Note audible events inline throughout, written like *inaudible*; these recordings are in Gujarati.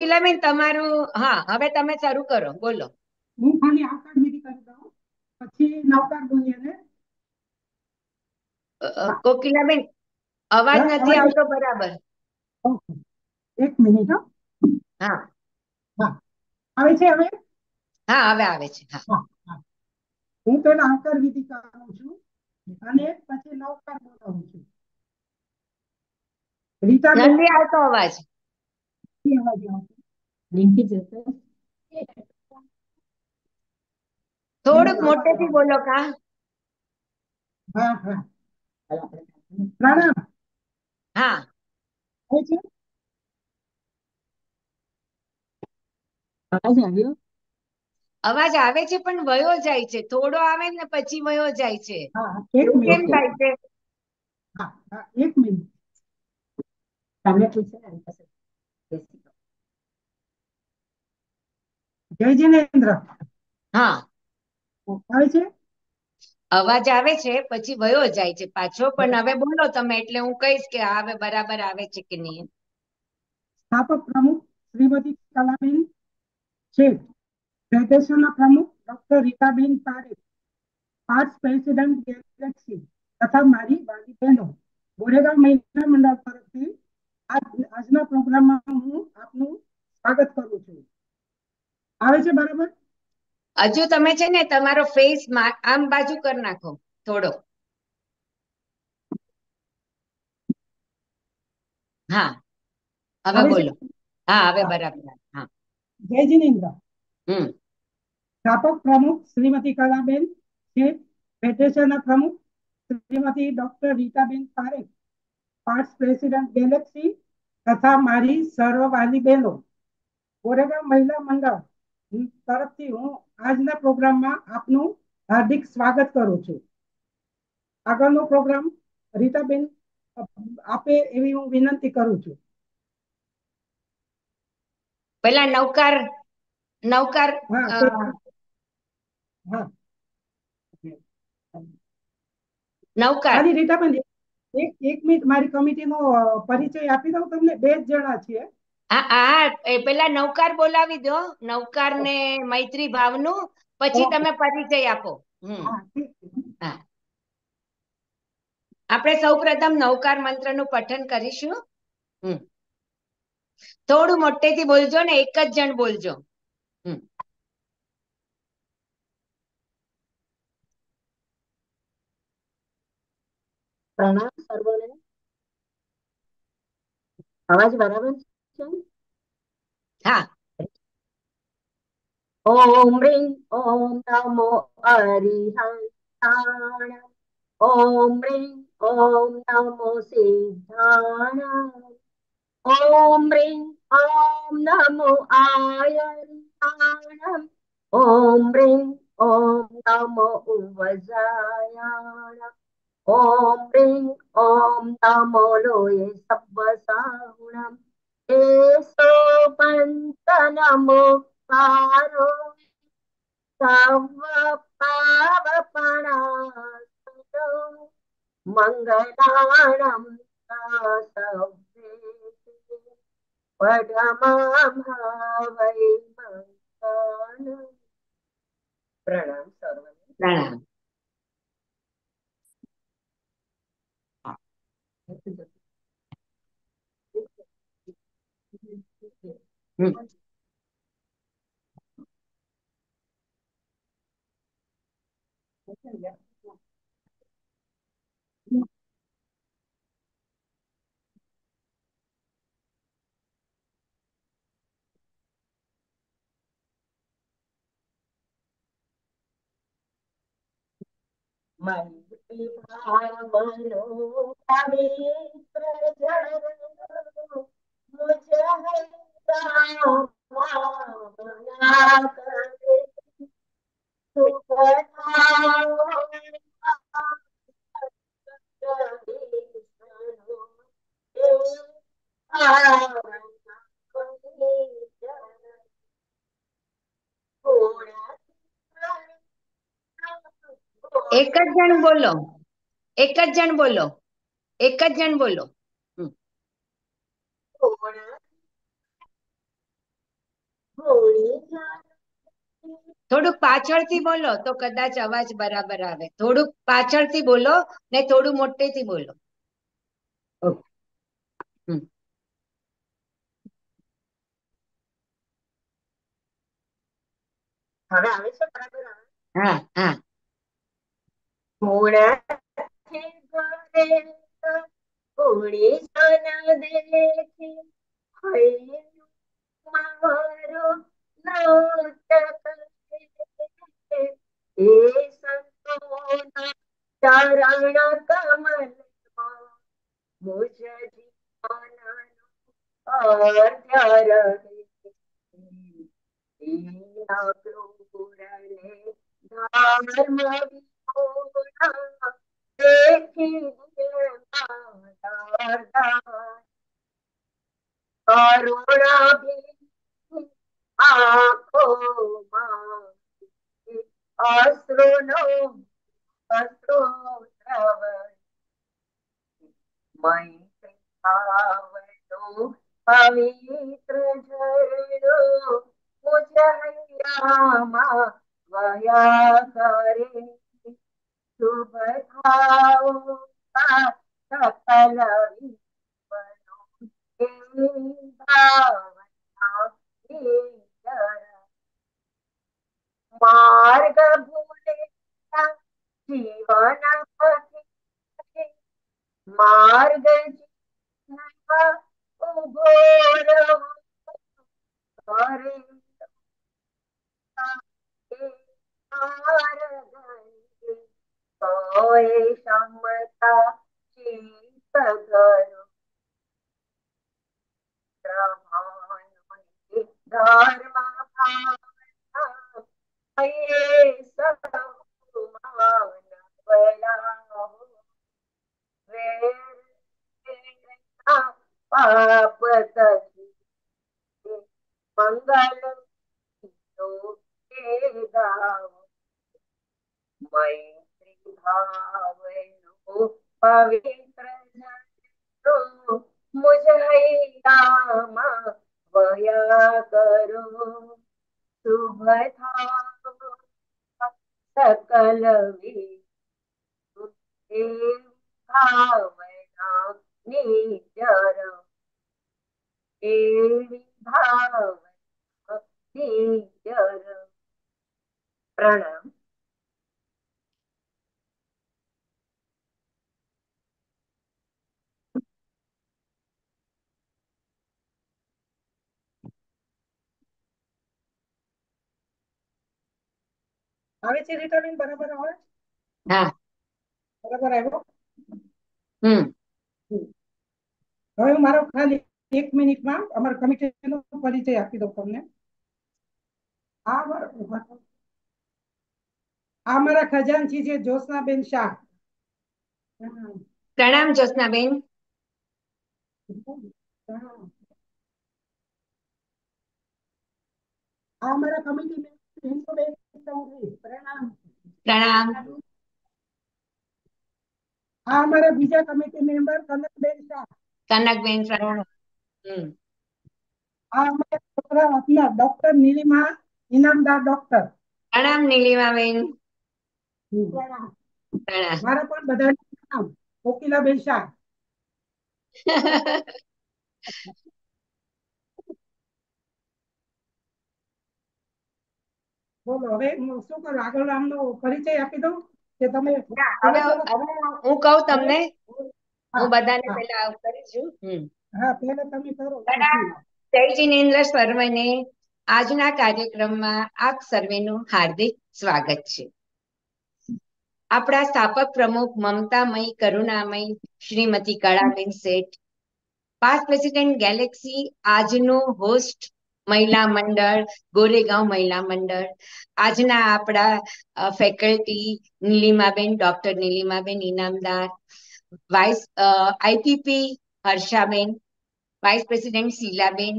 કોકિલાબેન તમારું હા હવે તમે શરૂ કરો બોલો. હું ખાલી આકાર મેરી કરી દઉં. પછી નવકાર બોલીએ ને? કોકિલાબેન અવાજ નથી આવતો બરાબર. એક મિનિટ હા. હા. આવે છે હવે? હા હવે આવે છે હા. હા તો આકાર વિધિ કરું છું. અને પછી નવકાર બોલાવું છું. રીતા નથી આવતો અવાજ અવાજ આવશે લિંકી જશે થોડુંક મોટેથી બોલો કા? હા હા. પ્રણામ. હા. અવાજ આવ્યો? અવાજ આવે છે પણ વયો જાય છે. થોડો આવે ને પછી વયો જાય છે. હા કેમ થાય છે? એક મિનિટ. તમને પૂછે બેસી જય જિનેન્દ્ર. હા. આવે છે? અવાજ આવે છે પછી વયો જાય છે પાછો પણ હવે બોલો તમે એટલે હું કહીશ કે હવે બરાબર આવે છે કે નહીં. સ્થાપક પ્રમુખ શ્રીમતી કલાબેન શેઠ ફેડરેશનના પ્રમુખ ડોક્ટર રીતાબેન પારેખ. પાંચ પ્રેસિડેન્ટ ગેલેક્સી તથા મારી વાલી બહેનો ગોરેગાંવ મહિલા મંડળ તરફથી આજના પ્રોગ્રામમાં હું આપનું સ્વાગત કરું છું. આવે છે બરાબર? હજુ તમે છે ને તમારો ફેસ આમ બાજુ કરી નાખો થોડો. હા. હવે બોલો. હા હવે બરાબર. હા. જય જિનેન્દ્ર. હમ. સ્થાપક પ્રમુખ શ્રીમતી કલાબેન છે. ફેડરેશનના પ્રમુખ Shrimati doctor Ritaben Parekh. Past president Galaxy તથા મારી સર્વવાલી બહેનો. ગોરેગાંવ મહિલા મંડળ તરફથી હું આજના પ્રોગ્રામમાં આપનું હાર્દિક સ્વાગત કરું છું. આગળનો પ્રોગ્રામ રીતાબેન આપે એવી હું વિનંતી કરું છું. પેલા નવકાર નવકાર હા અ, એક એક મિનિટ મારી કમિટીનો પરિચય આપી દઉં તમને. બે જ જણા છીએ. હા એ પેલા નૌકાર બોલાવી દો. નૌકાર ને મૈત્રી ભાવનું. પછી તમે પરિચય આપો. હમ. હા હા. આપણે સૌ પ્રથમ નૌકાર મંત્રનું પઠન કરીશું. થોડું મોટેથી બોલજો ને એક જ જણ બોલજો. પ્રણામ સર્વને. અવાજ બરાબર છે? હા. ઓમ રીમ ઓમ નમો અરિહંતાણ. ઓમ રીમ ઓમ નમો સિદ્ધાણ. ઓમ રીમ ઓમ નમો આયર્તાણ ઓમ રીમ ઓમ નમો ઉવજાયાણ નમો લોય સબ્બ સાહુણમ એસો પંચ નમો પારો. સવ પાવપણાસનો મંગલાણમ પડમામ વૈ મંગલ પ્રણામ સર્વને. પ્રણામ. હમ મૈત્રી ભાવનો પવિત્ર જળનો મુझ હૈ કરે સુખ એક જ જણ બોલો એક જ જણ બોલો એક જ જણ બોલો હમ થોડુંક પાછળથી બોલો તો કદાચ અવાજ બરાબર આવે થોડુંક પાછળથી બોલો ને થોડું મોટેથી બોલો હવે આવે છે બરાબર આવે હા હા ઘોડાથી ઘરે ઘોડી સના દેખી હૈયું મારો નાટક એ સંતોના ચરણ કમલ મુજ જીવનનો અધ્યર દીના ક્રૂરને ધર્મ વિહોણા દેખી કરુણાભી આંખોમાં અશ્રુનો અશ્રુ દ્રવ મૈત્રી ભાવનો પવિત્ર ઝરણો મુજ હૈયામાં વયા કરે શુભ થાવ સકલ માર્ગ ભૂલે જીવન માર્ગ ઊભો કરે કોઈ સમતા ચિત્ત ધરો ધર્મ પાપ મંગલ ગાવ મૈત્રી ભાવનો પવિત્ર મુજ હૈયામાં વયા કરો. શુભ સકલ ભાવના નિજર એવી ભાવના નિજર પ્રણામ. આવે છે રિટર્નિંગ બરાબર આવે? હા. બરાબર આવ્યો? હમ. હવે હું મારો ખાલી એક મિનિટમાં અમારા કમિટીનો પરિચય આપી દઉં તમને. આ મારા આ મારા ખજાનચી છે જોસનાબેન શાહ. પ્રણામ જોસનાબેન આ અમારા કમિટી ચૌધરી પ્રણામ. પ્રણામ આ અમારા બીજા committee member Kanakben Shah. Kanakben Shah. Hmm. આ અમારા છોકરા આપના ડોક્ટર નીલિમા ઇનામદાર ડોક્ટર પ્રણામ નીલિમાબેન. પ્રણામ. પ્રણામ. મારા પણ બધા પ્રણામ. કોકિલાબેન શાહ. *laughs* બોલો હવે હું શું કરું? આગળ આમનો પરિચય આપી દઉં કે તમે હવે હું કહું તમને? હું બધાને પહેલા કરી છું. હા પહેલા તમે કરો. પ્રણામ. જય જિનેન્દ્ર સર્વને આજના કાર્યક્રમમાં આપ સર્વેનું હાર્દિક સ્વાગત છે. આપણા સ્થાપક પ્રમુખ મમતામય કરુણામય Shrimati Kalaben Sheth past president Galaxy આજનો હોસ્ટ મહિલા મંડળ, ગોરેગાંવ મહિલા મંડળ. આજના આપણા faculty Nilimaben doctor Nilimaben, Inamdar. Vice IPP Harshaben vice president Shilaben,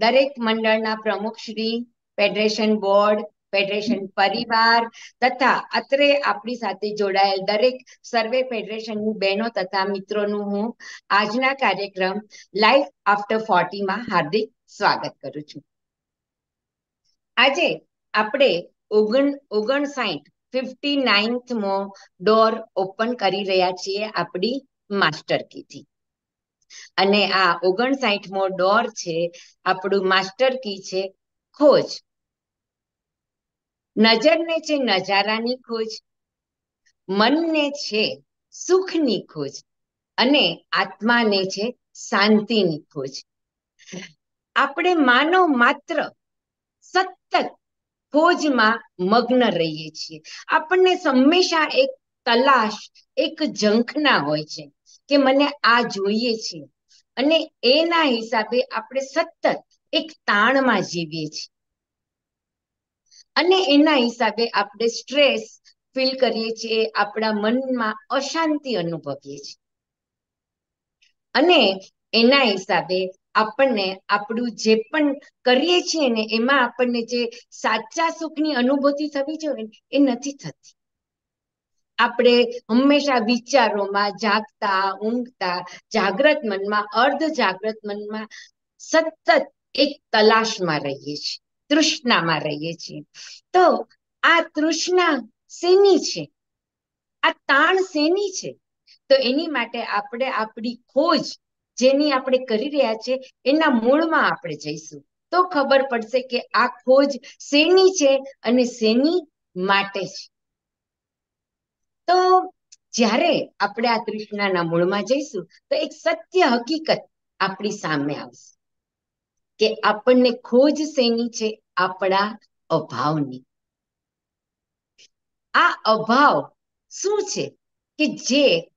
દરેક મંડળના પ્રમુખ શ્રી ફેડરેશન બોર્ડ ફેડરેશન પરિવાર તથા અત્રે આપણી સાથે જોડાયેલ દરેક સર્વે ફેડરેશનની બહેનો તથા મિત્રોનું હું આજના કાર્યક્રમ લાઈફ આફ્ટર ફોર્ટીમાં હાર્દિક સ્વાગત કરું છું. આજે આપણે ઓગણ, ઓગણસાઠ, ફિફ્ટી નાઇન્થમો ડોર ઓપન કરી રહ્યા છીએ આપણી માસ્ટર કીથી. અને આ ઓગણસાઠમો ડોર છે, આપણું માસ્ટર કી છે ખોજ. નજરને છે નજારાની ખોજ, મનને છે સુખની ખોજ, અને આત્માને છે શાંતિની ખોજ. આપણે માનવ માત્ર સતત ખોજમાં મગ્ન રહીએ છીએ. આપણને હંમેશા એક તલાશ, એક ઝંખના હોય છે કે મને આ જોઈએ છે. અને એના હિસાબે આપણે સતત એક તાણમાં જીવીએ છીએ. અને એના હિસાબે આપણે સ્ટ્રેસ ફીલ કરીએ છીએ, આપણા મનમાં અશાંતિ અનુભવીએ છીએ. અને એના હિસાબે આપણને આપણું જે પણ કરીએ છીએ ને, એમાં આપણને જે સાચા સુખની અનુભૂતિ થવી જોઈએ એ નથી થતી. આપણે હંમેશા વિચારોમાં જાગતા, ઊંઘતા, જાગ્રત મનમાં, અર્ધ જાગ્રત મનમાં સતત એક તલાશમાં રહીએ છીએ, તૃષ્ણામાં રહીએ છીએ. તો આ તૃષ્ણા શેની છે? આ તાણ શેની છે? તો એની માટે આપણે આપણી ખોજ જેની આપણે કરી રહ્યા છે એના મૂળમાં આપણે જઈશું. તો ખબર પડશે કે આ ખોજ શેની છે અને શેની માટે છે. તો જ્યારે આપણે આ તૃષ્ણાના મૂળમાં જઈશું, તો એક સત્ય હકીકત આપણી સામે આવશે કે આપણને ખોજ શેની છે? આપણા અભાવની. આ અભાવ શું છે? કે જે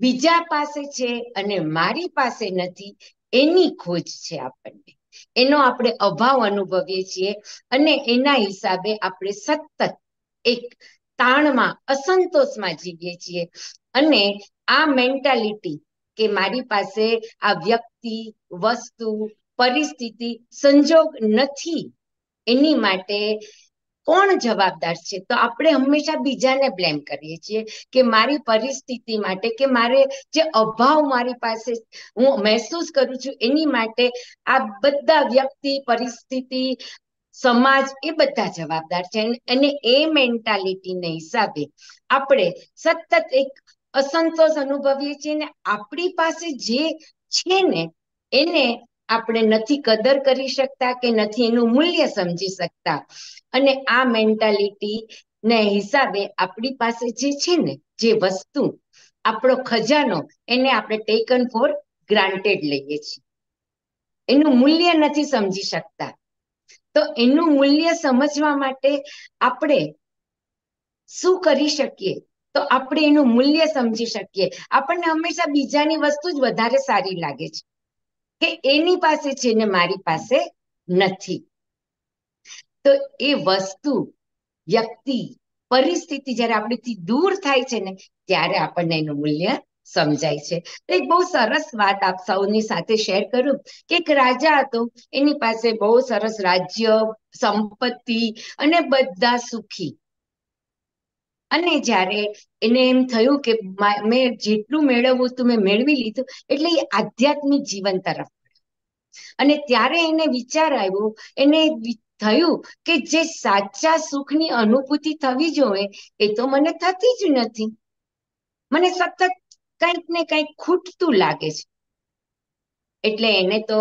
બીજા પાસે છે અને મારી પાસે નથી, એની ખોજ છે આપણને. એનો આપણે અભાવ અનુભવીએ છીએ અને એના હિસાબે આપણે સતત એક તાણમાં, અસંતોષમાં જીવીએ છીએ. અને આ મેન્ટાલિટી કે મારી પાસે આ વ્યક્તિ, વસ્તુ, પરિસ્થિતિ, સંજોગ નથી, એની માટે કોણ જવાબદાર છે? તો આપણે હંમેશા બીજાને બ્લેમ કરીએ છીએ કે મારી પરિસ્થિતિ માટે કે મારે જે અભાવ મારી પાસે હું મહેસૂસ કરું છું, એની માટે આ બધા વ્યક્તિ, પરિસ્થિતિ, સમાજ એ બધા જવાબદાર છે. અને એ મેન્ટાલિટીને હિસાબે આપણે સતત એક અસંતોષ અનુભવીએ છીએ ને આપણી પાસે જે છે ને, એને આપણે નથી કદર કરી શકતા કે નથી એનું મૂલ્ય સમજી શકતા. અને આ મેન્ટાલિટી ને હિસાબે આપણી પાસે જે છે ને, જે વસ્તુ, આપણો ખજાનો, એને આપણે ટેકન ફોર ગ્રાન્ટેડ લઈએ છીએ. એનું મૂલ્ય નથી સમજી શકતા. તો એનું મૂલ્ય સમજવા માટે આપણે શું કરી શકીએ? તો આપણે એનું મૂલ્ય સમજી શકીએ. આપણને હંમેશા બીજાની વસ્તુ જ વધારે સારી લાગે છે. કે એની પાસે છે ને મારી પાસે નથી. તો એ વસ્તુ, વ્યક્તિ, પરિસ્થિતિ જ્યારે આપણીથી દૂર થાય છે ને, ત્યારે આપણને એનું મૂલ્ય સમજાય છે. એક બહુ સરસ વાત આપ સૌની સાથે શેર કરું કે એક રાજા હતો, એની પાસે બહુ સરસ રાજ્ય, સંપત્તિ અને બધા સુખી. અને જ્યારે એને એમ થયું કે મેં જેટલું મેળવવું હતું, મેં મેળવી લીધું, એટલે એ આધ્યાત્મિક જીવન તરફ અને ત્યારે એને વિચાર આવ્યો, એને થયું કે જે સાચા સુખની અનુભૂતિ થવી જોઈએ, એ તો મને થતી જ નથી. મને સતત કંઈક ને કંઈક ખૂટતું લાગે છે. એટલે એને તો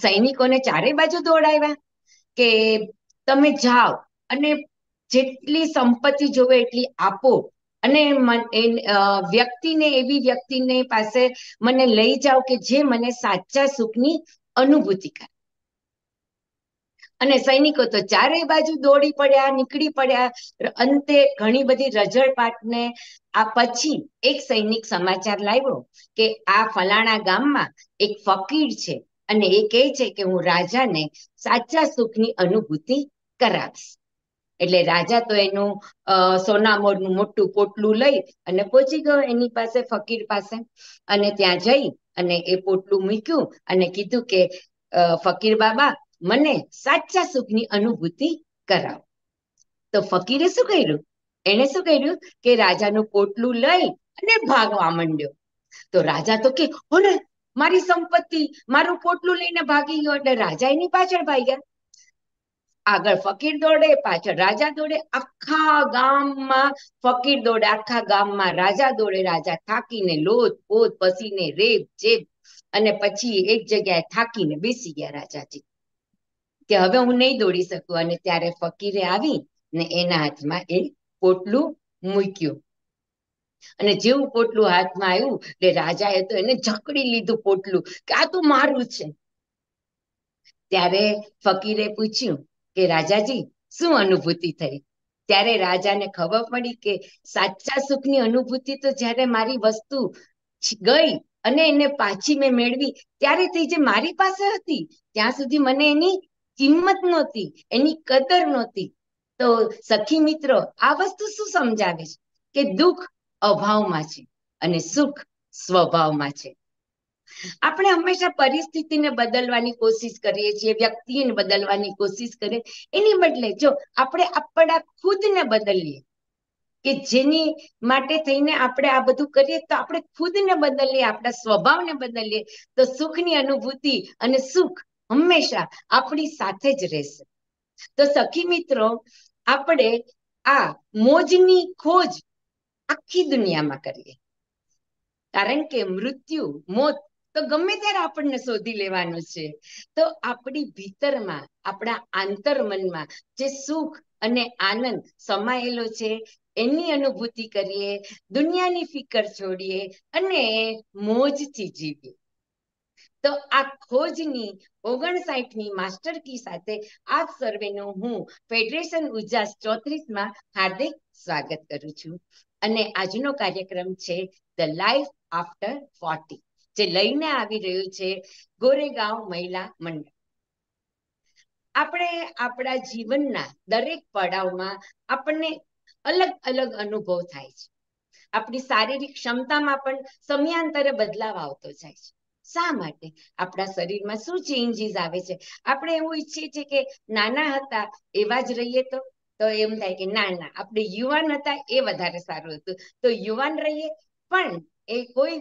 સૈનિકોને ચારે બાજુ દોડાવ્યા કે તમે જાઓ અને જેટલી સંપત્તિ જોવે એટલી આપો. અને વ્યક્તિને, એવી વ્યક્તિને પાસે મને લઈ જાઓ કે જે મને સાચા સુખની અનુભૂતિ કરે. અને સૈનિકો તો ચારેય બાજુ દોડી પડ્યા, નીકળી પડ્યા. અંતે ઘણી બધી રજળપાટને આ પછી એક સૈનિક સમાચાર લાવ્યો કે આ ફલાણા ગામમાં એક ફકીર છે. અને એ કહે છે કે હું રાજાને સાચા સુખની અનુભૂતિ કરાવીશ. એટલે રાજા તો એનું સોનામોરનું મોટું પોટલું લઈ અને પહોંચી ગયો એની પાસે ફકીર પાસે. અને ત્યાં જઈ અને એ પોટલું મૂક્યું અને કીધું કે ફકીર બાબા, મને સાચા સુખની અનુભૂતિ કરાવો. તો ફકીરે શું કર્યું? એને શું કર્યું? કે રાજાનું પોટલું લઈ અને ભાગવા માંડ્યો. તો રાજા તો કે ઓને મારી સંપત્તિ, મારું પોટલું લઈને ભાગી ગયો. એટલે રાજા એની પાછળ ભાગ્યા. આગળ ફકીર દોડે, પાછળ રાજા દોડે. આખા ગામમાં ફકીર દોડે, આખા ગામમાં રાજા દોડે. રાજા થાકીને લોત પોત પસીને રેબ જેબ અને પછી એક જગ્યાએ થાકીને બેસી ગયા રાજાજી. કે હવે હું નહીં દોડી શકું. અને ત્યારે ફકીરે આવી ને એના હાથમાં એ પોટલું મૂક્યું. અને જેવું પોટલું હાથમાં આવ્યું, એટલે રાજાએ તો એને જકડી લીધું પોટલું, કે આ તો મારું છે. ત્યારે ફકીરે પૂછ્યું કે રાજાજી, શું અનુભૂતિ થઈ? ત્યારે રાજાને ખબર પડી કે સાચા સુખની અનુભૂતિ તો જ્યારે મારી વસ્તુ ગઈ અને એને પાછી મેં મેળવી, ત્યારે તે જે મારી પાસે હતી, ત્યાં સુધી મને એની કિંમત નહોતી, એની કદર નહોતી. તો સખી મિત્રો, આ વસ્તુ શું સમજાવે છે? કે દુઃખ અભાવમાં છે અને સુખ સ્વભાવમાં છે. આપણે હંમેશા પરિસ્થિતિને બદલવાની કોશિશ કરીએ છીએ, વ્યક્તિને બદલવાની કોશિશ કરીએ. એની બદલે જો આપણે આપણા ખુદને બદલીએ, કે જેની માટે થઈને આપણે આ બધું કરીએ, તો આપણે ખુદને બદલીએ, આપણા સ્વભાવને બદલીએ, તો સુખની અનુભૂતિ અને સુખ હંમેશા આપણી સાથે જ રહેશે. તો સખી મિત્રો, આપણે આ મોજની ખોજ આખી દુનિયામાં કરીએ. કારણ કે મૃત્યુ, મોત તો ગમે ત્યારે આપણને શોધી લેવાનું છે, તો આપણી ભીતરમાં, આપણા આંતરમનમાં જે સુખ અને આનંદ સમાયેલો છે, એની અનુભૂતિ કરીએ, દુનિયાની ફિકર છોડીએ અને મોજથી જીવીએ. તો આ ખોજની ઓગણસાઠની માસ્ટર કી સાથે આપ સર્વેનું હું, ફેડરેશન ઉજાસ ચોત્રીસમાં હાર્દિક સ્વાગત કરું છું. અને આજનો કાર્યક્રમ છે, ધ લાઈફ આફ્ટર ફોર્ટી. જે લઈને આવી રહ્યું છે ગોરેગાંવ મહિલા મંડળ. આપણે આપણા જીવનના દરેક પડાવમાં આપણને અલગ અલગ અનુભવ થાય છે. આપણી શારીરિક ક્ષમતામાં પણ સમયાંતરે બદલાવ આવતો જાય છે. શા માટે? આપણા શરીરમાં શું ચેન્જીસ આવે છે? આપણે એવું ઈચ્છીએ છીએ કે નાના હતા એવા જ રહીએ તો તો એમ થાય કે ના ના, આપણે યુવાન હતા એ વધારે સારું હતું. તો યુવાન રહીએ પણ એ કોઈ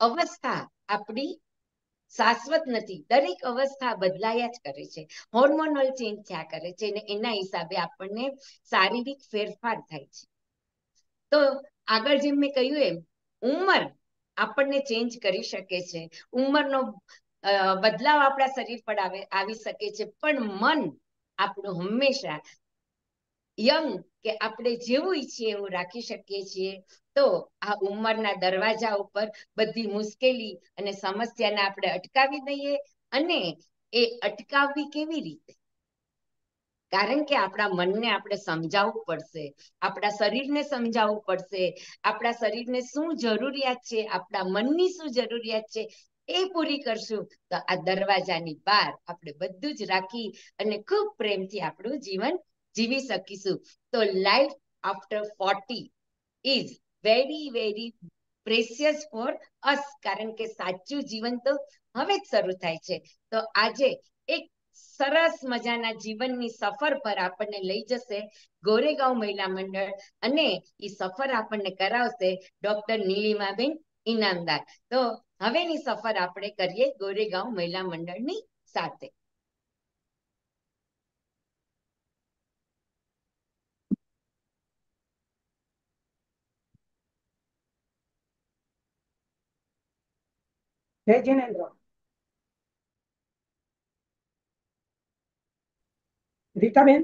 અવસ્થા આપણી શાશ્વત નથી. દરેક અવસ્થા બદલાયા જ કરે છે. હોર્મોનલ ચેન્જ થયા કરે છે અને એના હિસાબે આપણને શારીરિક ફેરફાર થાય છે. તો આગળ જેમ મેં કહ્યું એમ, ઉંમર આપણને ચેન્જ કરી શકે છે. ઉંમરનો બદલાવ આપણા શરીર પર આવે, આવી શકે છે. પણ મન આપણું હંમેશા યંગ કે આપણે જેવું ઈચ્છીએ એવું રાખી શકીએ છીએ, તો આ ઉંમરના દરવાજા ઉપર બધી મુશ્કેલી અને સમસ્યાને આપણે અટકાવી દઈએ અને એ અટકાવવી કેવી રીતે? કારણ કે આપણા મનને આપણે સમજાવવું પડશે, આપણા શરીરને સમજાવવું પડશે, આપણા શરીરને શું જરૂરિયાત છે, આપણા મનની શું જરૂરિયાત છે, એ પૂરી કરશું. તો આ દરવાજાની બહાર આપણે બધું જ રાખી અને ખૂબ પ્રેમથી આપણું જીવન જીવી શકીશું. તો life after forty is very very precious for us કારણ કે સાચું જીવન તો હવે જ શરૂ થાય છે. તો આજે એક સરસ મજાના જીવનની સફર પર આપણને લઈ જશે ગોરેગાંવ મહિલા મંડળ અને એ સફર આપણને કરાવશે ડોક્ટર નીલિમાબેન ઇનામદાર તો હવેની સફર આપણે કરીએ ગોરેગાંવ મહિલા મંડળની સાથે. જય જિનેન્દ્ર. રીટાબેન?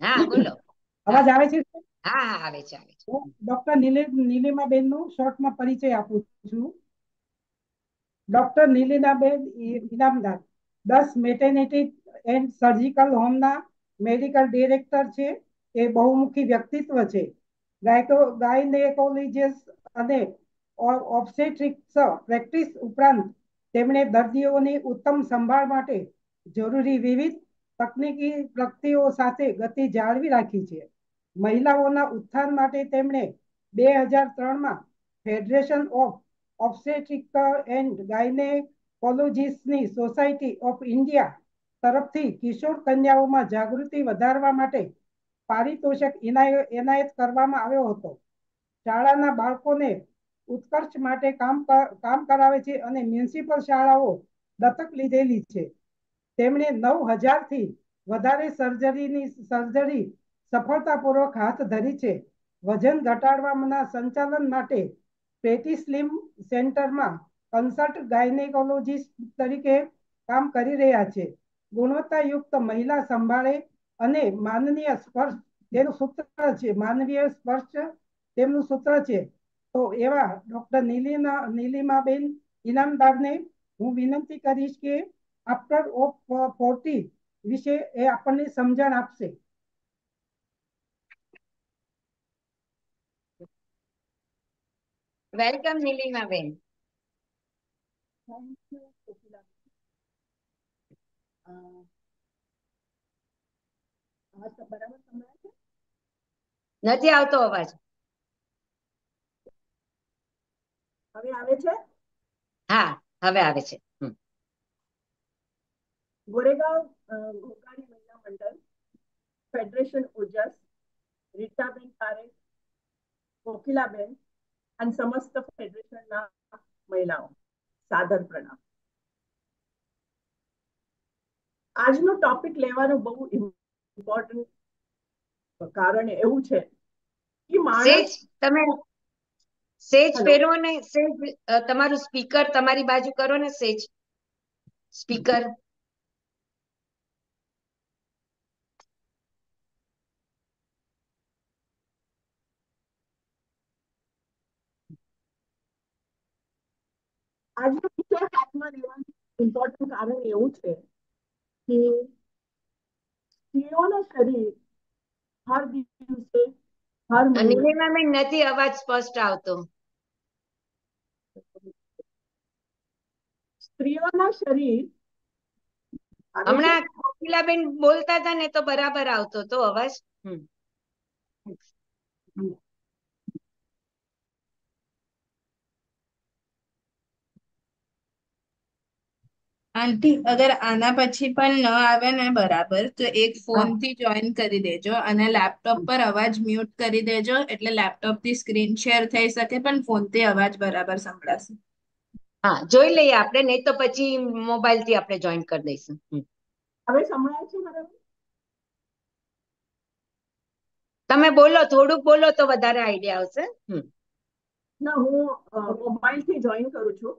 હા બોલો. અવાજ આવે છે? હા આવે છે આવે છે. ડોક્ટર નીલિમાબેનનું શોર્ટમાં પરિચય આપું છું. Doctor Nilimaben Inamdar Das maternity and surgical હોમના medical director છે. એ બહુમુખી વ્યક્તિત્વ છે. ગાયનેકોલોજીસ્ટ અને ઓબ્સ્ટેટ્રિક્સ પ્રેક્ટિસ ઉપરાંત તેમણે દર્દીઓની ઉત્તમ સંભાળ માટે જરૂરી વિવિધ તકનીકી પ્રગતિઓ સાથે ગતિ જાળવી રાખી છે. મહિલાઓના ઉત્થાન માટે તેમણે બે હજાર ત્રણમાં ફેડરેશન ઓફ ઓબ્સ્ટેટ્રિક એન્ડ ગાયનેકોલોજીસ્ટની સોસાયટી ઓફ ઇન્ડિયા તરફથી કિશોર કન્યાઓમાં જાગૃતિ વધારવા માટે પારિતોષિક એનાયત કરવામાં આવ્યો હતો. શાળાના બાળકોને ઉત્કર્ષ માટે કામ કામ કરાવે છે અને મ્યુનિસિપલ શાળાઓ દત્તક લીધેલી છે. તેમણે નવ હજારથી વધારે સર્જરીની, સર્જરી સફળતાપૂર્વક હાથ ધરી છે. વજન ઘટાડવાના સંચાલન માટે પેટી સ્લિમ સેન્ટરમાં કન્સલ્ટ ગાયનેકોલોજીસ્ટ તરીકે કામ કરી રહ્યા છે. ગુણવત્તાયુક્ત મહિલા સંભાળે અને માનનીય સ્પર્શ, તેનું સૂત્ર છે, માનવીય સ્પર્શ, તેમનું સૂત્ર છે. તો એવા ડોક્ટર નીલિમા નીલિમાબેન ઇનામદારને હું વિનંતી કરીશ કે આફ્ટર ઓફ ફોર્ટી વિશે એ આપણને સમજણ આપશે. વેલકમ નીલિમાબેન. છે? નથી આવતો અવાજ. હવે આવે છે? હા હવે આવે છે. ગોરેગાંવ ઘોઘાડી મહિલા મંડળ ફેડરેશન ઓજસ રીટાબેન પારેખ કોકિલાબેન અને સમસ્ત ફેડરેશનના મહિલાઓ. સાદર પ્રણામ. આજનો ટોપિક લેવાનું બહુ ઇમ્પોર્ટન્ટ કારણ એવું છે કે માણસ તમે સેજ. પહેરો ને સેજ તમારું સ્પીકર તમારી બાજુ કરો ને સેજ. સ્પીકર. આજનો વિષય હાથમાં લેવાનું ઇમ્પોર્ટન્ટ કારણ એવું છે કે સ્ત્રીઓનું શરીર હર દિવસે હર મહિને નથી અવાજ સ્પષ્ટ આવતો. સ્ત્રીઓના શરીર હમણાં કોકિલાબેન બોલતા હતા ને તો બરાબર આવતો તો અવાજ. આંટી અગર આના પછી પણ ન આવે ને બરાબર તો એક ફોનથી જોઈન કરી દેજો અને લેપટોપ પર અવાજ મ્યુટ કરી દેજો એટલે લેપટોપથી સ્ક્રીન શેર થઈ શકે પણ ફોનથી અવાજ બરાબર સંભળાશે. હા જોઈ લઈએ આપણે નહીં તો પછી મોબાઈલથી આપણે જોઈન કરી દઈશું. હવે સંભળાય છે બરાબર? તમે બોલો થોડુંક બોલો તો વધારે આઈડિયા આવશે. ના હું મોબાઈલથી જોઈન કરું છું.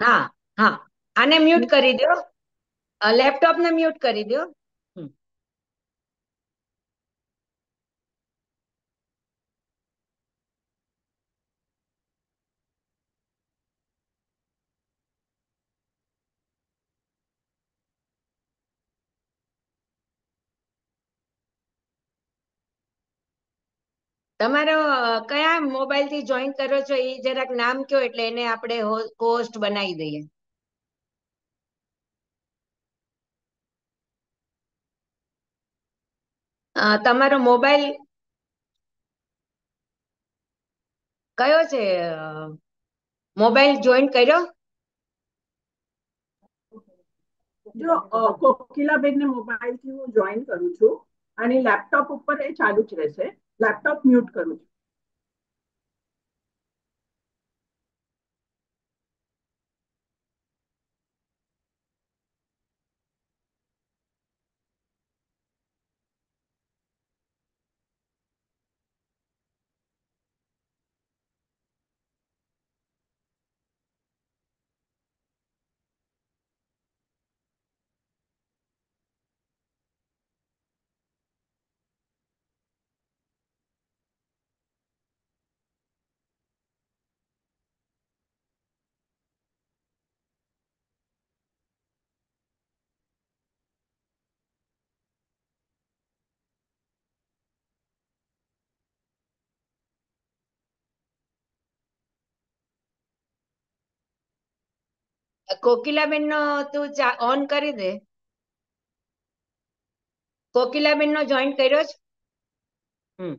હા હા. આને મ્યુટ કરી દો લેપટોપ ને મ્યુટ કરી દો તમારો કયા મોબાઈલથી જોઈન કરો છો? એ જરાક નામ કયો એટલે એને આપણે હોસ્ટ બનાવી દઈએ. તમારો મોબાઈલ કયો છે? મોબાઈલ જોઈન કર્યો? જો કોકિલાબેન ને મોબાઈલથી હું જોઈન કરું છું. અને લેપટોપ ઉપર એ ચાલુ જ રહેશે. લેપટોપ મ્યુટ કરું છું. કોકિલાબેન નો તું ઓન કરી દે. કોકિલાબેન નો જોઈન કર્યો છે હમ.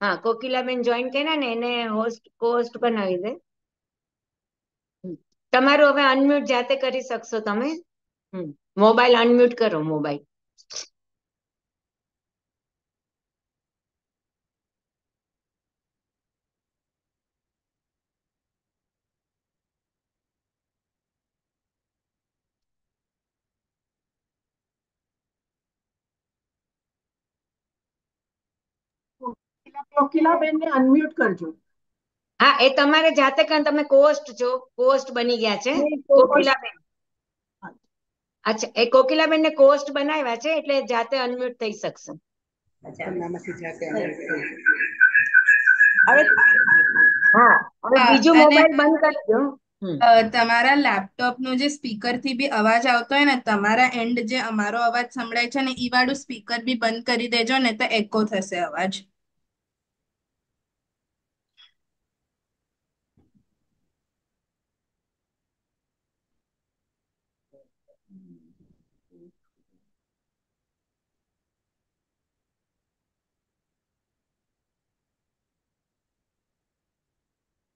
હા, કોકિલાબેન જોઈન કર્યા ને એને હોસ્ટ કોસ્ટ બનાવી દે. તમારું હવે અનમ્યુટ જાતે કરી શકશો તમે? મોબાઈલ અનમ્યુટ કરો મોબાઈલ કોકિલાબેન ને અનમ્યુટ કરજો. હા એ તમારે જાતે કારણ તમે કોસ્ટ છો કોસ્ટ બની ગયા છે. કોકિલાબેન અચ્છા એ કોકિલાબેન ને કોસ્ટ બનાવ્યા છે એટલે જાતે અનમ્યુટ થઈ શકશે. હવે હા હવે હા, બીજું મોબાઈલ બંધ કરી દો. તમારા લેપટોપ નો જે સ્પીકરથી બી અવાજ આવતો હોય ને તમારા એન્ડ જે અમારો અવાજ સંભળાય છે ને ઈ વાળું સ્પીકર બી બંધ કરી દેજો ને તો એકો થશે અવાજ.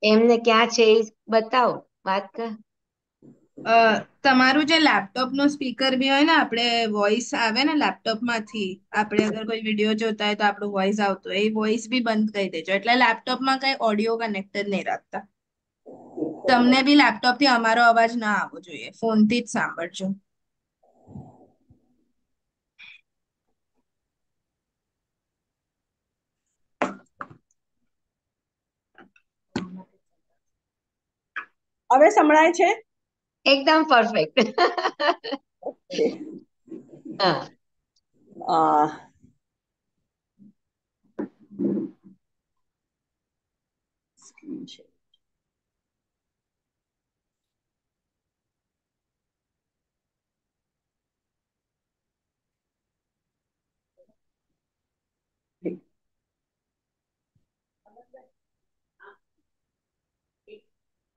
એમને ક્યાં છે એ બતાવો, વાત કર. તમારું જે લેપટોપનું સ્પીકર બી હોય ને, આપણે વોઇસ આવે ને લેપટોપમાંથી આપણે અગર કોઈ વીડિયો જોતા હોય તો આપણું વોઇસ આવતું એ વોઇસ બી બંધ કરી દેજો. એટલે લેપટોપમાં કઈ ઓડિયો કનેક્ટેડ નહીં રાખતા. તમને બી લેપટોપથી અમારો અવાજ ના આવવો જોઈએ. ફોનથી જ સાંભળજો. હવે સંભળાય છે? એકદમ પરફેક્ટ. હા. આ screen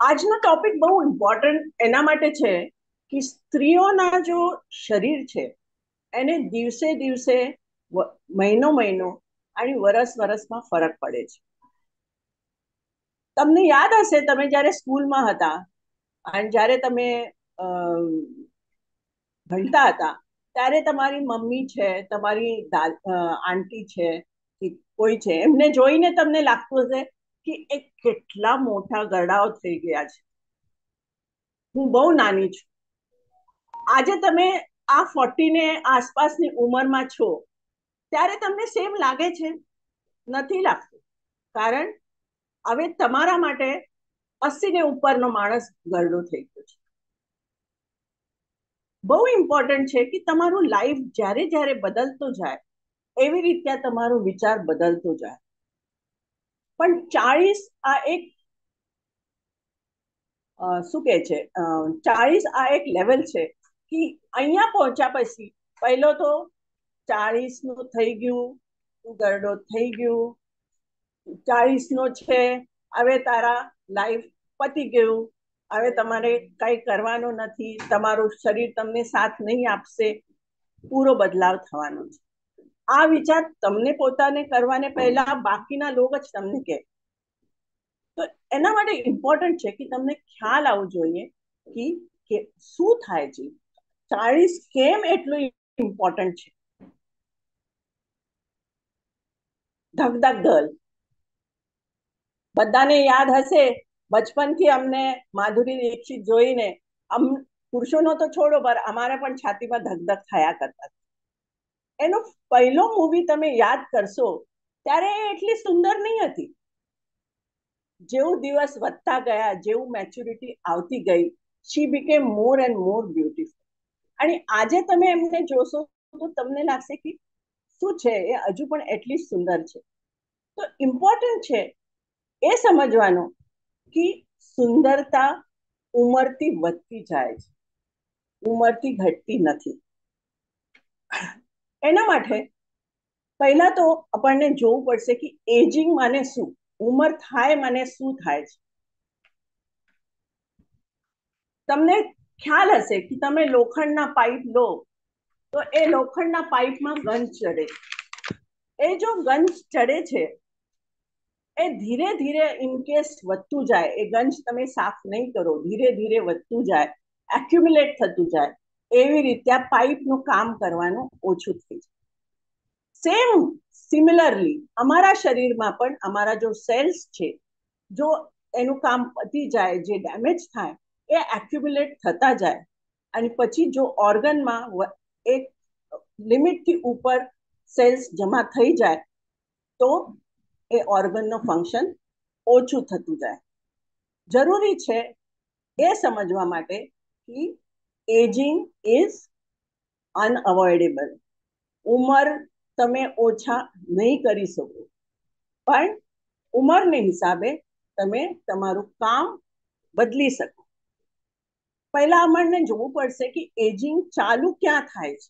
આજનો ટોપિક બહુ ઇમ્પોર્ટન્ટ એના માટે છે કે સ્ત્રીઓના જો શરીર છે, એને દિવસે દિવસે મહિનો મહિનો અને વરસ વરસમાં ફરક પડે છે. તમને યાદ હશે, તમે જ્યારે સ્કૂલમાં હતા અને જ્યારે તમે ભણતા હતા, ત્યારે તમારી મમ્મી છે, તમારી આંટી છે કોઈ છે, એમને જોઈને તમને લાગતું હશે કે એ કેટલા મોટા ગરડાઓ થઈ ગયા છે. હું બહુ નાની છું. આજે તમે આ ફોર્ટી ને આસપાસની ઉંમરમાં છો, ત્યારે તમને સેમ લાગે છે? નથી લાગતું. કારણ હવે તમારા માટે અસી ને ઉપરનો માણસ ગરડો થઈ ગયો છે. બહુ ઇમ્પોર્ટન્ટ છે કે તમારું લાઈફ જ્યારે જ્યારે બદલતો જાય, એવી રીતે તમારો વિચાર બદલતો જાય. પણ ચાળીસ આ એક શું કે છે? ચાળીસ આ એક લેવલ છે કે અહીંયા પહોંચ્યા પછી પહેલો તો ચાળીસનું થઈ ગયું ગરડો થઈ ગયું ચાળીસ નો છે, હવે તારા લાઈફ પતી ગયું, હવે તમારે કઈ કરવાનું નથી, તમારું શરીર તમને સાથ નહીં આપશે, પૂરો બદલાવ થવાનો છે. આ વિચાર તમને પોતાને કરવાને પહેલા બાકીના લોકો જ તમને કહે. તો એના માટે ઇમ્પોર્ટન્ટ છે કે તમને ખ્યાલ આવવો જોઈએ કે શું થાય છે. ચાળીસ કેમ એટલું ઇમ્પોર્ટન્ટ છે? ધક ગર્લ બધાને યાદ હશે, બચપનથી અમને માધુરી દીક્ષિત જોઈને, અમ પુરુષોનો તો છોડો પર અમારે પણ છાતીમાં ધકધક થયા કરતા એનો પહેલો મૂવી તમે યાદ કરશો, ત્યારે એ એટલી સુંદર નહીં હતી. જેવું દિવસ વધતા ગયા, જેવું મેચ્યુરિટી આવતી ગઈ she became more and more beautiful અને આજે તમે એમને જોશો, તો તમને લાગશે કે શું છે, એ હજુ પણ એટલી સુંદર છે. તો ઇમ્પોર્ટન્ટ છે એ સમજવાનું કે સુંદરતા ઉંમરથી વધતી જાય છે. ઉંમરથી ઘટતી નથી. એના માટે પહેલા તો આપણને જોવું પડશે કે એજિંગ માને શું? ઉંમર થાય માને શું થાય છે? તમને ખ્યાલ હશે કે તમે લોખંડના પાઇપ લો, તો એ લોખંડના પાઇપમાં ગંજ ચડે. એ જો ગંજ ચડે છે, એ ધીરે ધીરે ઇનકેસ વધતું જાય, એ ગંજ તમે સાફ નહીં કરો, ધીરે ધીરે વધતું જાય એક્યુમ્યુલેટ થતું જાય. એવી રીતે આ પાઇપનું કામ કરવાનું ઓછું થઈ જાય. સેમ સિમિલરલી અમારા શરીરમાં પણ અમારા જો સેલ્સ છે, જો એનું કામ પતી જાય, જે ડેમેજ થાય, એ એક્યુમ્યુલેટ થતા જાય. અને પછી જો ઓર્ગનમાં એક લિમિટથી ઉપર સેલ્સ જમા થઈ જાય, તો એ ઓર્ગનનું ફંક્શન ઓછું થતું જાય. જરૂરી છે એ સમજવા માટે કે એજિંગ ઇઝ અનઅવોઇડેબલ ઉંમર તમે ઓછા નહીં કરી શકો. પણ ઉંમરને હિસાબે તમે તમારું કામ બદલી શકો. પહેલા અમને જોવું પડશે કે એજિંગ ચાલુ ક્યાં થાય છે.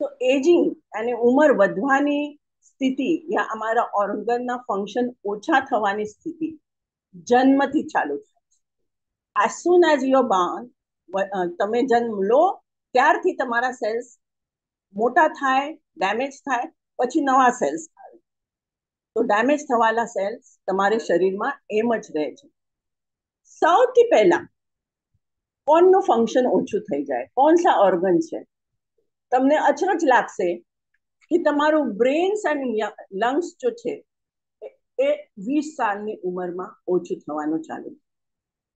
તો એજિંગ અને ઉંમર વધવાની સ્થિતિ યા અમારા ઓર્ગનના ફંક્શન ઓછા થવાની સ્થિતિ જન્મથી ચાલુ થાય છે. As soon as your born તમે જન્મ લો, ત્યારથી તમારા સેલ્સ મોટા થાય ડેમેજ થાય, પછી નવા સેલ્સ આવે. તો ડેમેજ થવાના સેલ્સ તમારે શરીરમાં એમ જ રહે છે. સૌથી પહેલા કોનનું ફંક્શન ઓછું થઈ જાય? કોણ સા ઓર્ગન છે? તમને અચરજ લાગશે કે તમારું બ્રેન્સ અને લંગ્સ જો છે, એ વીસ સાલની ઉંમરમાં ઓછું થવાનું ચાલુ.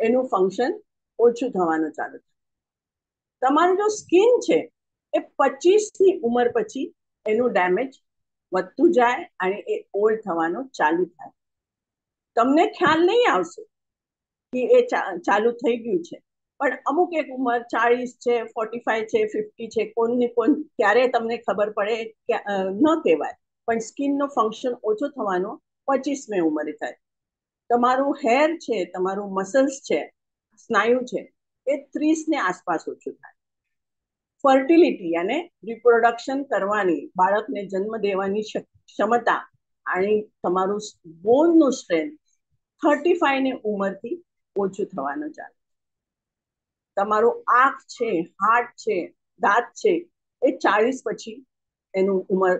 એનું ફંક્શન ઓછું થવાનું ચાલુ થાય તમારું જો સ્કિન છે, એ પચીસની ઉંમર પછી એનું ડેમેજ વધતું જાય અને એ ઓલ્ડ થવાનું ચાલુ થાય. તમને ખ્યાલ નહીં આવશે કે એ ચાલુ થઈ ગયું છે. પણ અમુક એક ઉંમર ચાળીસ છે, ફોર્ટી ફાઈવ છે, ફિફ્ટી છે કોણને કોણ ક્યારે તમને ખબર પડે ન કહેવાય. પણ સ્કિનનો ફંક્શન ઓછો થવાનો પચીસમી ઉંમરે થાય. તમારું હેર છે, તમારું મસલ્સ છે સ્નાયુ છે, એ ત્રીસને આસપાસ ઓછું થાય. ફર્ટિલિટી અને રિપ્રોડક્શન કરવાની, બાળકને જન્મ દેવાની ક્ષમતા અને તમારું બોનનું સ્ટ્રેન્થ થર્ટી ફાઈવની ઉંમરથી ઓછું થવાનું ચાલે. તમારું આંખ છે, હાર્ટ છે, દાંત છે, એ ચાળીસ પછી એનું ઉંમર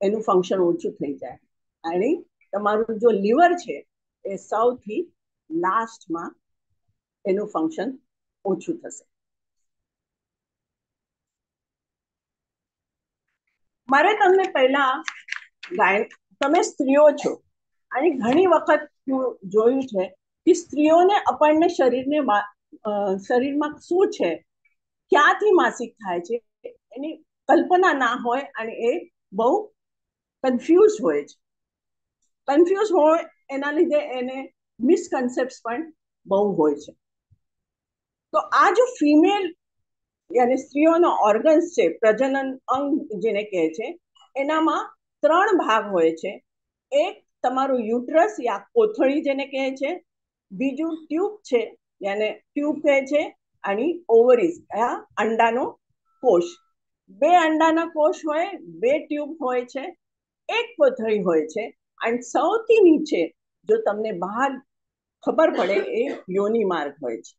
એનું ફંક્શન ઓછું થઈ જાય. અને તમારું જો લીવર છે, એ સૌથી લાસ્ટમાં એનું ફંક્શન ઓછું થશે. મારે તમને પહેલા ગાય, તમે સ્ત્રીઓ છો, અને ઘણી વખત હું જોયું છે કે સ્ત્રીઓને આપણને શરીરને શરીરમાં શું છે, ક્યાંથી માસિક થાય છે, એની કલ્પના ના હોય અને એ બહુ કન્ફ્યુઝ હોય છે. કન્ફ્યુઝ હોય એના લીધે એને મિસકન્સેપ્ટ પણ બહુ હોય છે. તો આ જો ફિમેલ યાની સ્ત્રીઓનો ઓર્ગન્સ છે, પ્રજનન અંગ જેને કહે છે, એનામાં ત્રણ ભાગ હોય છે. એક તમારું યુટ્રસ યા કોથળી જેને કહે છે, બીજું ટ્યુબ છે, યાને ટ્યુબ કહે છે, અને ઓવરીઝ આ અંડાનો કોષ. બે અંડાના કોષ હોય, બે ટ્યુબ હોય છે, એક કોથળી હોય છે, અને સૌથી નીચે જો તમને બહાર ખબર પડે એ યોની માર્ગ હોય છે.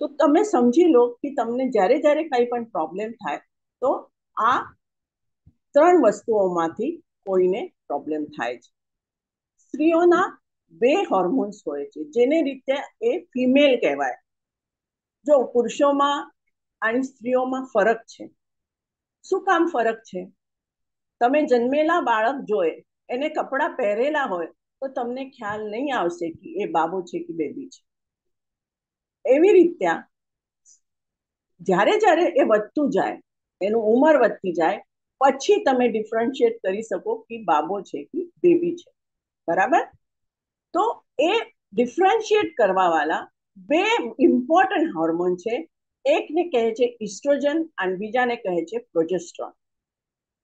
તો તમે સમજી લો કે તમને જ્યારે જ્યારે કંઈ પણ પ્રોબ્લેમ થાય, તો આ ત્રણ વસ્તુઓમાંથી કોઈને પ્રોબ્લેમ થાય છે. સ્ત્રીઓના બે હોર્મોન્સ હોય છે, જેને રીતે એ ફિમેલ કહેવાય. જો પુરુષોમાં અને સ્ત્રીઓમાં ફરક છે. શું કામ ફરક છે? તમે જન્મેલા બાળક જોએ એને કપડાં પહેરેલા હોય, તો તમને ખ્યાલ નહીં આવશે કે એ બાબો છે કે બેબી છે. એવી રીતે જ્યારે જ્યારે એ વધતું જાય, એનું ઉંમર વધતી જાય, પછી તમે ડિફરન્શિએટ કરી શકો કે બાબો છે કે બેબી છે. બરાબર? તો એ ડિફરન્શિએટ કરવાવાળા બે ઇમ્પોર્ટન્ટ હોર્મોન છે. એકને કહે છે ઇસ્ટ્રોજન અને બીજાને કહે છે પ્રોજેસ્ટ્રોન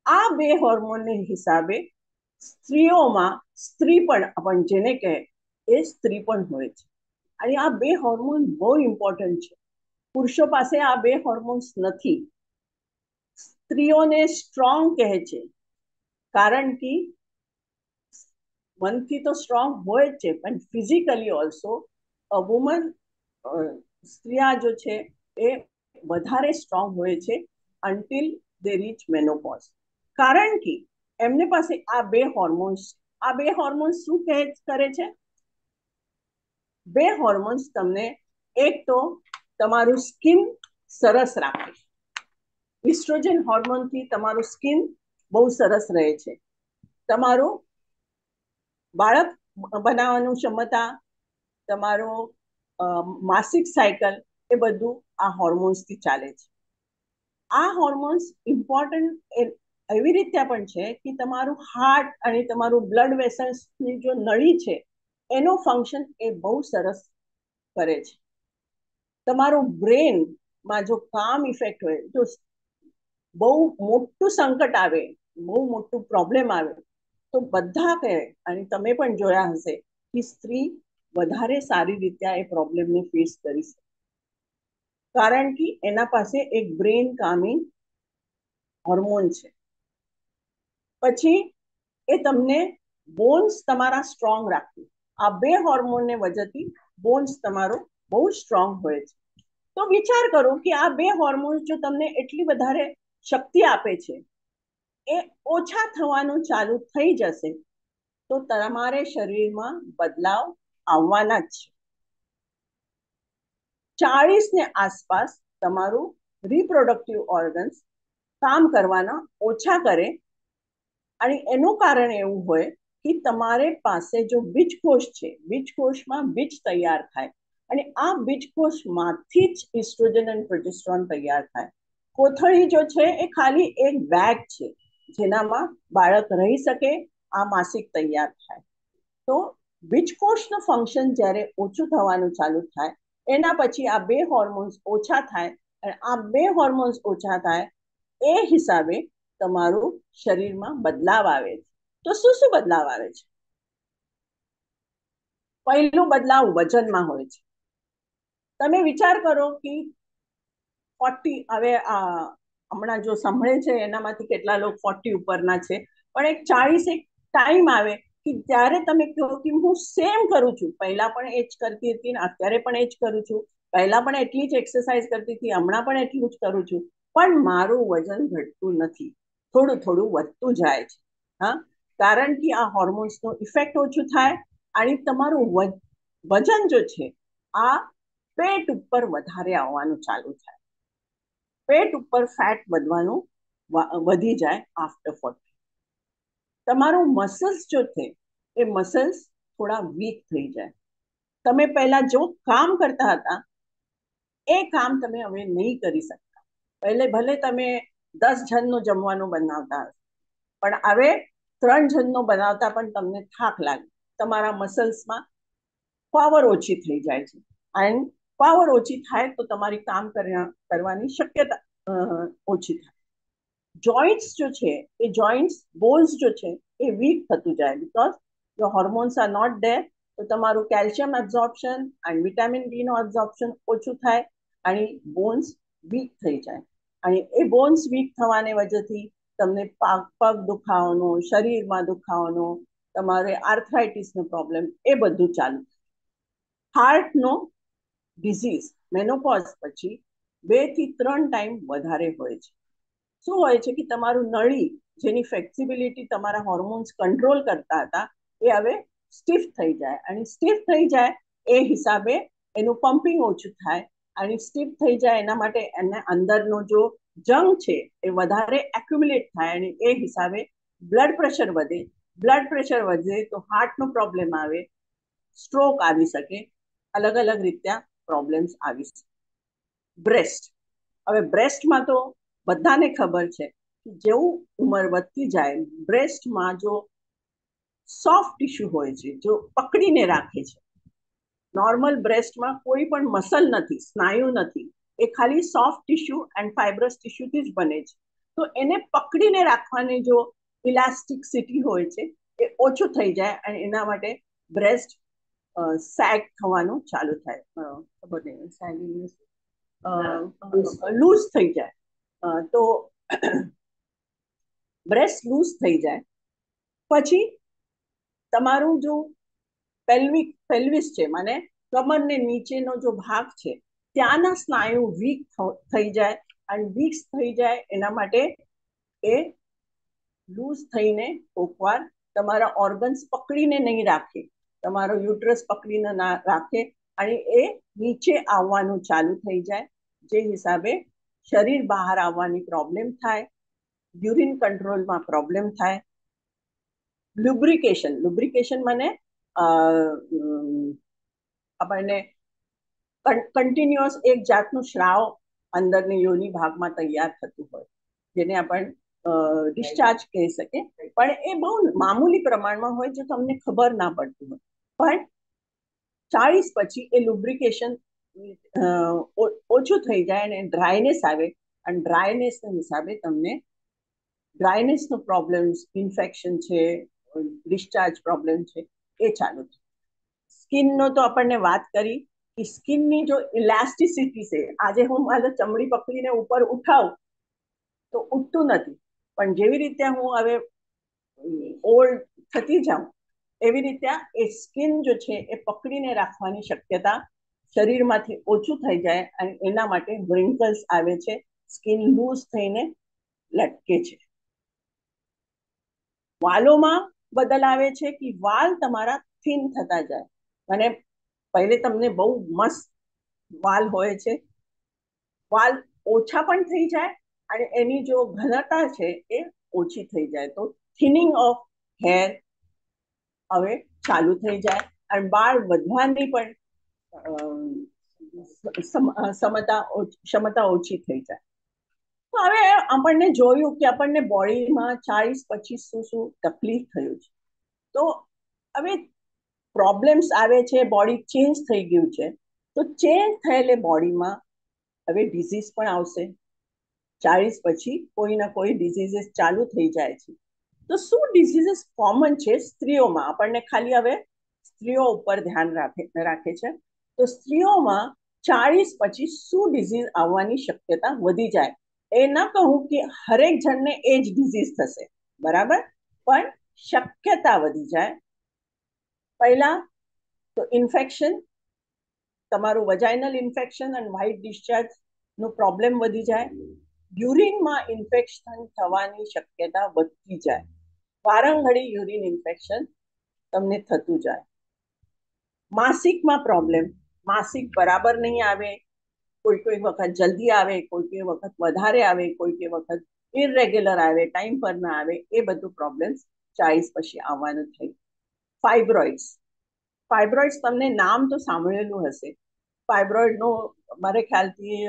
આ બે હોર્મોનને હિસાબે સ્ત્રીઓમાં સ્ત્રી પણ પણ જેને કહે એ સ્ત્રી પણ હોય છે. અને આ બે હોર્મોન બહુ ઇમ્પોર્ટન્ટ છે. પુરુષો પાસે આ બે હોર્મોન્સ નથી. સ્ત્રીઓને સ્ટ્રોંગ કહે છે. કારણ કે મનથી તો સ્ટ્રોંગ હોય જ છે, પણ ફિઝિકલી ઓલ્સો અ વુમન સ્ત્રીયા જો છે એ વધારે સ્ટ્રોંગ હોય છે અન્ટિલ દે રીચ મેનોપોઝ કારણ કે એમને પાસે આ બે હોર્મોન્સ આ બે હોર્મોન્સ શું કહે, કરે છે? બે હોર્મોન્સ તમને એક તો તમારું સ્કિન સરસ રાખે ઇસ્ટ્રોજન હોર્મોનથી તમારું સ્કિન બહુ સરસ રહે છે. તમારું બાળક બનાવવાનું ક્ષમતા, તમારો માસિક સાયકલ એ બધું આ હોર્મોન્સથી ચાલે છે. આ હોર્મોન્સ ઇમ્પોર્ટન્ટ એવી રીતે પણ છે કે તમારું હાર્ટ અને તમારું બ્લડ વેસલ્સની જો નળી છે એનો ફંક્શન એ બહુ સરસ કરે છે. તમારું બ્રેનમાં જો કામ ઇફેક્ટ હોય, જો બહુ મોટું સંકટ આવે, બહુ મોટું પ્રોબ્લેમ આવે, તો બધા કહે, અને તમે પણ જોયા હશે કે સ્ત્રી વધારે સારી રીતે એ પ્રોબ્લેમને ફેસ કરી શકે. કારણ કે એના પાસે એક બ્રેન કામિંગ હોર્મોન છે. પછી એ તમને બોન્સ તમારા સ્ટ્રોંગ રાખે. આ બે હોર્મોનને વજહથી બોન્સ તમારો બહુ સ્ટ્રોંગ હોય છે. તો વિચાર કરો કે આ બે હોર્મોન્સ જો તમને એટલી વધારે શક્તિ આપે છે, એ ઓછા થવાનું ચાલુ થઈ જશે, તો તમારે શરીરમાં બદલાવ આવવાના જ છે. ચાળીસને આસપાસ તમારું રિપ્રોડક્ટિવ ઓર્ગન્સ કામ કરવાના ઓછા કરે, અને એનું કારણ એવું હોય કે તમારે પાસે જો બીજકોષ છે, બીજકોષમાં બીજ તૈયાર થાય અને આ બીજકોષમાંથી જ ઇસ્ટ્રોજન અને પ્રોજેસ્ટ્રોન તૈયાર થાય. કોથળી જો છે એ ખાલી એક બેગ છે, જેનામાં બાળક રહી શકે, આ માસિક તૈયાર થાય. તો બીજકોષનું ફંક્શન જ્યારે ઓછું થવાનું ચાલુ થાય, એના પછી આ બે હોર્મોન્સ ઓછા થાય અને આ બે હોર્મોન્સ ઓછા થાય, એ હિસાબે તમારું શરીરમાં બદલાવ આવે છે. તો શું શું બદલાવ આવે છે? પહેલું બદલાવ વજનમાં હોય છે. તમે વિચાર કરો કે ફોર્ટી હવે હમણાં જો સાંભળે છે એનામાંથી કેટલા લોકો ફોર્ટી ઉપરના છે. પણ એક ચાળીસ એક ટાઈમ આવે કે ત્યારે તમે કહો કે હું સેમ કરું છું. પહેલા પણ એ જ કરતી હતી ને અત્યારે પણ એ જ કરું છું. પહેલા પણ એટલી જ એક્સરસાઇઝ કરતી હતી, હમણાં પણ એટલું જ કરું છું. પણ મારું વજન ઘટતું નથી. થોડું થોડું વધતું જાય છે. હા? કારણ કે આ હોર્મોન્સનો ઇફેક્ટ ઓછું થાય અને તમારું વજન જો છે, આ પેટ ઉપર વધારે આવવાનું ચાલુ થાય. પેટ ઉપર ફેટ વધવાનું વધી જાય આફ્ટર ફોર્ટી તમારું મસલ્સ જો છે, એ મસલ્સ થોડા વીક થઈ જાય. તમે પહેલા જો કામ કરતા હતા, એ કામ તમે હવે નહીં કરી શકતા. પહેલે ભલે તમે દસ જણનું જમવાનું બનાવતા પણ હવે ત્રણ જણનો બનાવતા પણ તમને થાક લાગે. તમારા મસલ્સમાં પાવર ઓછી થઈ જાય છે. એન્ડ પાવર ઓછી થાય તો તમારી કામ કરવાની શક્યતા ઓછી થાય. જોઈન્ટ્સ જો છે, એ જોઈન્ટ્સ બોન્સ જો છે, એ વીક થતું જાય બિકોઝ જો હોર્મોન્સ આર નોટ ડે તો તમારું કેલ્શિયમ એબ્ઝોર્પ્શન એન્ડ વિટામિન ડીનું એબ્ઝોર્પ્શન ઓછું થાય અને બોન્સ વીક થઈ જાય. અને એ બોન્સ વીક થવાને વજહથી તમને પાક પગ દુખાવાનો, શરીરમાં દુખાવાનો, તમારે આર્થરાઇટિસનો પ્રોબ્લેમ, એ બધું ચાલુ. હાર્ટનો ડિઝીઝ, મેનોપોઝ પછી બેથી ત્રણ ટાઈમ વધારે હોય છે. શું હોય છે કે તમારું નળી, જેની ફ્લેક્સિબિલિટી તમારા હોર્મોન્સ કંટ્રોલ કરતા હતા, એ હવે સ્ટીફ થઈ જાય. અને સ્ટીફ થઈ જાય એ હિસાબે એનું પમ્પિંગ ઓછું થાય. અને સ્ટીફ થઈ જાય એના માટે એને અંદરનો જો જંગ છે એ વધારે એક્યુમ્યુલેટ થાય અને એ હિસાબે બ્લડ પ્રેશર વધે. બ્લડ પ્રેશર વધે તો હાર્ટનો પ્રોબ્લેમ આવે સ્ટ્રોક આવી શકે, અલગ અલગ રીતે પ્રોબ્લેમ્સ આવી શકે. બ્રેસ્ટ હવે બ્રેસ્ટમાં તો બધાને ખબર છે કે જેવું ઉંમર વધતી જાય બ્રેસ્ટમાં જો સોફ્ટ ટીશ્યુ હોય છે, જો પકડીને રાખે છે નોર્મલ બ્રેસ્ટમાં કોઈ પણ મસલ નથી, સ્નાયુ નથી એ ખાલી સોફ્ટ ટિશ્યુ એન્ડ ફાઇબ્રસ ટિશ્યુથી જ બને છે. તો એને પકડીને રાખવાની જો ઇલાસ્ટિકસિટી હોય છે, એ ઓછું થઈ જાય અને એના માટે બ્રેસ્ટ સેગ થવાનું ચાલુ થાય. ખબર નહીં લૂઝ થઈ જાય. તો બ્રેસ્ટ લૂઝ થઈ જાય. પછી તમારું જો પેલ્વિક પેલ્વિસ છે, મને કમરને નીચેનો જો ભાગ છે ત્યાંના સ્નાયુ વીક થઈ જાય અને વીક થઈ જાય એના માટે એ લૂઝ થઈને કોકવાર તમારા ઓર્ગન્સ પકડીને નહીં રાખે. તમારો યુટ્રસ પકડીને ના રાખે અને એ નીચે આવવાનું ચાલુ થઈ જાય. જે હિસાબે શરીર બહાર આવવાની પ્રોબ્લેમ થાય યુરિન કંટ્રોલમાં પ્રોબ્લેમ થાય. લુબ્રિકેશન લુબ્રિકેશન મને આપણને કન્ટિન્યુઅસ એક જાતનું શ્રાવ અંદરની યોની ભાગમાં તૈયાર થતું હોય, જેને આપણે ડિસ્ચાર્જ કહી શકે પણ એ બહુ મામૂલી પ્રમાણમાં હોય જો તમને ખબર ના પડતું હોય. પણ ચાળીસ પછી એ લુબ્રિકેશન ઓછું થઈ જાય અને ડ્રાયનેસ આવે. અને ડ્રાયનેસના હિસાબે તમને ડ્રાયનેસનો પ્રોબ્લેમ્સ ઇન્ફેક્શન છે ડિસ્ચાર્જ પ્રોબ્લેમ છે, એ ચાલુ થાય. સ્કિનનો તો આપણને વાત કરી સ્કિનની જો ઇલાસ્ટિસિટી છે, આજે હું મારે ચમડી પકડીને ઉપર ઉઠાવું, તો ઉઠતું નથી. પણ જેવી રીતે હું હવે ઓલ્ડ થતી જાઉં, એવી રીતે એ સ્કિન જો છે એ પકડીને રાખવાની શક્યતા શરીરમાંથી ઓછું થઈ જાય અને એના માટે વ્રિંકલ્સ આવે છે, સ્કિન લૂઝ થઈને લટકે છે. વાલોમાં બદલ આવે છે કે વાલ તમારા થીન થતા જાય. અને પહેલે તમને બહુ મસ્ત વાલ હોય છે. વાલ ઓછા પણ થઈ જાય અને એની જો ઘનતા છે એ ઓછી થઈ જાય. તો થિનિંગ ઓફ હેર હવે ચાલુ થઈ જાય અને બાળ વધવાની પણ ક્ષમતા ક્ષમતા ઓછી થઈ જાય. તો હવે આપણને જોયું કે આપણને બોડીમાં ચાળીસ પચીસ શું શું તકલીફ થયું છે. તો હવે પ્રોબ્લેમ્સ આવે છે બોડી ચેન્જ થઈ ગયું છે, તો ચેન્જ થયેલે બોડીમાં હવે ડિઝીઝ પણ આવશે. ચાળીસ પછી કોઈ ના કોઈ ડિઝીઝીસ ચાલુ થઈ જાય છે. તો શું ડિઝીઝીસ કોમન છે? સ્ત્રીઓમાં. આપણને ખાલી હવે સ્ત્રીઓ ઉપર ધ્યાન રાખે રાખે છે. તો સ્ત્રીઓમાં ચાળીસ પછી શું ડિઝીઝ આવવાની શક્યતા વધી જાય? એ ના કહું કે હરેક જણને એ જ ડિઝીઝ થશે. બરાબર? પણ શક્યતા વધી જાય. પહેલા તો ઇન્ફેક્શન તમારું વજાઇનલ ઇન્ફેક્શન અને વ્હાઇટ ડિસ્ચાર્જનું પ્રોબ્લેમ વધી જાય. યુરિનમાં ઇન્ફેક્શન થવાની શક્યતા વધતી જાય. વારંઘડી યુરિન ઇન્ફેક્શન તમને થતું જાય. માસિકમાં પ્રોબ્લેમ માસિક બરાબર નહીં આવે, કોઈ કોઈ વખત જલ્દી આવે, કોઈ કોઈ વખત વધારે આવે, કોઈ કોઈ વખત ઇરેગ્યુલર આવે ટાઈમ પર ના આવે, એ બધું પ્રોબ્લેમ્સ ચાળીસ પછી આવવાનું થઈ ફાઇબ્રોઇડ્સ. ફાઇબ્રોઇડ્સ તમને નામ તો સાંભળેલું હશે. ફાઇબ્રોઇડનો મારે ખ્યાલથી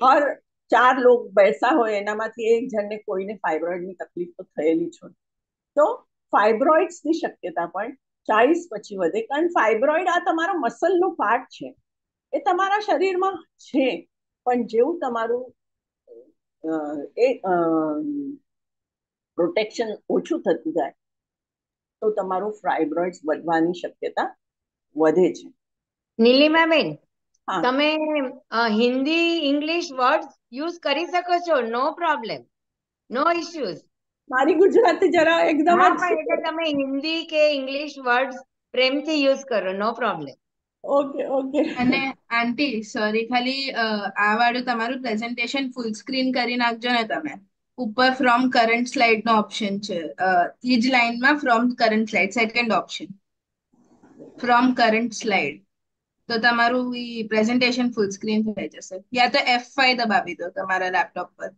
હર ચાર લોક બેસા હોય એનામાંથી એક જણને કોઈને ફાઇબ્રોઇડની તકલીફ તો થયેલી છે તો ફાઇબ્રોઇડ્સની શક્યતા પણ ચાળીસ પછી વધે. કારણ ફાઇબ્રોઇડ આ તમારો મસલનો પાર્ટ છે. એ તમારા શરીરમાં છે. પણ જેવું તમારું એ પ્રોટેક્શન ઓછું થતું જાય તો તમારું ફાઇબ્રોઇડ્સ વધવાની શક્યતા વધે છે. નીલિમાબેન મેમેન તમે હિન્દી ઇંગ્લિશ વર્ડ યુઝ કરી શકો છો? No problem. No issues. મારી ગુજરાતી જરા એકદમ એટલે તમે હિન્દી કે ઇંગ્લિશ વર્ડ પ્રેમથી યુઝ કરો નો પ્રોબ્લેમ. Okay okay. અને આંટી સોરી ખાલી અ, આ વાળું તમારું પ્રેઝન્ટેશન ફૂલ સ્ક્રીન કરી નાખજો ને તમે. ઉપર ફ્રોમ કરંટ સ્લાઇડ નો ઓપ્શન છે. એ જ લાઈનમાં from current slide second option from current slide તો તમારું ઈ પ્રેઝન્ટેશન ફૂલ સ્ક્રીન થઈ જશે. યા તો F5 દબાવી દો તમારા લેપટોપ પર.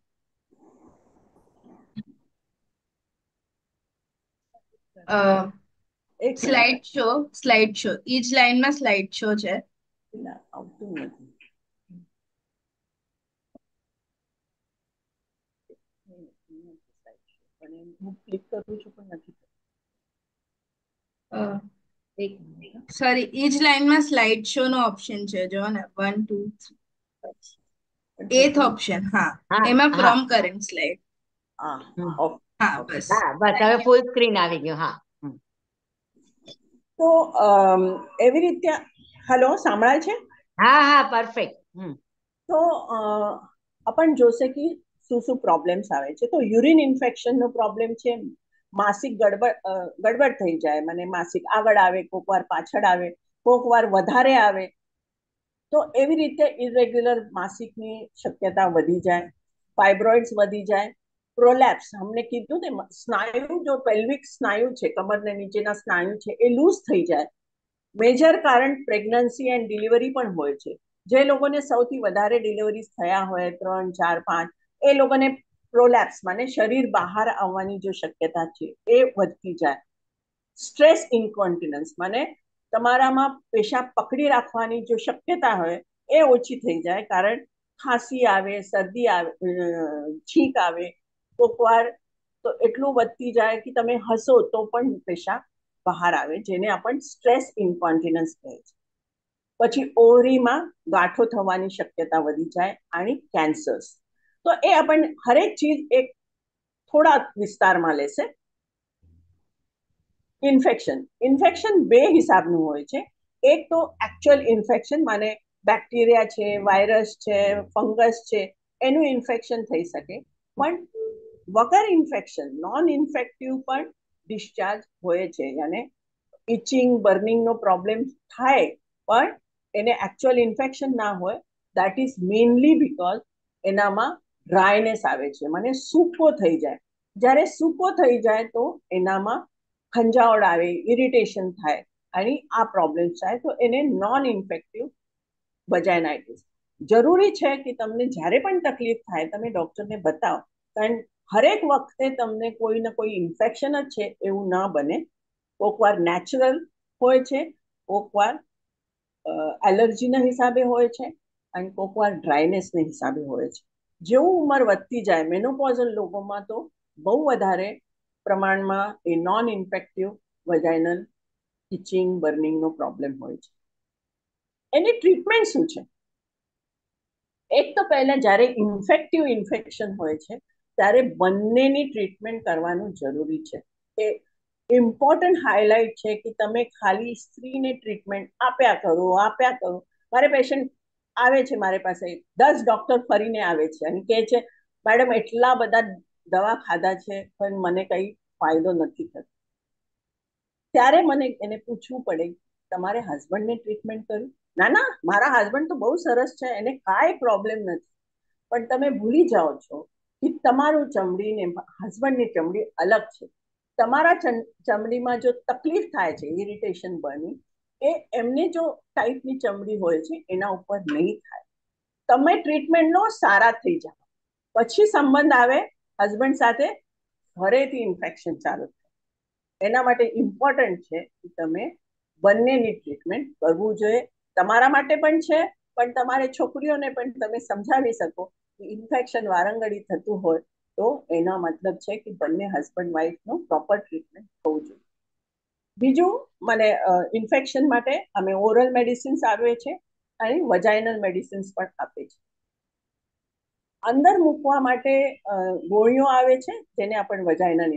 એક સ્લાઇડ શો સ્લાઇડ શો ઈ જ લાઈનમાં સ્લાઇડ શો છે. આવતું નથી પણ એમ હું ક્લિક કરું છું પણ નથી થતું. એક મિનિટ સોરી એ જ લાઈનમાં સ્લાઇડ શો નો ઓપ્શન છે જો ને. વન ટુ એથ ઓપ્શન હા. એમાં. ફ્રોમ કરંટ સ્લાઇડ હા ઓકે. હા બસ. હા બસ હવે ફૂલ સ્ક્રીન આવી ગયું હા. તો એવી રીતે હેલો સાંભળાય છે? હા હા પરફેક્ટ હમ. તો આપણ જોશે કે શું શું પ્રોબ્લેમ્સ આવે છે? તો યુરિન ઇન્ફેક્શનનો પ્રોબ્લેમ છે, માસિક ગડબડ ગડબડ થઈ જાય, મને માસિક આગળ આવે, કોક વાર પાછળ આવે, કોક વાર વધારે આવે. તો એવી રીતે ઇરેગ્યુલર માસિકની શક્યતા વધી જાય ફાઇબ્રોઇડ્સ વધી જાય પ્રોલેપ્સ અમને કીધું ને, સ્નાયુ, જો પેલ્વિક સ્નાયુ છે કમરને નીચેના સ્નાયુ છે, એ લૂઝ થઈ જાય. મેજર કારણ પ્રેગ્નન્સી એન્ડ ડિલિવરી પણ હોય છે. જે લોકોને સૌથી વધારે ડિલિવરીઝ થયા હોય, ત્રણ, ચાર, પાંચ એ લોકોને પ્રોલેપ્સ માને શરીર બહાર આવવાની જો શક્યતા છે એ વધતી જાય. સ્ટ્રેસ ઇન્કોન્ટિનન્સ માને તમારામાં પેશાબ પકડી રાખવાની જો શક્યતા હોય એ ઓછી થઈ જાય કારણ ખાંસી આવે, શરદી આવે છીંક આવે, કોકવાર તો એટલું વધતી જાય કે તમે હસો તો પણ પેશાબ બહાર આવે જેને આપણે સ્ટ્રેસ ઇન્કોન્ટિનન્સ કહે છે. પછી ઓવરીમાં ગાંઠો થવાની શક્યતા વધી જાય અને કેન્સર્સ તો એ આપણને હરેક ચીજ એક થોડા વિસ્તારમાં લેશે. ઇન્ફેક્શન ઇન્ફેક્શન બે હિસાબનું હોય છે. એક તો એકચ્યુઅલ ઇન્ફેક્શન માને બેક્ટેરિયા છે વાયરસ છે ફંગસ છે, એનું ઇન્ફેક્શન થઈ શકે. પણ વગર ઇન્ફેક્શન નોન ઇન્ફેક્ટિવ પણ ડિસ્ચાર્જ હોય છે. અને ઇચિંગ બર્નિંગનો પ્રોબ્લેમ થાય, પણ એને એકચ્યુઅલ ઇન્ફેક્શન ના હોય. દેટ ઇઝ મેઇનલી બીકોઝ એનામાં ડ્રાયનેસ આવે છે. મને સૂકો થઈ જાય. જ્યારે સૂકો થઈ જાય તો એનામાં ખંજાવડ આવે ઇરિટેશન થાય અને આ પ્રોબ્લેમ થાય. તો એને નોન ઇન્ફેક્ટિવ વજાઇનાઇટિસ જરૂરી છે કે તમને જ્યારે પણ તકલીફ થાય, તમે ડૉક્ટરને બતાવો. કારણ હરેક વખતે તમને કોઈ ને કોઈ ઇન્ફેક્શન જ છે એવું ના બને. કોકવાર નેચરલ હોય છે કોકવાર એલર્જીના હિસાબે હોય છે અને કોકવાર ડ્રાયનેસના હિસાબે હોય છે. જેવું ઉંમર વધતી જાય મેનોપોઝલ લોકોમાં તો બહુ વધારે પ્રમાણમાં એ નોન ઇન્ફેક્ટિવ વજાઇનલ ઇચિંગ બર્નિંગનો પ્રોબ્લેમ હોય છે. એની ટ્રીટમેન્ટ શું છે? એક તો પહેલા જ્યારે ઇન્ફેક્ટિવ ઇન્ફેક્શન હોય છે, ત્યારે બંનેની ટ્રીટમેન્ટ કરવાનું જરૂરી છે. એ ઇમ્પોર્ટન્ટ હાઇલાઇટ છે કે તમે ખાલી સ્ત્રીને ટ્રીટમેન્ટ આપ્યા કરો આપ્યા કરો. મારે પેશન્ટ આવે છે મારી પાસે. દસ ડોક્ટર ફરીને આવે છે અને કહે છે, મેડમ, એટલા બધા દવા ખાધા છે, પણ મને કંઈ ફાયદો નથી થતો. ત્યારે મને એને પૂછવું પડે, તમારે હસબન્ડને ટ્રીટમેન્ટ કર્યું ના ના, મારા હસબન્ડ તો બહુ સરસ છે, એને કાંઈ પ્રોબ્લેમ નથી. પણ તમે ભૂલી જાઓ છો કે તમારું ચમડી ને હસબન્ડની ચમડી અલગ છે. તમારા ચમડીમાં જો તકલીફ થાય છે ઇરિટેશન બની એ એમને જો ટાઈપની ચમડી હોય છે, એના ઉપર નહીં થાય. તમે ટ્રીટમેન્ટ લો સારા થઈ જાઓ. પછી સંબંધ આવે હસબન્ડ સાથે ઘરેથી ઇન્ફેક્શન ચાલુ થાય. એના માટે ઇમ્પોર્ટન્ટ છે કે તમે બંનેની ટ્રીટમેન્ટ કરવું જોઈએ. તમારા માટે પણ છે, પણ તમારે છોકરીઓને પણ તમે સમજાવી શકો કે ઇન્ફેક્શન વારંગડી થતું હોય તો એનો મતલબ છે કે બંને હસબન્ડ વાઈફનું પ્રોપર ટ્રીટમેન્ટ થવું જોઈએ. બીજું મને ઇન્ફેક્શન માટે અમે ઓરલ મેડિસિન્સ આવે છે અને વજાઇનલ મેડિસિન્સ પણ આપે છે અંદર મૂકવા માટે ગોળીઓ આવે છે જેને આપણે વજાઇનલ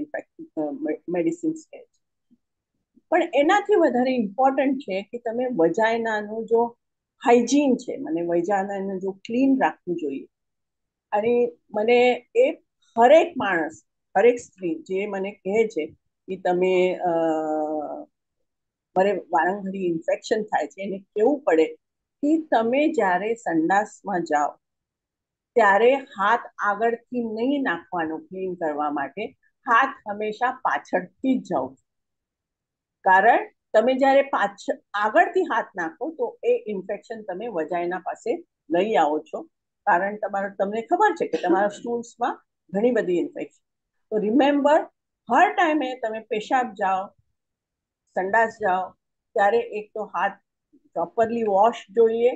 મેડિસિન્સ કહે છે. પણ એનાથી વધારે ઇમ્પોર્ટન્ટ છે કે તમે વજાઇનાનું જો હાઇજીન છે, મને વજાઇનાનું જો ક્લીન રાખવું જોઈએ. અને મને એ હરેક માણસ, હરેક સ્ત્રી જે મને કહે છે કે તમે મારે વારંઘડી ઇન્ફેક્શન થાય છે એને કેવું પડે કે તમે જ્યારે સંડાસમાં જાઓ, ત્યારે હાથ આગળથી નહીં નાખવાનો ક્લીન કરવા માટે હાથ હંમેશા પાછળથી જ જાઓ. કારણ તમે જ્યારે પાછળ આગળથી હાથ નાખો તો એ ઇન્ફેક્શન તમે વજાયના પાસે લઈ આવો છો. કારણ તમારો, તમને ખબર છે કે તમારા સ્ટૂલ્સમાં ઘણી બધી ઇન્ફેક્શન તો રિમેમ્બર હર ટાઈમે તમે પેશાબ જાઓ, સંડાસ જાઓ, ત્યારે એક તો હાથ પ્રોપરલી વોશ જોઈએ.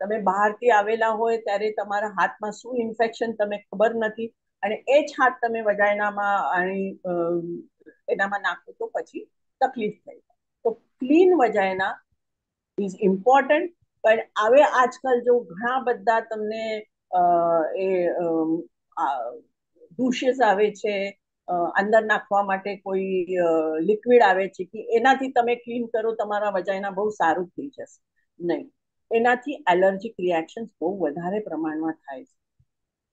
તમે બહારથી આવેલા હોય ત્યારે તમારા હાથમાં શું ઇન્ફેક્શન તમે ખબર નથી. અને એ જ હાથ તમે વજાયનામાં એનામાં નાખો તો પછી તકલીફ થઈ તો ક્લીન વજાયના ઇઝ ઇમ્પોર્ટન્ટ પણ હવે આજકાલ જો ઘણા બધા તમને એ ડુશીસ આવે છે અંદર નાખવા માટે કોઈ લિક્વિડ આવે છે કે એનાથી તમે ક્લીન કરો, તમારા વજાયના બહુ સારું થઈ જશે. નહીં. એનાથી એલર્જીક રિએક્શન બહુ વધારે પ્રમાણમાં થાય છે.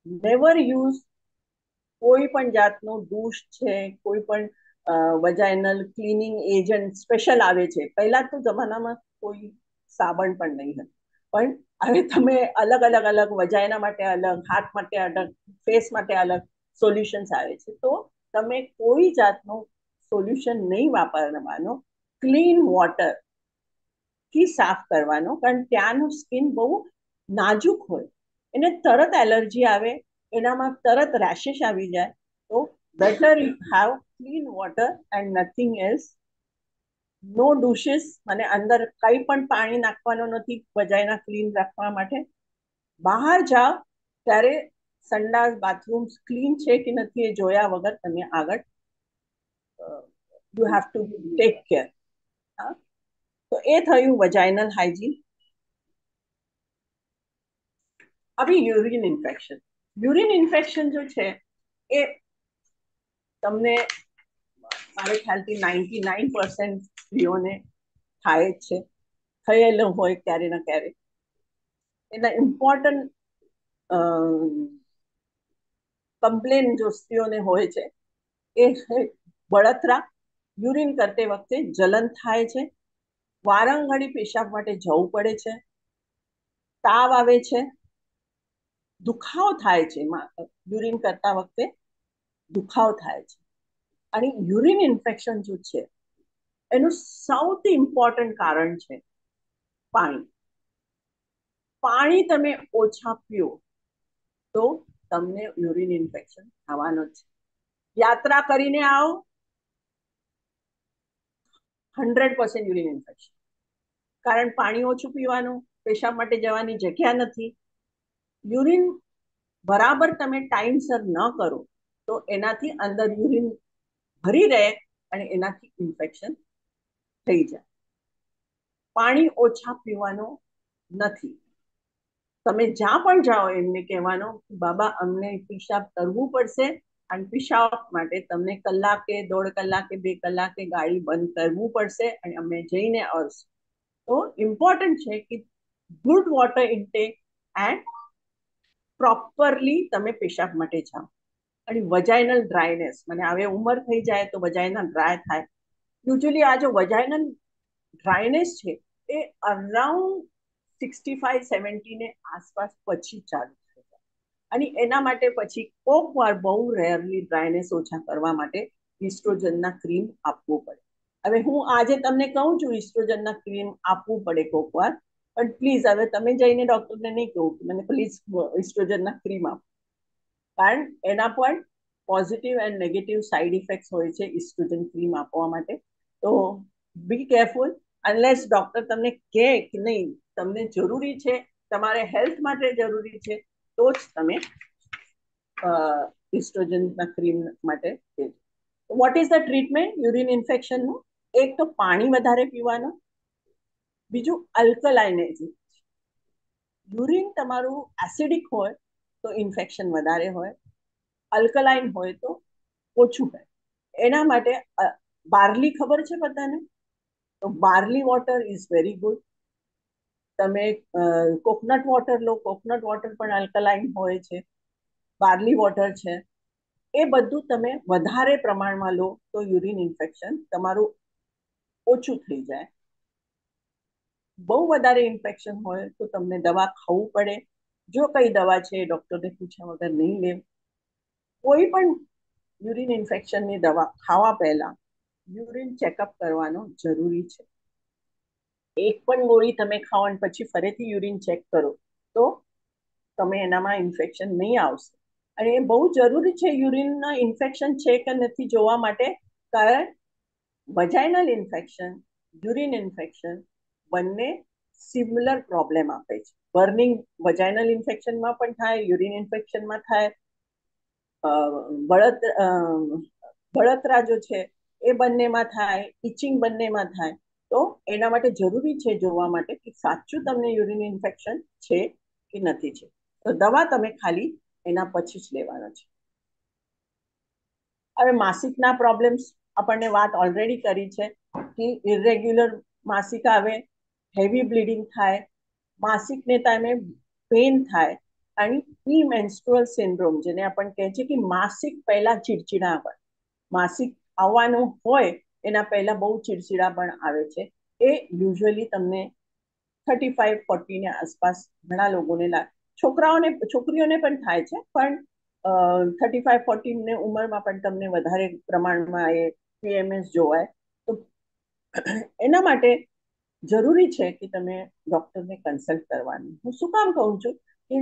નેવર યુઝ કોઈ પણ જાતનું દૂષ છે, કોઈ પણ વજાઇનલ ક્લિનિંગ એજન્ટ સ્પેશિયલ આવે છે. પહેલા તો જમાનામાં કોઈ સાબણ પણ નહીં હતું. પણ હવે તમે અલગ અલગ અલગ વજાયના માટે અલગ, હાથ માટે અલગ ફેસ માટે અલગ સોલ્યુશન્સ આવે છે. તો તમે કોઈ જાતનું સોલ્યુશન નહીં વાપરવાનો ક્લીન વોટરથી સાફ કરવાનો, કારણ ત્યાંનું સ્કિન બહુ નાજુક હોય. એને તરત એલર્જી આવે, એનામાં તરત રેશિસ આવી જાય. તો better you have clean water and nothing else no douches અને અંદર કંઈ પણ પાણી નાખવાનું નથી વજાયના ક્લીન રાખવા માટે. બહાર જાઓ, ત્યારે સંડાસ બાથરૂમ્સ ક્લીન છે કે નથી એ જોયા વગર તમે આગળ you have to take care તો એ થયું વજાઇનલ હાઇજીન હવે યુરિન ઇન્ફેક્શન યુરિન ઇન્ફેક્શન જો છે, એ તમને મારે ખ્યાલથી નાઇન્ટી નાઇન પર્સન્ટ સ્ત્રીઓને થાય જ છે. થયેલું હોય ક્યારે ના ક્યારે. એના ઇમ્પોર્ટન્ટ કમ્પ્લેન જો સ્ત્રીઓને હોય છે. એ બળતરા યુરિન કરતે વખતે જલન થાય છે. વારંઘડી પેશાબ માટે જવું પડે છે. તાવ આવે છે. દુખાવો થાય છે યુરિન કરતા વખતે દુખાવો થાય છે. અને યુરિન ઇન્ફેક્શન જો છે, એનું સૌથી ઇમ્પોર્ટન્ટ કારણ છે પાણી. પાણી તમે ઓછા પીઓ તો તમને યુરિન ઇન્ફેક્શન થવાનો છે. યાત્રા કરીને આવો. Hundred percent urine infection. કારણ પાણી ઓછું પીવાનું, પેશાબ માટે જવાની જગ્યા નથી. યુરિન બરાબર તમે ટાઈમસર ન કરો, તો એનાથી અંદર યુરિન ભરી રહે અને એનાથી ઇન્ફેક્શન થઈ જાય. પાણી ઓછા પીવાનું નથી. તમે જ્યાં પણ જાઓ એમને કહેવાનું બાબા, અમને પેશાબ કરવું પડશે અને પેશાબ માટે તમને કલાકે, દોઢ કલાકે, બે કલાકે ગાડી બંધ કરવું પડશે અને અમે જઈને આવશું તો ઇમ્પોર્ટન્ટ છે કે good water intake and properly તમે પેશાબ માટે જાઓ. અને વજાઇનલ ડ્રાયનેસ મને હવે ઉંમર થઈ જાય તો વજાઇનલ ડ્રાય થાય. યુઝ્યુઅલી આ જો વજાઇનલ ડ્રાયનેસ છે, એ અરાઉન્ડ સિક્સટી ફાઈવ સેવન્ટીને આસપાસ પછી ચાલુ થઈ જાય. અને એના માટે પછી કોક વાર બહુ રેરલી ડ્રાયનેસ ઓછા કરવા માટે ઇસ્ટ્રોજનના ક્રીમ આપવું પડે. હવે હું આજે તમને કહું છું ઇસ્ટ્રોજનના ક્રીમ આપવું પડે કોક વાર, પણ પ્લીઝ હવે તમે જઈને ડોક્ટરને નહીં કહું કે મને પ્લીઝ ઇસ્ટ્રોજનના ક્રીમ આપો. કારણ એના પણ positive and negative side effects હોય છે ઇસ્ટ્રોજન ક્રીમ આપવા માટે. તો બી કેરફુલ અનલેસ ડૉક્ટર તમને કહે કે નહીં તમને જરૂરી છે, તમારે હેલ્થ માટે જરૂરી છે, તો જ તમે ઇસ્ટ્રોજનના ક્રીમ માટે what is the treatment urine ઇન્ફેક્શનનું એક તો પાણી વધારે પીવાનું. બીજું અલ્કલાઇનેઝિંગ યુરિન તમારું એસિડિક હોય, તો ઇન્ફેક્શન વધારે હોય. અલ્કલાઇન હોય, તો ઓછું હોય. એના માટે બાર્લી ખબર છે બધાને? તો barley water is very good તમે કોકોનટ વોટર લો, કોકોનટ વોટર પણ અલ્કલાઇન હોય છે, બાર્લી વોટર છે, એ બધું તમે વધારે પ્રમાણમાં લો તો યુરિન ઇન્ફેક્શન તમારું ઓછું થઈ જાય. બહુ વધારે ઇન્ફેક્શન હોય તો તમને દવા ખાવું પડે. જો કઈ દવા છે, ડૉક્ટરને પૂછ્યા વગર નહીં લે. કોઈ પણ યુરિન ઇન્ફેક્શનની દવા ખાવા પહેલાં યુરિન ચેકઅપ કરવાનો જરૂરી છે. એક પણ ગોળી તમે ખાઓ અને પછી ફરીથી યુરિન ચેક કરો, તો તમે એનામાં ઇન્ફેક્શન નહીં આવશે. અને એ બહુ જરૂરી છે યુરિનના ઇન્ફેક્શન છે કે નથી જોવા માટે, કારણ વજાઇનલ ઇન્ફેક્શન યુરિન ઇન્ફેક્શન બંને સિમિલર પ્રોબ્લેમ આપે છે. બર્નિંગ વજાઇનલ ઇન્ફેક્શનમાં પણ થાય યુરિન ઇન્ફેક્શનમાં થાય બળત બળતરા જો છે એ બંનેમાં થાય ઇચિંગ બંનેમાં થાય તો એના માટે જરૂરી છે જોવા માટે કે સાચું તમને યુરિન ઇન્ફેક્શન છે કે નથી છે? તો દવા તમે ખાલી એના પછી જ લેવાનો છે. હવે માસિકના પ્રોબ્લેમ્સ આપણને વાત ઓલરેડી કરી છે કે ઇરેગ્યુલર માસિક આવે હેવી બ્લીડિંગ થાય, માસિકને ટાઈમે પેન થાય અને પ્રી મેન્સ્ટ્રુઅલ સિન્ડ્રોમ જેને આપણે કહે છે કે માસિક પહેલા ચીડચીડા આવે. માસિક આવવાનું હોય એના પહેલા બહુ ચીડચીડા પણ આવે છે. એ યુઝ્યુઅલી તમને થર્ટી ફાઈવ ફોર્ટીની આસપાસ ઘણા લોકોને લાગે, છોકરાઓને, છોકરીઓને પણ થાય છે, પણ થર્ટી ફાઈવ ફોર્ટીને ઉંમરમાં પણ તમને વધારે પ્રમાણમાં એ પીએમએસ જોવાય. તો એના માટે જરૂરી છે કે તમે ડૉક્ટરને કન્સલ્ટ કરવાની. હું શું કામ કહું છું કે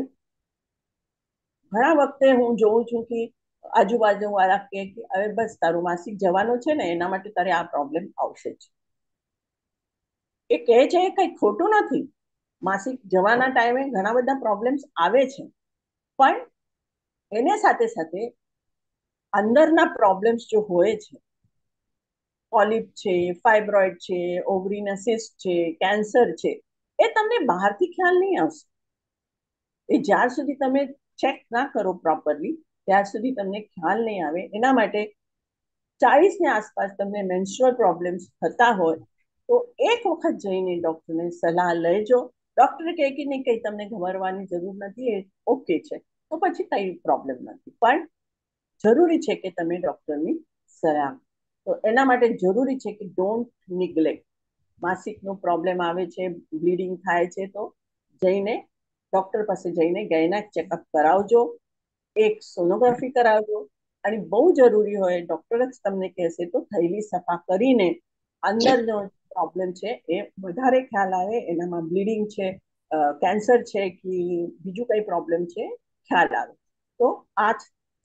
ઘણા વખતે હું જોઉં છું કે આજુબાજુ વાળા કે હવે બસ તારું માસિક જવાનું છે ને, એના માટે તારે આ પ્રોબ્લેમ આવશે જ. એ કહે છે એ કંઈ ખોટું નથી. માસિક જવાના ટાઈમે ઘણા બધા પ્રોબ્લેમ્સ આવે છે. પણ એને સાથે સાથે અંદરના પ્રોબ્લેમ્સ જો હોય છે પોલિપ છે ફાઇબ્રોઇડ છે ઓવરીના સિસ્ટ છે કેન્સર છે, એ તમને બહારથી ખ્યાલ નહીં આવશે. એ જ્યાર સુધી તમે ચેક ના કરો પ્રોપરલી ત્યાર સુધી તમને ખ્યાલ નહીં આવે. એના માટે ચાળીસની આસપાસ તમને મેન્સ્ટ્રુઅલ પ્રોબ્લેમ્સ થતા હોય, તો એક વખત જઈને ડૉક્ટરને સલાહ લેજો. ડૉક્ટર કહે કે નહીં, કંઈ તમને ગભરવાની જરૂર નથી, એ ઓકે છે. તો પછી કંઈ પ્રોબ્લેમ નથી. પણ જરૂરી છે કે તમે ડૉક્ટરની સલાહ તો એના માટે જરૂરી છે કે ડોન્ટ નિગ્લેક્ટ માસિકનો પ્રોબ્લેમ આવે છે બ્લીડિંગ થાય છે, તો જઈને ડૉક્ટર પાસે જઈને ગયના ચેકઅપ કરાવજો. એક સોનોગ્રાફી કરાવજો અને બહુ જરૂરી હોય ડોક્ટર જ તમને કહેશે તો થયેલી સફા કરીને અંદરનો પ્રોબ્લેમ છે એ વધારે ખ્યાલ આવે, એનામાં બ્લીડિંગ છે કેન્સર છે કે બીજું કઈ પ્રોબ્લેમ છે, ખ્યાલ આવે. તો આ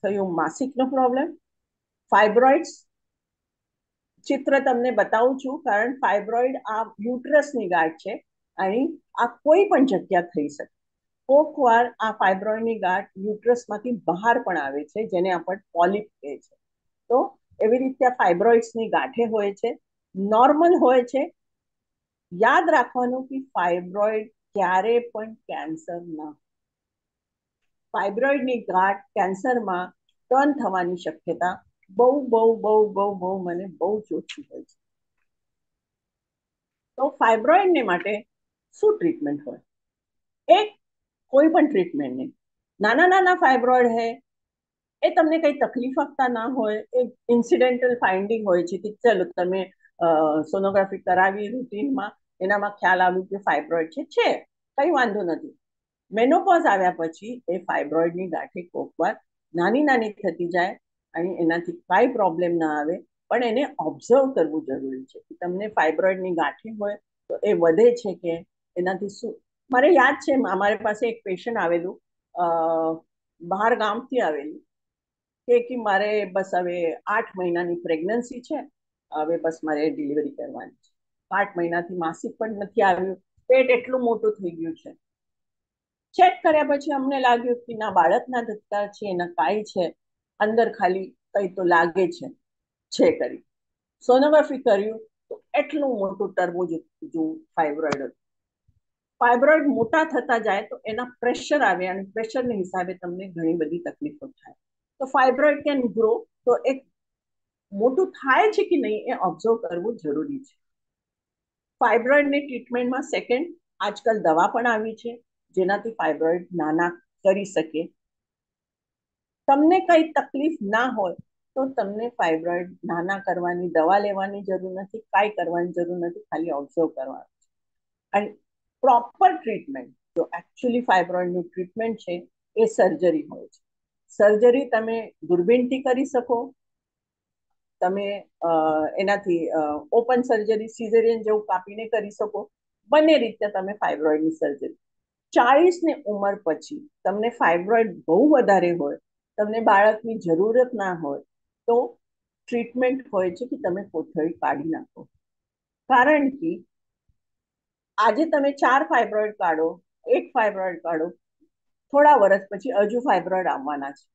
થયું માસિકનો પ્રોબ્લેમ ફાઇબ્રોઇડ્સ ચિત્ર તમને બતાવું છું કારણ ફાઇબ્રોઇડ આ યુટ્રસની ગાંઠ છે. અને આ કોઈ પણ જગ્યા થઈ શકે. કોક વાર આ ફાઇબ્રોઇડની ગાંઠ યુટ્રસમાંથી બહાર પણ આવે છે, જેને આપણે પોલિપ કહે છે. તો એવી રીતે આ ફાઇબ્રોઇડ્સની ગાંઠે હોય છે. નોર્મલ હોય છે. યાદ રાખવાનું કે ફાઇબ્રોઇડ ક્યારે પણ કેન્સર ના ફાઇબ્રોઇડની ગાંઠ કેન્સરમાં ટર્ન થવાની શક્યતા બહુ બહુ બહુ બહુ બહુ મને બહુ જ ઓછી હોય છે. તો ફાઇબ્રોઇડને માટે શું ટ્રીટમેન્ટ હોય? એક કોઈ પણ ટ્રીટમેન્ટ નહીં નાના નાના ફાઇબ્રોઇડ હે, એ તમને કંઈ તકલીફ આપતા ના હોય, એ ઇન્સિડેન્ટલ ફાઇન્ડિંગ હોય છે કે ચલો તમે સોનોગ્રાફી કરાવી રૂટીનમાં, એનામાં ખ્યાલ આવ્યું કે ફાઇબ્રોઇડ છે છે, કંઈ વાંધો નથી. મેનોપોઝ આવ્યા પછી એ ફાઇબ્રોઇડની ગાંઠી કોકવાર નાની નાની થતી જાય અને એનાથી કાંઈ પ્રોબ્લેમ ના આવે, પણ એને ઓબ્ઝર્વ કરવું જરૂરી છે. કે તમને ફાઇબ્રોઇડની ગાંઠી હોય તો એ વધે છે કે, એનાથી શું મારે યાદ છે, અમારી પાસે એક પેશન્ટ આવેલું બહાર ગામથી આવેલું, કે કે મારે બસ હવે આઠ મહિનાની પ્રેગ્નન્સી છે, હવે બસ મારે ડિલિવરી કરવાની છે. આઠ મહિનાથી માસિક પણ નથી આવ્યું, પેટ એટલું મોટું થઈ ગયું છે. ચેક કર્યા પછી અમને લાગ્યું કે ના, બાળકના ધક્કા છે, એના કાંઈ છે, અંદર ખાલી કંઈ તો લાગે છે છે કરી સોનોગ્રાફી કર્યું તો એટલું મોટું ટર્બુજ ફાઇબ્રોઇડ હતું ફાઇબ્રોઇડ મોટા થતા જાય તો એના પ્રેશર આવે અને પ્રેશરને હિસાબે તમને ઘણી બધી તકલીફો થાય. તો ફાઇબ્રોઇડ કેન ગ્રો તો એક મોટું થાય છે કે નહીં એ ઓબ્ઝર્વ કરવું જરૂરી છે. ફાઇબ્રોઇડની ટ્રીટમેન્ટમાં સેકન્ડ આજકાલ દવા પણ આવી છે, જેનાથી ફાઇબ્રોઇડ નાના કરી શકે. તમને કઈ તકલીફ ના હોય તો તમને ફાઇબ્રોઇડ નાના કરવાની, દવા લેવાની જરૂર નથી, કાંઈ કરવાની જરૂર નથી, ખાલી ઓબ્ઝર્વ કરવાનું અને પ્રોપર ટ્રીટમેન્ટ જો એકચ્યુઅલી ફાઇબ્રોઇડનું ટ્રીટમેન્ટ છે, એ સર્જરી હોય છે. સર્જરી તમે દૂરબીનથી કરી શકો. તમે એનાથી ઓપન સર્જરી સિઝેરિયન જેવું કાપીને કરી શકો. બંને રીતે તમે ફાઇબ્રોઇડની સર્જરી ચાળીસની ઉંમર પછી તમને ફાઇબ્રોઇડ બહુ વધારે હોય, તમને બાળકની જરૂરત ના હોય, તો ટ્રીટમેન્ટ હોય છે કે તમે કોથળી કાઢી નાખો. કારણ કે આજે તમે ચાર ફાઇબ્રોઇડ કાઢો, એક ફાઇબ્રોઇડ કાઢો, થોડા વર્ષ પછી હજુ ફાઇબ્રોઇડ આવવાના છે.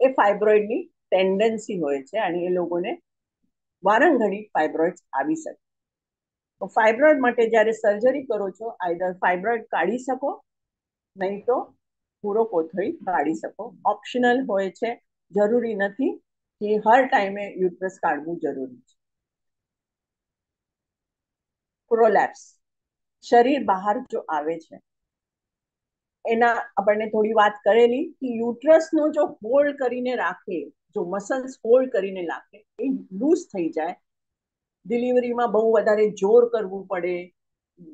એ ફાઇબ્રોઇડની ટેન્ડન્સી હોય છે અને એ લોકોને વારંઘડી ફાઇબ્રોઇડ આવી શકે. તો ફાઇબ્રોઇડ માટે જ્યારે સર્જરી કરો છો આઈધર ફાઇબ્રોઇડ કાઢી શકો, નહીં તો પૂરો કોથળી કાઢી શકો. ઓપ્શનલ હોય છે, જરૂરી નથી કે હર ટાઈમે યુટ્રસ કાઢવું જરૂરી છે. પ્રોલેપ્સ શરીર બહાર જો આવે છે. એના આપણને થોડી વાત કરેલી કે યુટ્રસનો જો હોલ્ડ કરીને રાખે, જો મસલ્સ હોલ્ડ કરીને રાખે, એ લૂઝ થઈ જાય. ડિલિવરીમાં બહુ વધારે જોર કરવું પડે.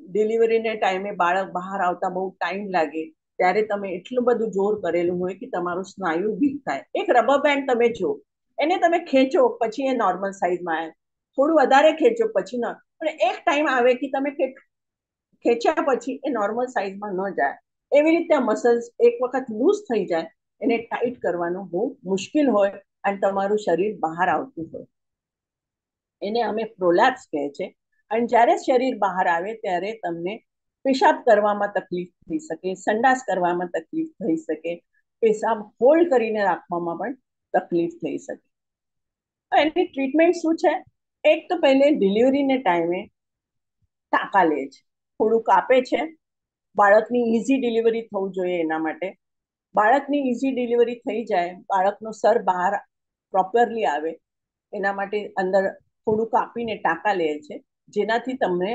ડિલિવરીને ટાઈમે બાળક બહાર આવતા બહુ ટાઈમ લાગે. ત્યારે તમે એટલું બધું જોર કરેલું હોય કે તમારું સ્નાયુ વીક થાય. એક રબર બેન્ડ તમે જો, એને તમે ખેંચો, પછી એ નોર્મલ સાઇઝમાં આવે. થોડું વધારે ખેંચો, પછી ન. પણ એક ટાઈમ આવે કે તમે ખેંચ્યા પછી એ નોર્મલ સાઇઝમાં ન જાય. એવી રીતે મસલ્સ એક વખત લૂઝ થઈ જાય, એને ટાઈટ કરવાનું બહુ મુશ્કેલ હોય અને તમારું શરીર બહાર આવતું હોય. એને અમે પ્રોલેપ્સ કહે છે. અને જ્યારે શરીર બહાર આવે ત્યારે તમને પેશાબ કરવામાં તકલીફ થઈ શકે, સંડાસ કરવામાં તકલીફ થઈ શકે, પેશાબ હોલ્ડ કરીને રાખવામાં પણ તકલીફ થઈ શકે. એની ટ્રીટમેન્ટ શું છે? એક તો પહેલે ડિલિવરીને ટાઈમે ટાંકા લે છે. થોડું કાપે છે. બાળકની ઇઝી ડિલિવરી થવું જોઈએ એના માટે. બાળકની ઇઝી ડિલિવરી થઈ જાય, બાળકનો સર બહાર પ્રોપરલી આવે, એના માટે અંદર થોડું કાપીને ટાંકા લે છે, જેનાથી તમને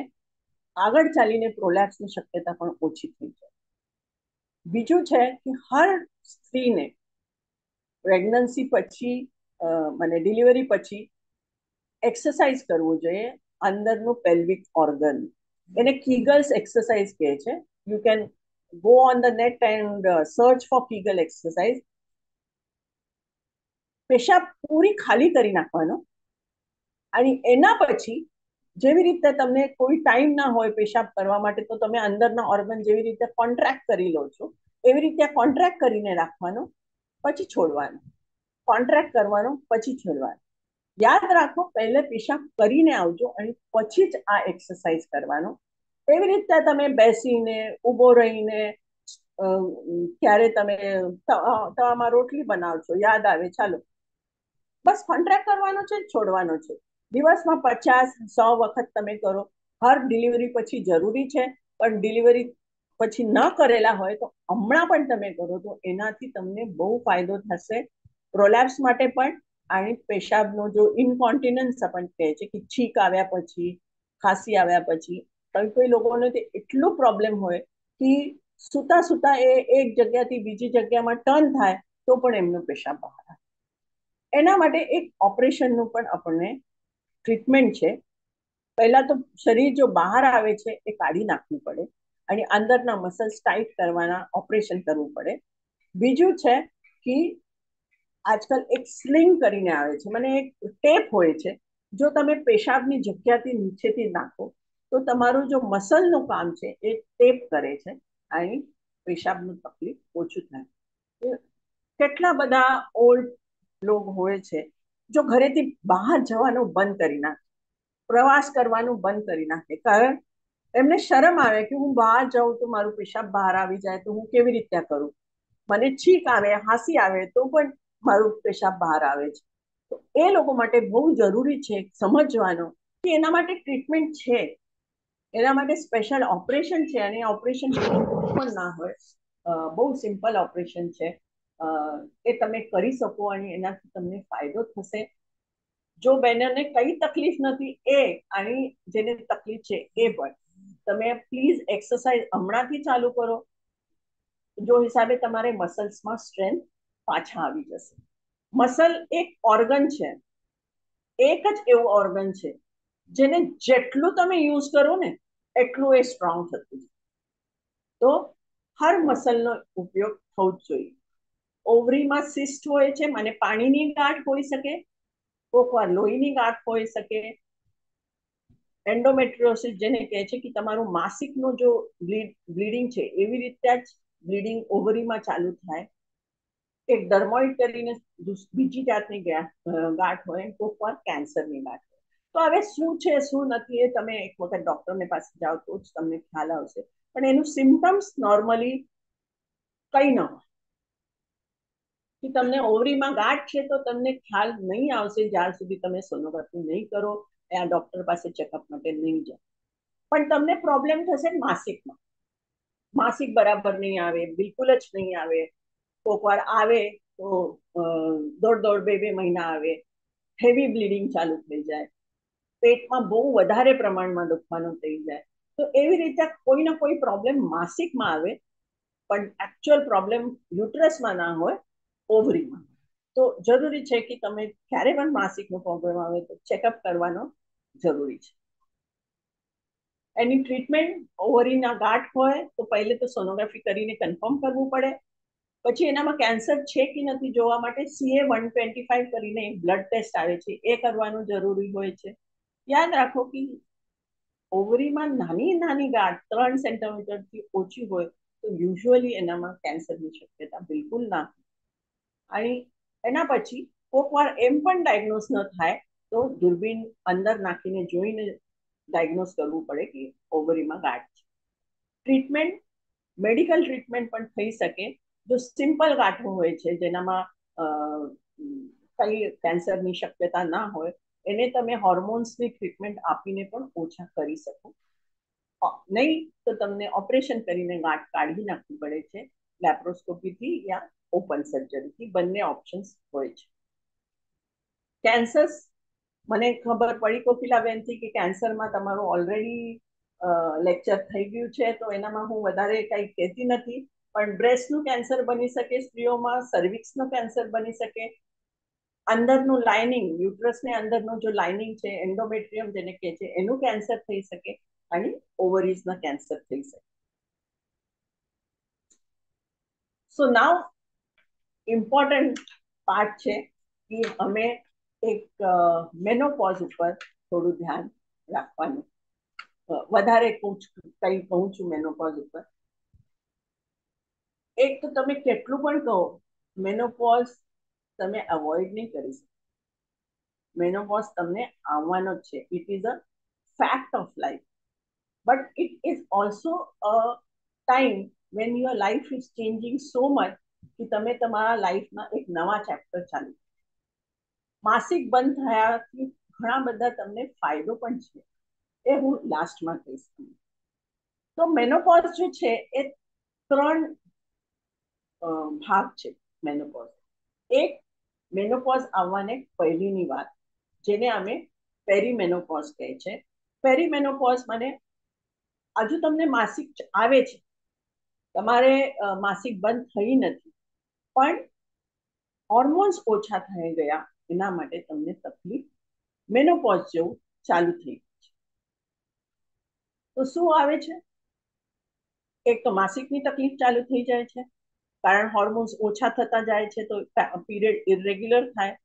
આગળ ચાલીને પ્રોલેપ્સની શક્યતા પણ ઓછી થઈ જાય. બીજું છે કે હર સ્ત્રીને પ્રેગ્નન્સી પછી મને ડિલિવરી પછી એક્સરસાઇઝ કરવું જોઈએ અંદરનું પેલ્વિક ઓર્ગન એને કીગલ્સ એક્સરસાઇઝ કહે છે. You can go on the net and search for Kegel exercise પેશાબ પૂરી ખાલી કરી નાખવાનો. અને એના પછી જેવી રીતે તમને કોઈ ટાઈમ ના હોય પેશાબ કરવા માટે, તો તમે અંદરના ઓર્ગન જેવી રીતે કોન્ટ્રાક્ટ કરી લો છો, એવી રીતે કોન્ટ્રાક્ટ કરીને રાખવાનો, પછી છોડવાનો. કોન્ટ્રાક્ટ કરવાનો, પછી છોડવાનો. યાદ રાખો, પહેલે પેશાબ કરીને આવજો અને પછી જ આ એક્સરસાઇઝ કરવાનો. એવી રીતે તમે બેસીને, ઊભો રહીને ક્યારે તમે તવામાં રોટલી બનાવશો, યાદ આવે, ચાલો. બસ કોન્ટ્રાક્ટ કરવાનો છે છોડવાનો છે. દિવસમાં પચાસ, સો વખત તમે કરો. હર ડિલિવરી પછી જરૂરી છે, પણ ડિલિવરી પછી ન કરેલા હોય તો હમણાં પણ તમે કરો તો એનાથી તમને બહુ ફાયદો થશે. પ્રોલેપ્સ માટે પણ અને પેશાબનો જો ઇનકોન્ટિનન્સ આપણને કહે છે કે છીક આવ્યા પછી, ખાંસી આવ્યા પછી કોઈ કોઈ લોકોને તે એટલો પ્રોબ્લેમ હોય કે સુતા સુતા એ એક જગ્યાથી બીજી જગ્યામાં ટર્ન થાય તો પણ એમનો પેશાબ બહાર આવે. એના માટે એક ઓપરેશનનું પણ આપણને ટ્રીટમેન્ટ છે. પહેલાં તો શરીર જો બહાર આવે છે એ કાઢી નાખવું પડે અને અંદરના મસલ્સ ટાઈટ કરવાના ઓપરેશન કરવું પડે. બીજું છે કે આજકાલ એક સ્લિંગ કરીને આવે છે. મને એક ટેપ હોય છે. જો તમે પેશાબની જગ્યાથી નીચેથી નાખો, તો તમારું જો મસલનું કામ છે એ ટેપ કરે છે. અને પેશાબનું તકલીફ ઓછું થાય. કેટલા બધા ઓલ્ડ લોક હોય છે, જો ઘરેથી બહાર જવાનું બંધ કરી નાખે, પ્રવાસ કરવાનું બંધ કરી નાખે. કારણ એમને શરમ આવે કે હું બહાર જાઉં તો મારું પેશાબ બહાર આવી જાય તો હું કેવી રીતે કરું? મને છીક આવે, હાંસી આવે તો પણ મારું પેશાબ બહાર આવે છે. તો એ લોકો માટે બહુ જરૂરી છે સમજવાનું કે એના માટે ટ્રીટમેન્ટ છે. એના માટે સ્પેશિયલ ઓપરેશન છે અને ઓપરેશન પણ ના હોય. બહુ સિમ્પલ ઓપરેશન છે. એ તમે કરી શકો અને એનાથી તમને ફાયદો થશે. જો બેનરને કઈ તકલીફ નથી એ અને જેને તકલીફ છે એ પણ. તમે પ્લીઝ એક્સરસાઇઝ હમણાંથી ચાલુ કરો. જો હિસાબે તમારે મસલ્સમાં સ્ટ્રેન્થ પાછા આવી જશે. મસલ એક ઓર્ગન છે. એક જ એવું ઓર્ગન છે, જેને જેટલું તમે યુઝ કરો ને, એટલું એ સ્ટ્રોંગ થતું છે તો હર મસલનો ઉપયોગ થવો જ જોઈએ. ઓવરીમાં સિસ્ટ હોય છે, મને પાણીની ગાંઠ હોઈ શકે કોક વાર લોહીની ગાંઠ હોઈ શકે. એન્ડોમેટ્રિયોસિસ જેને કહે છે કે તમારું માસિકનું જો બ્લીડિંગ છે, એવી રીતે જ બ્લીડિંગ ઓવરીમાં ચાલુ થાય. એક ડર્મોઇડ કરીને બીજી જાતની ગાંઠ હોય તો પણ કેન્સરની ગાંઠ તો હવે શું છે, શું નથી એ તમે એક વખત ડૉક્ટરને પાસે જાઓ તો જ તમને ખ્યાલ આવશે. પણ એનું સિમ્ટમ્સ નોર્મલી કંઈ ન હોય. કે તમને ઓવરીમાં ગાંઠ છે તો તમને ખ્યાલ નહીં આવશે, જ્યાં સુધી તમે સોનોગ્રાફી નહીં કરો આ ડૉક્ટર પાસે ચેકઅપ માટે નહીં જાઓ. પણ તમને પ્રોબ્લેમ થશે માસિકમાં. માસિક બરાબર નહીં આવે, બિલકુલ જ નહીં આવે. કોક વાર આવે તો દોઢ દોઢ બે બે મહિના આવે હેવી બ્લીડિંગ ચાલુ થઈ જાય. પેટમાં બહુ વધારે પ્રમાણમાં દુખવાનું થઈ જાય. તો એવી રીતે કોઈ ના કોઈ પ્રોબ્લેમ માસિકમાં આવે, પણ એકચ્યુઅલ પ્રોબ્લેમ યુટ્રસમાં ના હોય ઓવરીમાં તો જરૂરી છે કે તમે ક્યારે પણ માસિકનો પ્રોબ્લેમ આવે તો ચેકઅપ કરવાનો જરૂરી છે. એની ટ્રીટમેન્ટ ઓવરીના ગાંઠ હોય, તો પહેલે તો સોનોગ્રાફી કરીને કન્ફર્મ કરવું પડે. પછી એનામાં કેન્સર છે કે નથી જોવા માટે સીએ વન ટ્વેન્ટી ફાઈવ કરીને બ્લડ ટેસ્ટ આવે છે. એ કરવાનું જરૂરી હોય છે. યાદ રાખો કે ઓવરીમાં નાની નાની ગાંઠ ત્રણ સેન્ટીમીટરથી ઓછી હોય તો યુઝ્યુઅલી એનામાં કેન્સરની શક્યતા બિલકુલ ના અને એના પછી કોઈક વાર એમ પણ ડાયગ્નોઝ ન થાય તો દૂરબીન અંદર નાખીને જોઈને ડાયગ્નોઝ કરવું પડે કે ઓવરીમાં ગાંઠ છે. ટ્રીટમેન્ટ મેડિકલ ટ્રીટમેન્ટ પણ થઈ શકે. જો સિમ્પલ ગાંઠો હોય છે, જેનામાં કઈ કેન્સરની શક્યતા ના હોય, એને તમે હોર્મોન્સની ટ્રીટમેન્ટ આપીને પણ ઓછા કરી શકો. નહીં તો તમને ઓપરેશન કરીને ગાંઠ કાઢી નાખવી પડે છે લેપ્રોસ્કોપીથી યા ઓપન સર્જરીથી બંને ઓપ્શન્સ હોય છે. કેન્સર મને ખબર પડી કોકિલાબેનથી કે કેન્સરમાં તમારું ઓલરેડી લેક્ચર થઈ ગયું છે, તો એનામાં હું વધારે કંઈ કહેતી નથી. પણ બ્રેસ્ટનું કેન્સર બની શકે, સ્ત્રીઓમાં સર્વિક્સનું કેન્સર બની શકે. અંદરનું લાઇનિંગ યુટ્રસને અંદરનું જો લાઇનિંગ છે એન્ડોમેટ્રિયમ જેને કહે છે, એનું કેન્સર થઈ શકે અને ઓવરીઝના કેન્સર થઈ શકે. સો નાવ ઇમ્પોર્ટન્ટ પાર્ટ છે કે અમે એક મેનોપોઝ ઉપર થોડું ધ્યાન રાખવાનું. વધારે કહું કંઈ કહું છું મેનોપોઝ ઉપર. એક તો તમે કેટલું પણ કહો મેનોપોઝ તમે અવોઇડ નહીં કરી શકો. મેનોપોઝ તમને આવવાનો જ છે. It is a fact of life but it is also a time when your life is changing so much કે તમે તમારા લાઈફમાં એક નવા ચેપ્ટર ચાલુ માસિક બંધ થયાથી ઘણા બધા તમને ફાયદો પણ છે. એ હું લાસ્ટમાં કહીશ તો મેનોપોઝ જે છે, એ ત્રણ ભાગ છે મેનોપોઝ એક મેનોપોઝ આવવાને પહેલીની વાત, જેને અમે પેરીમેનોપોઝ કહે છે. પેરીમેનોપોઝ મને હજુ તમને માસિક આવે છે. તમારે માસિક બંધ થઈ નથી. પણ હોર્મોન્સ ઓછા થઈ ગયા, એના માટે તમને તકલીફ મેનોપોઝ જેવું ચાલુ થઈ ગયું છે. તો શું આવે છે? એક તો માસિકની તકલીફ ચાલુ થઈ જાય છે. કારણ હોર્મોન્સ ઓછા થતા જાય છે તો પીરિયડ ઇરેગ્યુલર થાય.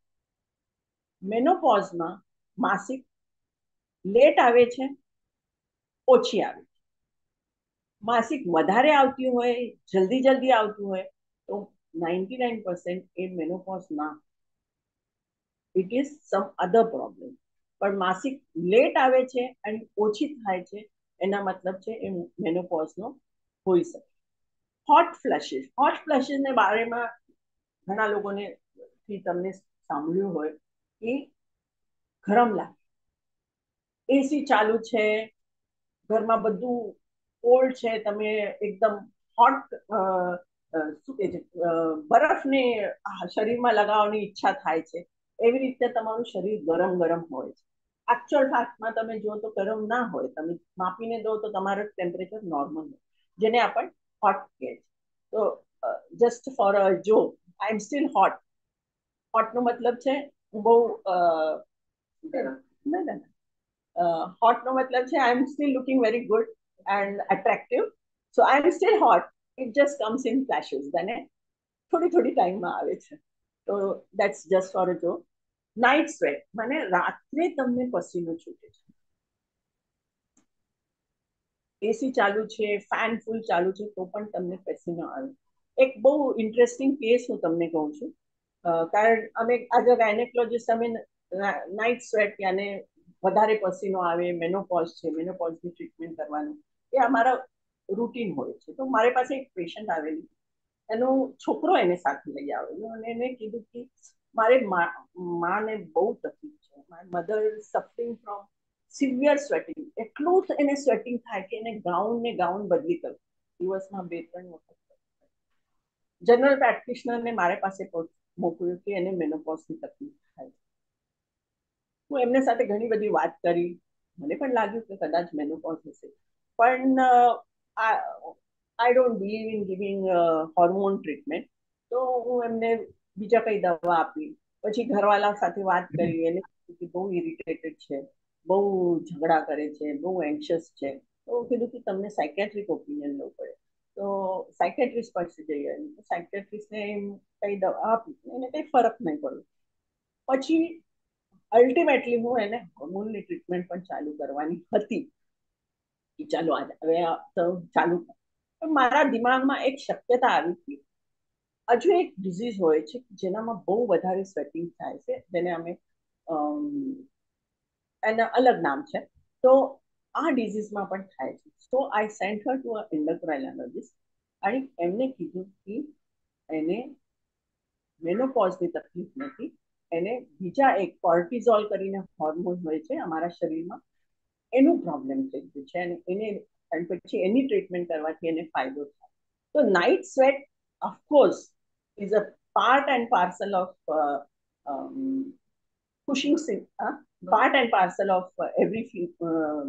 મેનોપોઝમાં માસિક લેટ આવે છે, ઓછી આવે છે. માસિક વધારે આવતી હોય, જલ્દી જલ્દી આવતું હોય, તો નાઇન્ટી નાઇન પર્સન્ટ એ મેનોપોઝ ના it is some other problem પણ માસિક લેટ આવે છે અને ઓછી થાય છે, એના મતલબ છે એ મેનોપોઝનો હોઈ શકે. હોટ ફ્લેશિસ હોટ ફ્લેશિસને બારેમાં ઘણા લોકોને થી તમને સાંભળ્યું હોય કે ગરમ લાગે. એસી ચાલુ છે, ઘરમાં બધું કોલ્ડ છે, તમે એકદમ હોટ શું કે છે બરફને શરીરમાં લગાવવાની ઈચ્છા થાય છે. એવી રીતે તમારું શરીર ગરમ ગરમ હોય છે. એકચ્યુઅલ ફેક્ટમાં તમે જો તો ગરમ ના હોય. તમે માપીને દો તો તમારું ટેમ્પરેચર નોર્મલ હોય. જેને આપણે હોટ કે તો જસ્ટ ફોર અ જો આઈ એમ સ્ટીલ હોટ હોટનો મતલબ છે હું બહુ હોટનો મતલબ છે I am still looking very good and attractive so I am still hot it just comes in flashes અને થોડી થોડી ટાઈમમાં આવે છે. તો દેટ્સ જસ્ટ ફોર અ જો નાઇટ સ્વેટ મને રાત્રે તમને પસીનો છૂટે છે. એસી ચાલુ છે, ફેન ફૂલ ચાલુ છે, તો પણ તમને પેસીનો આવે. એક બહુ ઇન્ટરેસ્ટિંગ કેસ હું તમને કહું છું. કારણ અમે આજે ગાયનેકોલોજીસ્ટ અમે નાઇટ સ્વેટ યાને વધારે પસીનો આવે મેનોપોઝ છે મેનોપોઝની ટ્રીટમેન્ટ કરવાનું, એ અમારા રૂટીન હોય છે. તો મારી પાસે એક પેશન્ટ આવેલી. એનો છોકરો એને સાથે લઈ આવેલો અને એને કીધું કે મારે માને બહુ તકલીફ છે. My mother suffering from severe sweating એટલું એને સ્વેટિંગ થાય કે એને ગાઉન ને ગાઉન બદલી કરવું દિવસમાં બે, ત્રણ વખત. જનરલ પ્રેક્ટિશનરને મારી પાસે મોકલ્યું કે એને મેનોપોઝની તકલીફ થાય. હું એમને સાથે ઘણી બધી વાત કરી. મને પણ લાગ્યું કે કદાચ મેનોપોઝ હશે. પણ I don't believe in giving hormone treatment તો હું એમને બીજા કઈ દવા આપી. પછી ઘરવાળા સાથે વાત કરી. એને બહુ ઇરિટેટેડ છે. બહુ ઝઘડા કરે છે, બહુ એન્શિયસ છે. તો કીધું કે તમને સાયકેટ્રિક ઓપિનિયન લેવું પડે. તો સાયકેટ્રિસ્ટ પાસે જઈએ સાયકેટ્રિસ્ટને એમ કંઈ દવા આપી. એને કંઈ ફરક નહીં પડ્યો. પછી અલ્ટિમેટલી હું એને હોર્મોનની ટ્રીટમેન્ટ પણ ચાલુ કરવાની હતી. કે ચાલો આજે હવે તો ચાલુ મારા દિમાગમાં એક શક્યતા આવી હતી. હજુ એક ડિઝીઝ હોય છે જેનામાં બહુ વધારે સ્વેટિંગ થાય છે. જેને અમે એના અલગ નામ છે. તો આ ડિઝીઝમાં પણ થાય છે. સો આઈ સેન્ટ હર ટુ અ એન્ડોક્રાઇનોલોજીસ્ટ અને એમને કીધું કે એને મેનોપોઝની તકલીફ નથી. એને બીજા એક કોર્ટિઝોલ કરીને હોર્મોન હોય છે અમારા શરીરમાં. એનું પ્રોબ્લેમ થઈ ગયું છે અને એને અને પછી એની ટ્રીટમેન્ટ કરવાથી એને ફાયદો થાય. તો night sweat of course is a part and parcel of pushing part and parcel of every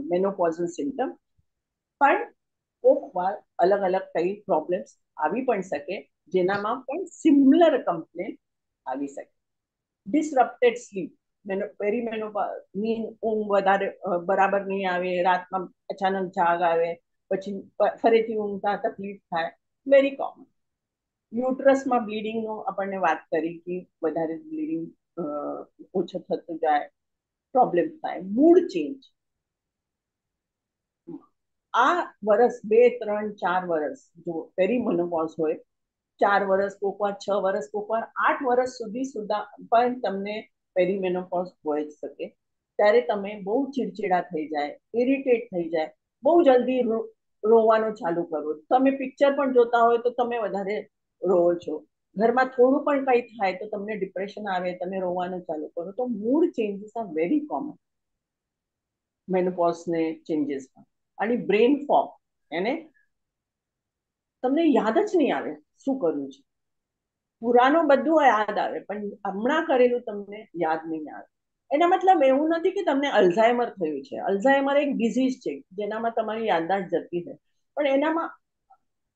menopausal symptom પણ કોક વાર અલગ અલગ કઈ પ્રોબ્લેમ્સ આવી પણ શકે જેનામાં પણ સિમિલર કમ્પ્લેન આવી શકે ડિસરપ્ટેડ સ્લીપ મેનો પેરીમેનોની ઊંઘ વધારે બરાબર નહીં આવે રાતમાં અચાનક જાગ આવે પછી ફરીથી ઊંઘતા તકલીફ થાય વેરી કોમન યુટ્રસમાં બ્લીડિંગનો આપણને વાત કરી કે વધારે બ્લીડિંગ ઓછું થતું જાય પ્રોબ્લેમ થાય મૂડ ચેન્જ આ વર્ષ બે, ત્રણ, ચાર વર્ષ જો પેરી મનોપોઝ હોય, ચાર વર્ષ કોક વાર છ વર્ષ કોક વાર આઠ વર્ષ સુધી સુધા, પણ તમને પેરીમેનોપોઝ હોય જ શકે. ત્યારે તમે બહુ ચીડચીડા થઈ જાય ઇરિટેટ થઈ જાય, બહુ જલ્દી રોવાનું ચાલુ કરો. તમે પિક્ચર પણ જોતા હોય તો તમે વધારે રોવો છો. ઘરમાં થોડું પણ કંઈ થાય તો તમને ડિપ્રેશન આવે, તમે રોવાનું ચાલુ કરો, તો mood changes are very common મેનોપોઝને ચેન્જીસમાં અને બ્રેન ફોગ એને તમને યાદ જ નહીં આવે શું કર્યું છે. પુરાનું બધું યાદ આવે, પણ હમણાં કરેલું તમને યાદ નહીં આવે. એના મતલબ એવું નથી કે તમને અલ્ઝાઇમર થયું છે. અલ્ઝાઇમર એક ડિઝીઝ છે, જેનામાં તમારી યાદદાસ્ત જતી છે પણ એનામાં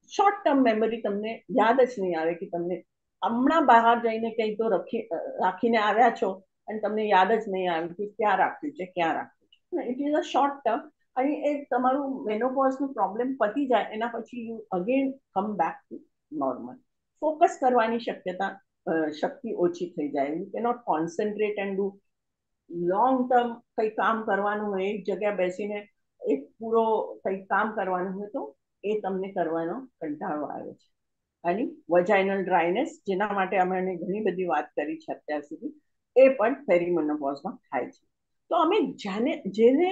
શોર્ટ ટર્મ મેમરી તમને યાદ જ નહીં આવે કે તમને હમણાં બહાર જઈને કંઈ તો રખી રાખીને આવ્યા છો અને તમને યાદ જ નહીં આવે કે ક્યાં રાખ્યું છે, ક્યાં રાખ્યું છે. It is a short term અને એ તમારું મેનોપોઝનું પ્રોબ્લેમ પતી જાય એના પછી you again come back to normal focus કરવાની શક્યતા શક્તિ ઓછી થઈ જાય. You cannot concentrate and do long term કંઈ કામ કરવાનું હોય, એક જગ્યા બેસીને એક પૂરો કંઈ કામ કરવાનું હોય તો એ તમને કરવાનો કંટાળો આવે છે. અને વજાઇનલ ડ્રાયનેસ જેના માટે અમે ઘણી બધી વાત કરી છે અત્યાર સુધી, એ પણ પેરીમોનોપોઝમાં થાય છે. તો અમે જાને, જેને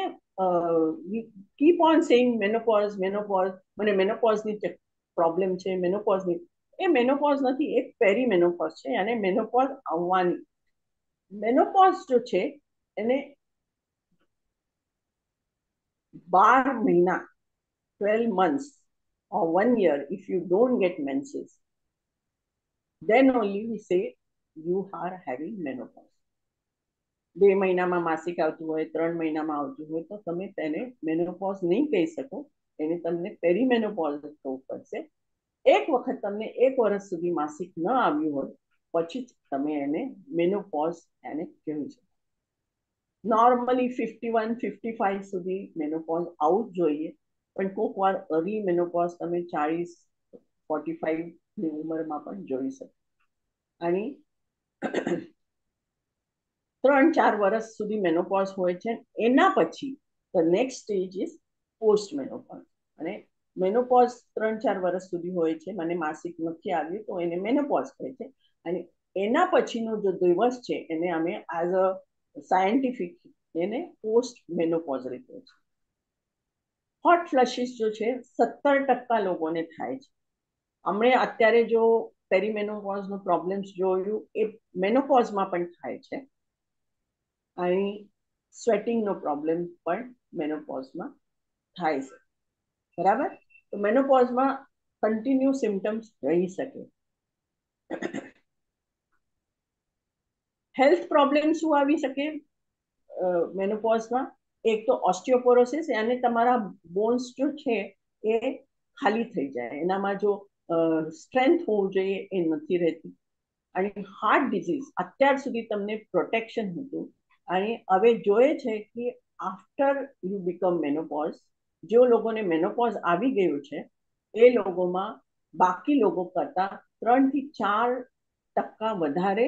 keep on saying menopause menopause મને મેનોપોઝની પ્રોબ્લેમ છે મેનોપોઝની એ મેનોપોઝ નથી, એ પેરીમેનોપોઝ છે, અને મેનોપોઝ આવવાની. મેનોપોઝ જો છે, એને બાર મહિના twelve months or one year, if you don't get menses, then only we say you are having menopause. બે મહિનામાં માસિક આવતું હોય, ત્રણ મહિનામાં આવતું હોય, તો તમે તેને મેનોપોઝ નહીં કહી શકો. એને તમને પેરીમેનોપોઝ કહેવું પડશે. એક વખત તમને એક વર્ષ સુધી માસિક ન આવ્યું હોય, પછી જ તમે એને મેનોપોઝ એને કહેવું છે normally fifty one fifty five સુધી મેનોપોઝ આવવું જ જોઈએ. પણ કોઈક વાર અરી મેનોપોઝ તમે ચાળીસ ફોર્ટી ફાઈવની ઉંમરમાં પણ જોઈ શકો. અને ત્રણ ચાર વર્ષ સુધી મેનોપોઝ હોય છે. એના પછી the next stage is post menopause અને મેનોપોઝ ત્રણ ચાર વર્ષ સુધી હોય છે. મને માસિક નથી આવ્યું, તો એને મેનોપોઝ કહે છે. અને એના પછીનો જે દિવસ છે, એને અમે એઝ અ સાયન્ટિફિક એને પોસ્ટ મેનોપોઝ રીતે છે હોટ ફ્લશિસ જો છે, સત્તર ટકા લોકોને થાય છે. હમણે અત્યારે જો પેરીમેનોપોઝનો પ્રોબ્લેમ્સ જોયું, એ મેનોપોઝમાં પણ થાય છે. અને સ્વેટિંગનો પ્રોબ્લેમ પણ મેનોપોઝમાં થાય છે. બરાબર? તો મેનોપોઝમાં કન્ટિન્યુ સિમ્ટમ્સ રહી શકે. હેલ્થ પ્રોબ્લેમ શું આવી શકે? મેનોપોઝમાં એક તો ઓસ્ટિયોપોરોસિસ અને તમારા બોન્સ જો છે એ ખાલી થઈ જાય. એનામાં જો સ્ટ્રેન્થ હોવું જોઈએ એ નથી રહેતી. અને હાર્ટ ડિઝીઝ, અત્યાર સુધી તમને પ્રોટેક્શન હતું. અને હવે જોઈએ છે કે આફ્ટર યુ બીકમ મેનોપોઝ, જે લોકોને મેનોપોઝ આવી ગયું છે, એ લોકોમાં બાકી લોકો કરતાં ત્રણથી ચાર ટકા વધારે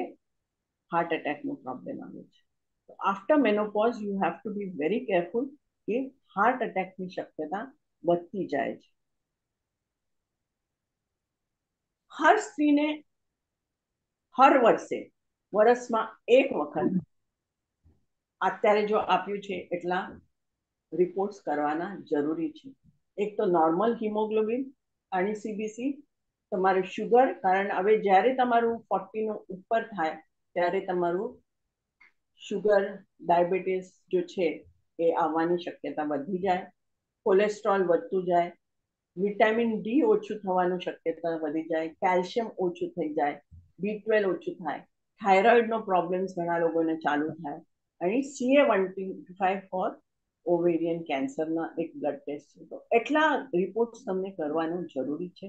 હાર્ટ એટેકનો પ્રોબ્લેમ આવે છે. After menopause you have to be very careful કે હાર્ટ એટેકની શક્યતા વધતી જાય છે હર સ્ત્રીને હર વર્ષે વર્ષમાં એક વખત અત્યારે જો આપ્યું છે એટલા રિપોર્ટ્સ કરવાના જરૂરી છે। એક તો નોર્મલ હિમોગ્લોબિન અને સીબીસી તમારું શુગર કારણ હવે જ્યારે તમારું ફોર્ટીનું ઉપર થાય, ત્યારે તમારું શુગર ડાયાબિટીસ જો છે એ આવવાની શક્યતા વધી જાય કોલેસ્ટ્રોલ વધતું જાય વિટામિન ડી ઓછું થવાનું શક્યતા વધી જાય કેલ્શિયમ ઓછું થઈ જાય બી ટ્વેલ્વ ઓછું થાય થાઇરોઇડનો પ્રોબ્લેમ્સ ઘણા લોકોને ચાલુ થાય, અને CA one five four ovarian કેન્સરના એક બ્લડ ટેસ્ટ છે. તો એટલા રિપોર્ટ્સ તમને કરવાનું જરૂરી છે.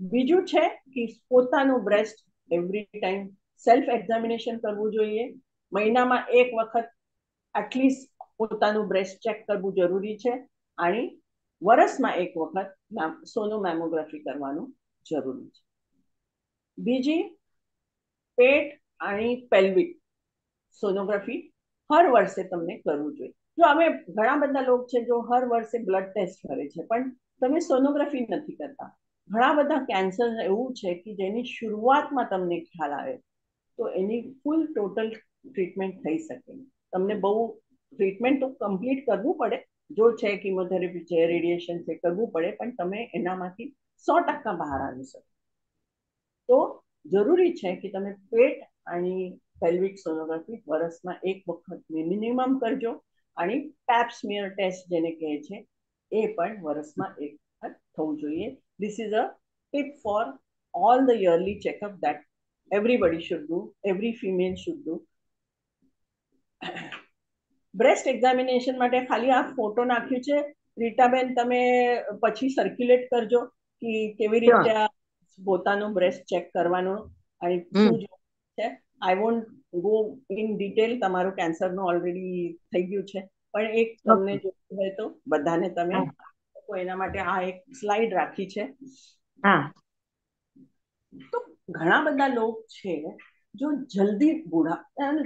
બીજું છે કે પોતાનું breast every time self examination કરવું જોઈએ મહિનામાં એક વખત એટલીસ્ટ પોતાનું બ્રેસ્ટ ચેક કરવું જરૂરી છે અને વર્ષમાં એક વખત સોનો મેમોગ્રાફી કરવાનું જરૂરી છે. બીજી, પેટ અને પેલ્વિક સોનોગ્રાફી હર વર્ષે તમને કરવું જોઈએ. જો અમે ઘણા બધા લોકો છે જો હર વર્ષે બ્લડ ટેસ્ટ કરે છે, પણ તમે સોનોગ્રાફી નથી કરતા. ઘણા બધા કેન્સર એવું છે કે જેની શરૂઆતમાં તમને ખ્યાલ આવે તો એની ફૂલ ટોટલ ટ્રીટમેન્ટ થઈ શકે. તમને બહુ ટ્રીટમેન્ટ તો કમ્પ્લીટ કરવું પડે. જો છે કિમોથેરેપી છે રેડિયેશન છે કરવું પડે, પણ તમે એનામાંથી સો ટકા બહાર આવી શકો. તો જરૂરી છે કે તમે પેટ અને પેલ્વિક સોનોગ્રાફી વર્ષમાં એક વખત મિનિમમ કરજો અને પેપ્સમિયર સ્મિયર ટેસ્ટ જેને કહે છે, એ પણ વર્ષમાં એક વખત થવું જોઈએ. This is a tip for all the yearly checkup that everybody should do, every female should do. Breast examination માટે ખાલી આ ફોટો નાખ્યું છે. રીટાબેન તમે પછી સર્ક્યુલેટ કરજો કે કેવી રીતે પોતાનું બ્રેસ્ટ ચેક કરવાનું અને શું છે. I won't go in detail તમારું કેન્સરનું ઓલરેડી થઈ ગયું છે. પણ એક તમને જોવું હોય તો બધાને તમે એના માટે આ એક સ્લાઇડ રાખી છે. તો ઘણા બધા લોકો છે જો જલ્દી બુઢા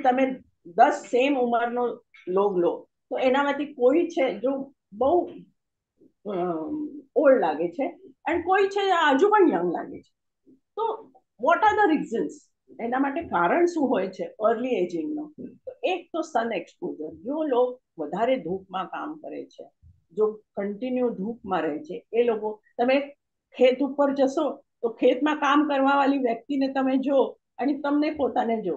તમે દસ સેમ ઉંમરનો લોગ લો. તો એનામાંથી કોઈ છે જો બહુ ઓલ્ડ લાગે છે એન્ડ કોઈ છે હજુ પણ યંગ લાગે છે. તો વોટ આર ધ રીઝન્સ એના માટે કારણ શું હોય છે? અર્લી એજિંગનો એક તો સન એક્સપોઝર જો લોકો વધારે ધૂપમાં કામ કરે છે, જો કન્ટિન્યુ ધૂપમાં રહે છે, એ લોકો, તમે ખેત ઉપર જશો તો ખેતમાં કામ કરવા વાળી વ્યક્તિને તમે જો અને તમને પોતાને જો.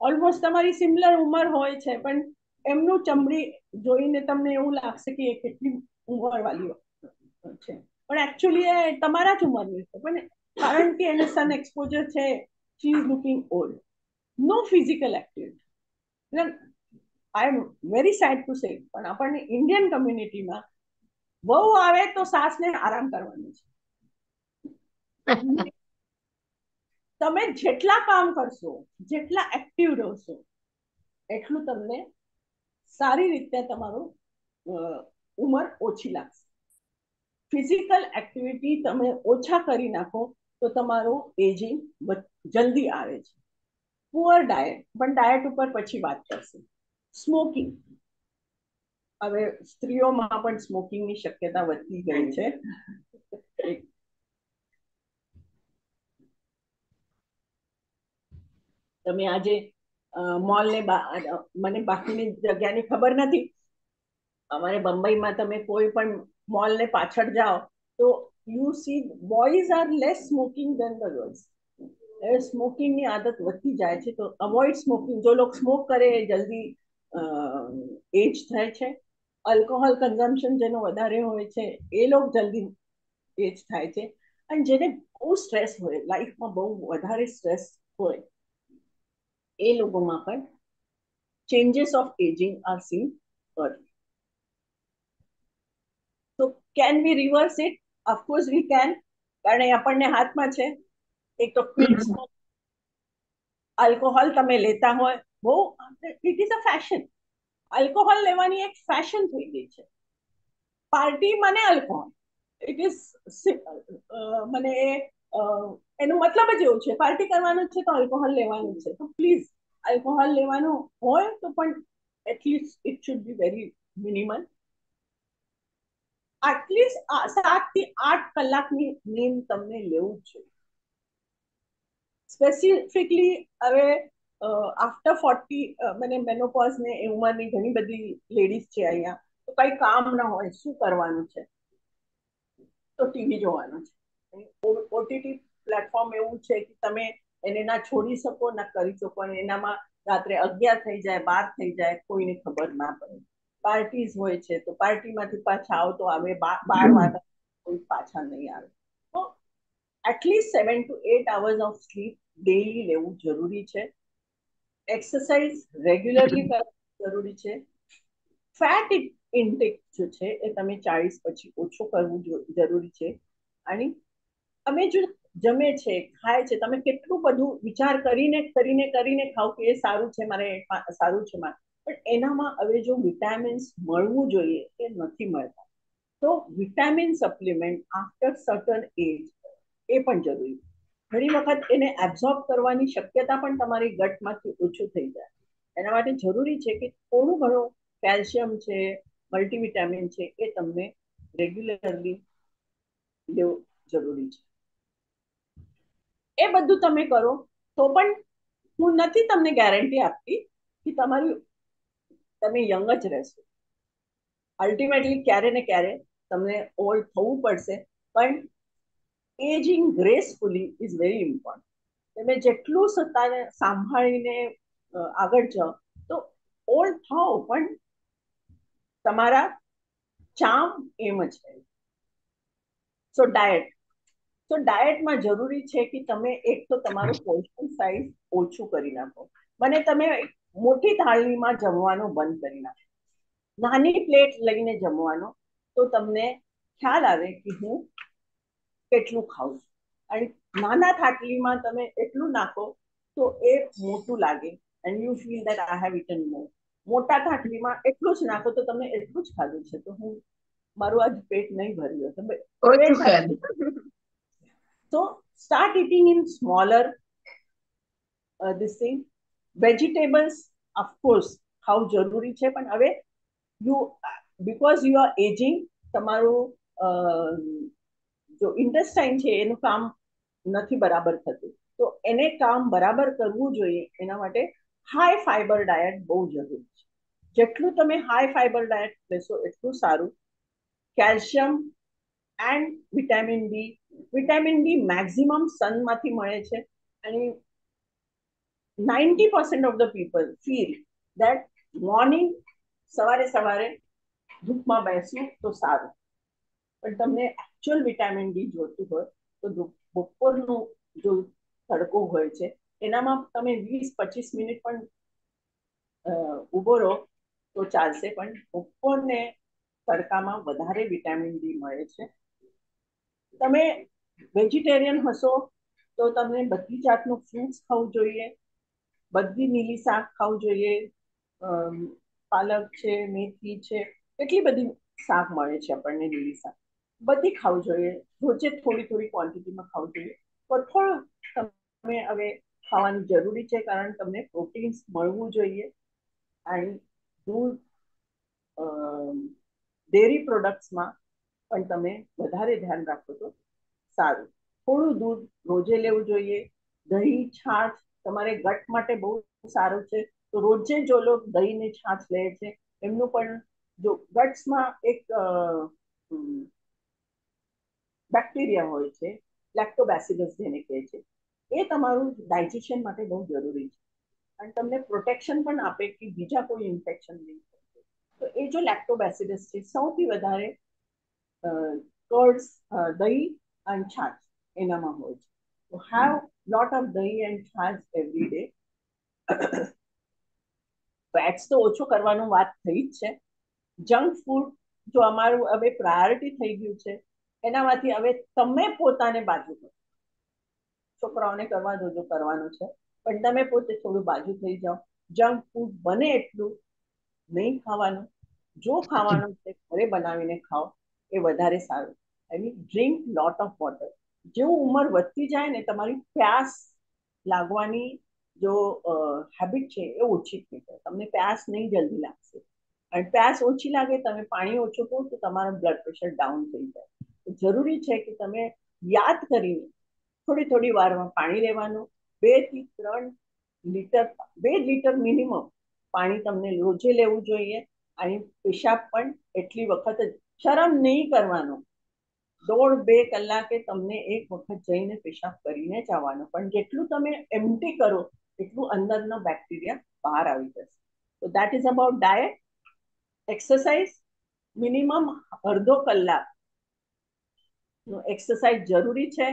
ઓલમોસ્ટ તમારી સિમિલર ઉંમર હોય છે, પણ એમનું ચમડી જોઈને તમને એવું લાગશે કે એ કેટલી ઉંમર વાળી છે. પણ એકચ્યુઅલી એ તમારા જ ઉંમરની છે, પણ કારણ કે એને સન એક્સપોઝર છે she is looking old no physical activity I am very sad to say પણ આપણને ઇન્ડિયન કમ્યુનિટીમાં બહુ આવે તો સાસને આરામ કરવાની છે. તમે જેટલા કામ કરશો, જેટલા એક્ટિવ રહેશો, એટલું તમને સારી રીતે તમારું ઉંમર ઓછી લાગશે. ફિઝિકલ એક્ટિવિટી તમે ઓછા કરી નાખો તો તમારું એજિંગ જલ્દી આવે છે. પુઅર ડાયટ પણ ડાયટ ઉપર પછી વાત કરશે. સ્મોકિંગ હવે સ્ત્રીઓમાં પણ સ્મોકિંગની શક્યતા વધતી ગઈ છે. તમે આજે મોલ ને મને બાકીની જગ્યાની ખબર નથી. અમારે બંબઈમાં તમે કોઈ પણ મોલ ને પાછળ જાઓ, તો you see boys are less smoking than the girls સ્મોકિંગની આદત વધતી જાય છે, તો અવોઇડ સ્મોકિંગ જો લોકો સ્મોક કરે, એ જલ્દી એજ થાય છે. આલ્કોહોલ કન્ઝમ્પશન જેનો વધારે હોય છે, એ લોકો જલ્દી એજ થાય છે. અને જેને બહુ સ્ટ્રેસ હોય લાઈફમાં બહુ વધારે સ્ટ્રેસ હોય એ લોકોમાં પણ changes of aging are seen early તો can we reverse it of course we can કારણ એ આપણને હાથમાં છે. એક તો આલ્કોહોલ તમે લેતા હોય. બહુ it is a fashion alcohol લેવાની એક ફેશન થઈ ગઈ છે. પાર્ટી મને આલ્કોહોલ ઇટ ઇઝ મને એનો મતલબ જ એવું છે. પાર્ટી કરવાનું છે તો આલ્કોહોલ લેવાનું છે. તો પ્લીઝ આલ્કોહોલ લેવાનું હોય તો પણ at least it should be very minimum at least સાતથી આઠ કલાકની નીંદ તમને લેવું છે સ્પેસિફિકલી હવે આફ્ટર ફોર્ટી મને મેનોપોઝ ને એ ઉંમરની ઘણી બધી લેડીઝ છે અહીંયા. તો કઈ કામ ના હોય, શું કરવાનું છે? તો ટીવી જોવાનું છે. ઓટીટી પ્લેટફોર્મ એવું છે કે તમે એને ના છોડી શકો ના કરી શકો અને એનામાં રાત્રે અગિયાર થઈ જાય બાર થઈ જાય કોઈને ખબર ના પડે. પાર્ટીઝ હોય છે તો પાર્ટીમાંથી પાછા આવતો આવે બાર વાગ્યા કોઈ પાછા નહીં આવે. તો at least seven to eight hours of sleep daily લેવું જરૂરી છે. એક્સરસાઇઝ રેગ્યુલરલી કરવું જરૂરી છે. ફેટ ઇન્ટેક જો છે એ તમે ચાળીસ પછી ઓછું કરવું જરૂરી છે. અને અમે જો જમે છે, ખાય છે, તમે કેટલું બધું વિચાર કરીને કરીને કરીને ખાવ કે એ સારું છે મારે સારું છે મારે. પણ એનામાં હવે જો વિટામિન્સ મળવું જોઈએ એ નથી મળતા. તો vitamin supplement after certain age એ પણ જરૂરી. ઘણી વખત એને એબ્ઝોર્બ કરવાની શક્યતા પણ તમારી ગટમાંથી ઓછું થઈ જાય. એના માટે જરૂરી છે કે થોડું ઘણું કેલ્શિયમ છે, મલ્ટીવિટામિન છે એ તમને રેગ્યુલરલી લેવું જરૂરી છે. એ બધું તમે કરો, તો પણ હું નથી તમને ગેરંટી આપતી કે તમારી, તમે યંગ જ રહેશો. અલ્ટિમેટલી ક્યારે ને ક્યારે તમને ઓલ્ડ થવું પડશે, પણ aging gracefully is very important તમે જેટલું સત્તાને સાંભળીને આગળ જાઓ, તો ઓલ્ડ થાઓ, પણ તમારા ચામ એમ જ રહે. સો ડાયટ તો ડાયટમાં જરૂરી છે કે તમે એક તો તમારું પોર્શન સાઇઝ ઓછું કરી નાખો. મને તમે મોટી થાળીમાં જમવાનું બંધ કરી નાખો. નાની પ્લેટ લઈને જમવાનો તો તમને ખ્યાલ આવે કે હું કેટલું ખાઉં છું. અને નાના થાટલીમાં તમે એટલું નાખો તો એ મોટું લાગે. And you feel that I have eaten more મોટા થાટલીમાં એટલું જ નાખો તો તમે એટલું જ ખાધું છે તો હું મારું આજ પેટ નહીં ભર્યું તો start eating in smaller thing. Vegetables, vegetables of course how જરૂરી છે પણ હવે you because you are aging તમારું જો ઇન્ટેસ્ટાઇન છે એનું કામ નથી બરાબર થતું. તો એને કામ બરાબર કરવું જોઈએ એના માટે હાઈ ફાઈબર ડાયટ બહુ જરૂરી છે. જેટલું તમે હાઈ ફાઈબર ડાયટ લેશો એટલું સારું. Calcium and vitamin D vitamin D maximum સનમાંથી મળે છે. અને ninety percent of the people feel that morning સવારે સવારે ધૂપમાં બેસવું તો સારું. પણ તમને એકચ્યુઅલ વિટામિન ડી જોતું હોય તો બપોરનું જો તડકો હોય છે, એનામાં તમે વીસ પચીસ મિનિટ પણ ઊભો રહો તો ચાલશે. પણ બપોરને તડકામાં વધારે વિટામિન ડી મળે છે. તમે વેજીટેરિયન હશો, તો તમને બધી જાતનું ફ્રૂટ્સ ખાવું જોઈએ, બધી લીલી શાક ખાવું જોઈએ પાલક છે, મેથી છે કેટલી બધી શાક મળે છે આપણને લીલી શાક. બધી ખાવું જોઈએ, રોજે થોડી થોડી ક્વોન્ટિટીમાં ખાવું જોઈએ કઠોળ તમે હવે ખાવાની જરૂરી છે કારણ તમને પ્રોટીન્સ મળવું જોઈએ અને દૂધ ડેરી પ્રોડક્ટ્સમાં પણ તમે વધારે ધ્યાન રાખો તો સારું. થોડું દૂધ રોજે લેવું જોઈએ. દહીં, છાશ તમારે ગટ માટે બહુ સારું છે. તો રોજે જો લોકો દહીં ને છાશ લે છે, એમનું પણ જો ગટ્સમાં એક બેક્ટેરિયા હોય છે લેક્ટોબેસિલસ જેને કહે છે, એ તમારું ડાયજેશન માટે બહુ જરૂરી છે. અને તમને પ્રોટેક્શન પણ આપે કે બીજા કોઈ ઇન્ફેક્શન નહીં તો એ જો લેક્ટોબેસિલસ છે, સૌથી વધારે કર્ડ્સ દહીં અને છાશ એનામાં હોય છે તો have lot of dahi and chaas every day fats તો ઓછો કરવાનું વાત થઈ જ છે. જંક ફૂડ જો અમારું હવે પ્રાયોરિટી થઈ ગયું છે, એનામાંથી હવે તમે પોતાને બાજુ કરો. છોકરાઓને કરવા જોજો કરવાનું છે, પણ તમે પોતે થોડું બાજુ થઈ જાઓ. જંક ફૂડ બને એટલું નહીં ખાવાનું. જો ખાવાનું છે, ઘરે બનાવીને ખાઓ. એ વધારે સારું. I drink lot of water જેવું ઉંમર વધતી જાય ને, તમારી પ્યાસ લાગવાની જો હેબિટ છે, એ ઓછી થઈ જાય. તમને પ્યાસ નહીં જલ્દી લાગશે. અને પ્યાસ ઓછી લાગે, તમે પાણી ઓછું પો તો તમારું બ્લડ પ્રેશર ડાઉન થઈ જાય. જરૂરી છે કે તમે યાદ કરીને થોડી થોડી વારમાં પાણી લેવાનું. બેથી ત્રણ લીટર, બે લીટર મિનિમમ પાણી તમને રોજે લેવું જોઈએ. અને પેશાબ પણ એટલી વખત જ શરમ નહીં કરવાનો. દોઢ બે કલાકે તમને એક વખત જઈને પેશાબ કરીને જ આવવાનો. પણ જેટલું તમે એમટી કરો, એટલું અંદરનો બેક્ટેરિયા બહાર આવી જશે. તો that is about diet exercise minimum અડધો કલાક. એક્સરસાઇઝ જરૂરી છે.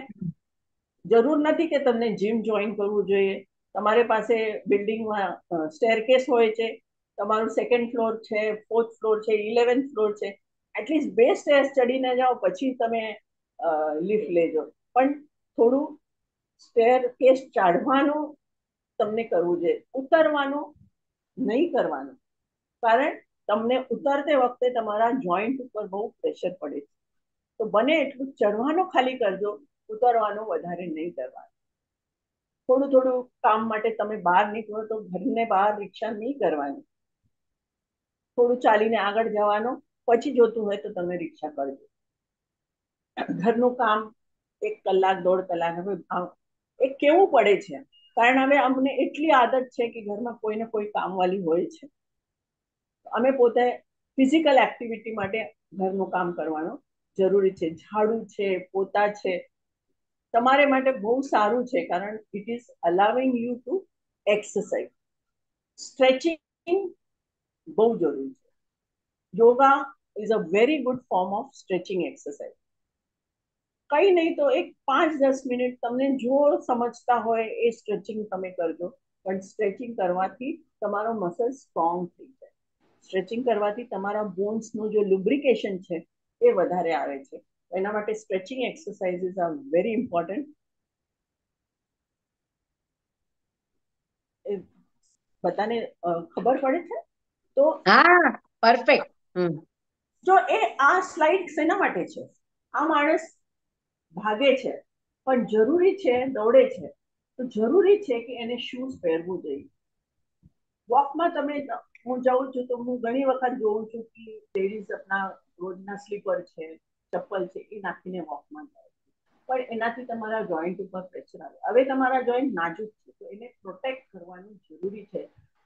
જરૂર નથી કે તમને જીમ જોઈન કરવું જોઈએ. તમારી પાસે બિલ્ડિંગમાં સ્ટેરકેસ હોય છે. તમારું સેકન્ડ ફ્લોર છે ફોર્થ ફ્લોર છે ઇલેવન્થ ફ્લોર છે. એટલીસ્ટ બેસ્ટ સ્ટેર્સ ચડીને જાઓ, પછી તમે લિફ્ટ લેજો. પણ થોડું સ્ટેર કેસ ચાઢવાનું તમને કરવું જોઈએ. ઉતરવાનું નહીં કરવાનું. કારણ તમને ઉતરતે વખતે તમારા જોઈન્ટ ઉપર બહુ પ્રેશર પડે છે. તો બને એટલું ચડવાનું ખાલી કરજો, ઉતરવાનું વધારે નહીં કરવાનું. થોડું થોડું કામ માટે તમે બહાર નીકળો તો ઘરને બહાર રિક્ષા નહીં કરવાની. થોડું ચાલીને આગળ જવાનું પછી જોતું હોય તો તમે રિક્ષા કરજો. ઘરનું કામ એક કલાક, દોઢ કલાક, હવે એ કેવું પડે છે. કારણ હવે અમને એટલી આદત છે કે ઘરમાં કોઈને કોઈ કામવાળી હોય છે. અમે પોતે ફિઝિકલ એક્ટિવિટી માટે ઘરનું કામ કરવાનું જરૂરી છે. ઝાડુ છે, પોતા છે. તમારે માટે બહુ સારું છે કારણ it is allowing you to exercise stretching બહુ જરૂરી છે. Yoga is a very good form of stretching exercise કઈ નહીં તો એક પાંચ દસ મિનિટ તમને જો સમજતા હોય એ સ્ટ્રેચિંગ તમે કરજો. પણ સ્ટ્રેચિંગ કરવાથી તમારો મસલ સ્ટ્રોંગ થઈ જાય. સ્ટ્રેચિંગ કરવાથી તમારા બોન્સનું જે લુબ્રિકેશન છે એ વધારે આવે છે. એના માટે stretching exercises are very important બધાને ખબર પડે છે? તો હા પરફેક્ટ જો એ આ સ્લાઇડ શેના માટે છે? આ માણસ ભાગે છે, પણ જરૂરી છે, દોડે છે. તો જરૂરી છે કે એને શૂઝ પહેરવું જોઈએ. વોકમાં તમે હું જાઉં છું તો હું ઘણી વખત જોઉં છું કે લેડીઝ આપણા રોજના સ્લીપર છે, ચપ્પલ છે, એ નાખીને વોકમાં જાય પણ એનાથી તમારા જોઈન્ટ ઉપર પ્રેશર આવે. હવે તમારા જોઈન્ટ નાજુક છે, તો એને પ્રોટેક્ટ કરવાનું જરૂરી છે.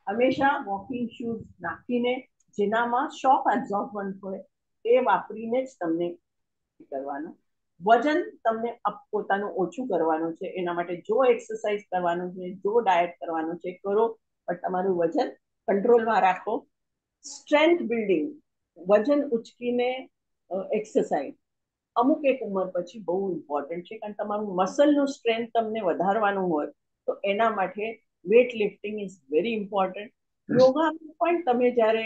હંમેશા વોકિંગ શૂઝ નાખીને જેનામાં શોક એબ્ઝોર્બન્ટ હોય એ વાપરીને જ તમને કરવાનું. વજન તમને પોતાનું ઓછું કરવાનું છે, એના માટે જો એક્સરસાઇઝ કરવાનું છે, જો ડાયટ કરવાનું છે, કરો, પણ તમારું વજન કંટ્રોલમાં રાખો. સ્ટ્રેન્થ બિલ્ડિંગ વજન ઉચકીને એક્સરસાઇઝ અમુક એક ઉંમર પછી બહુ ઇમ્પોર્ટન્ટ છે, કારણ તમારું મસલનું સ્ટ્રેન્થ તમને વધારવાનું હોય, તો એના માટે weight lifting is very important yoga પણ તમે જ્યારે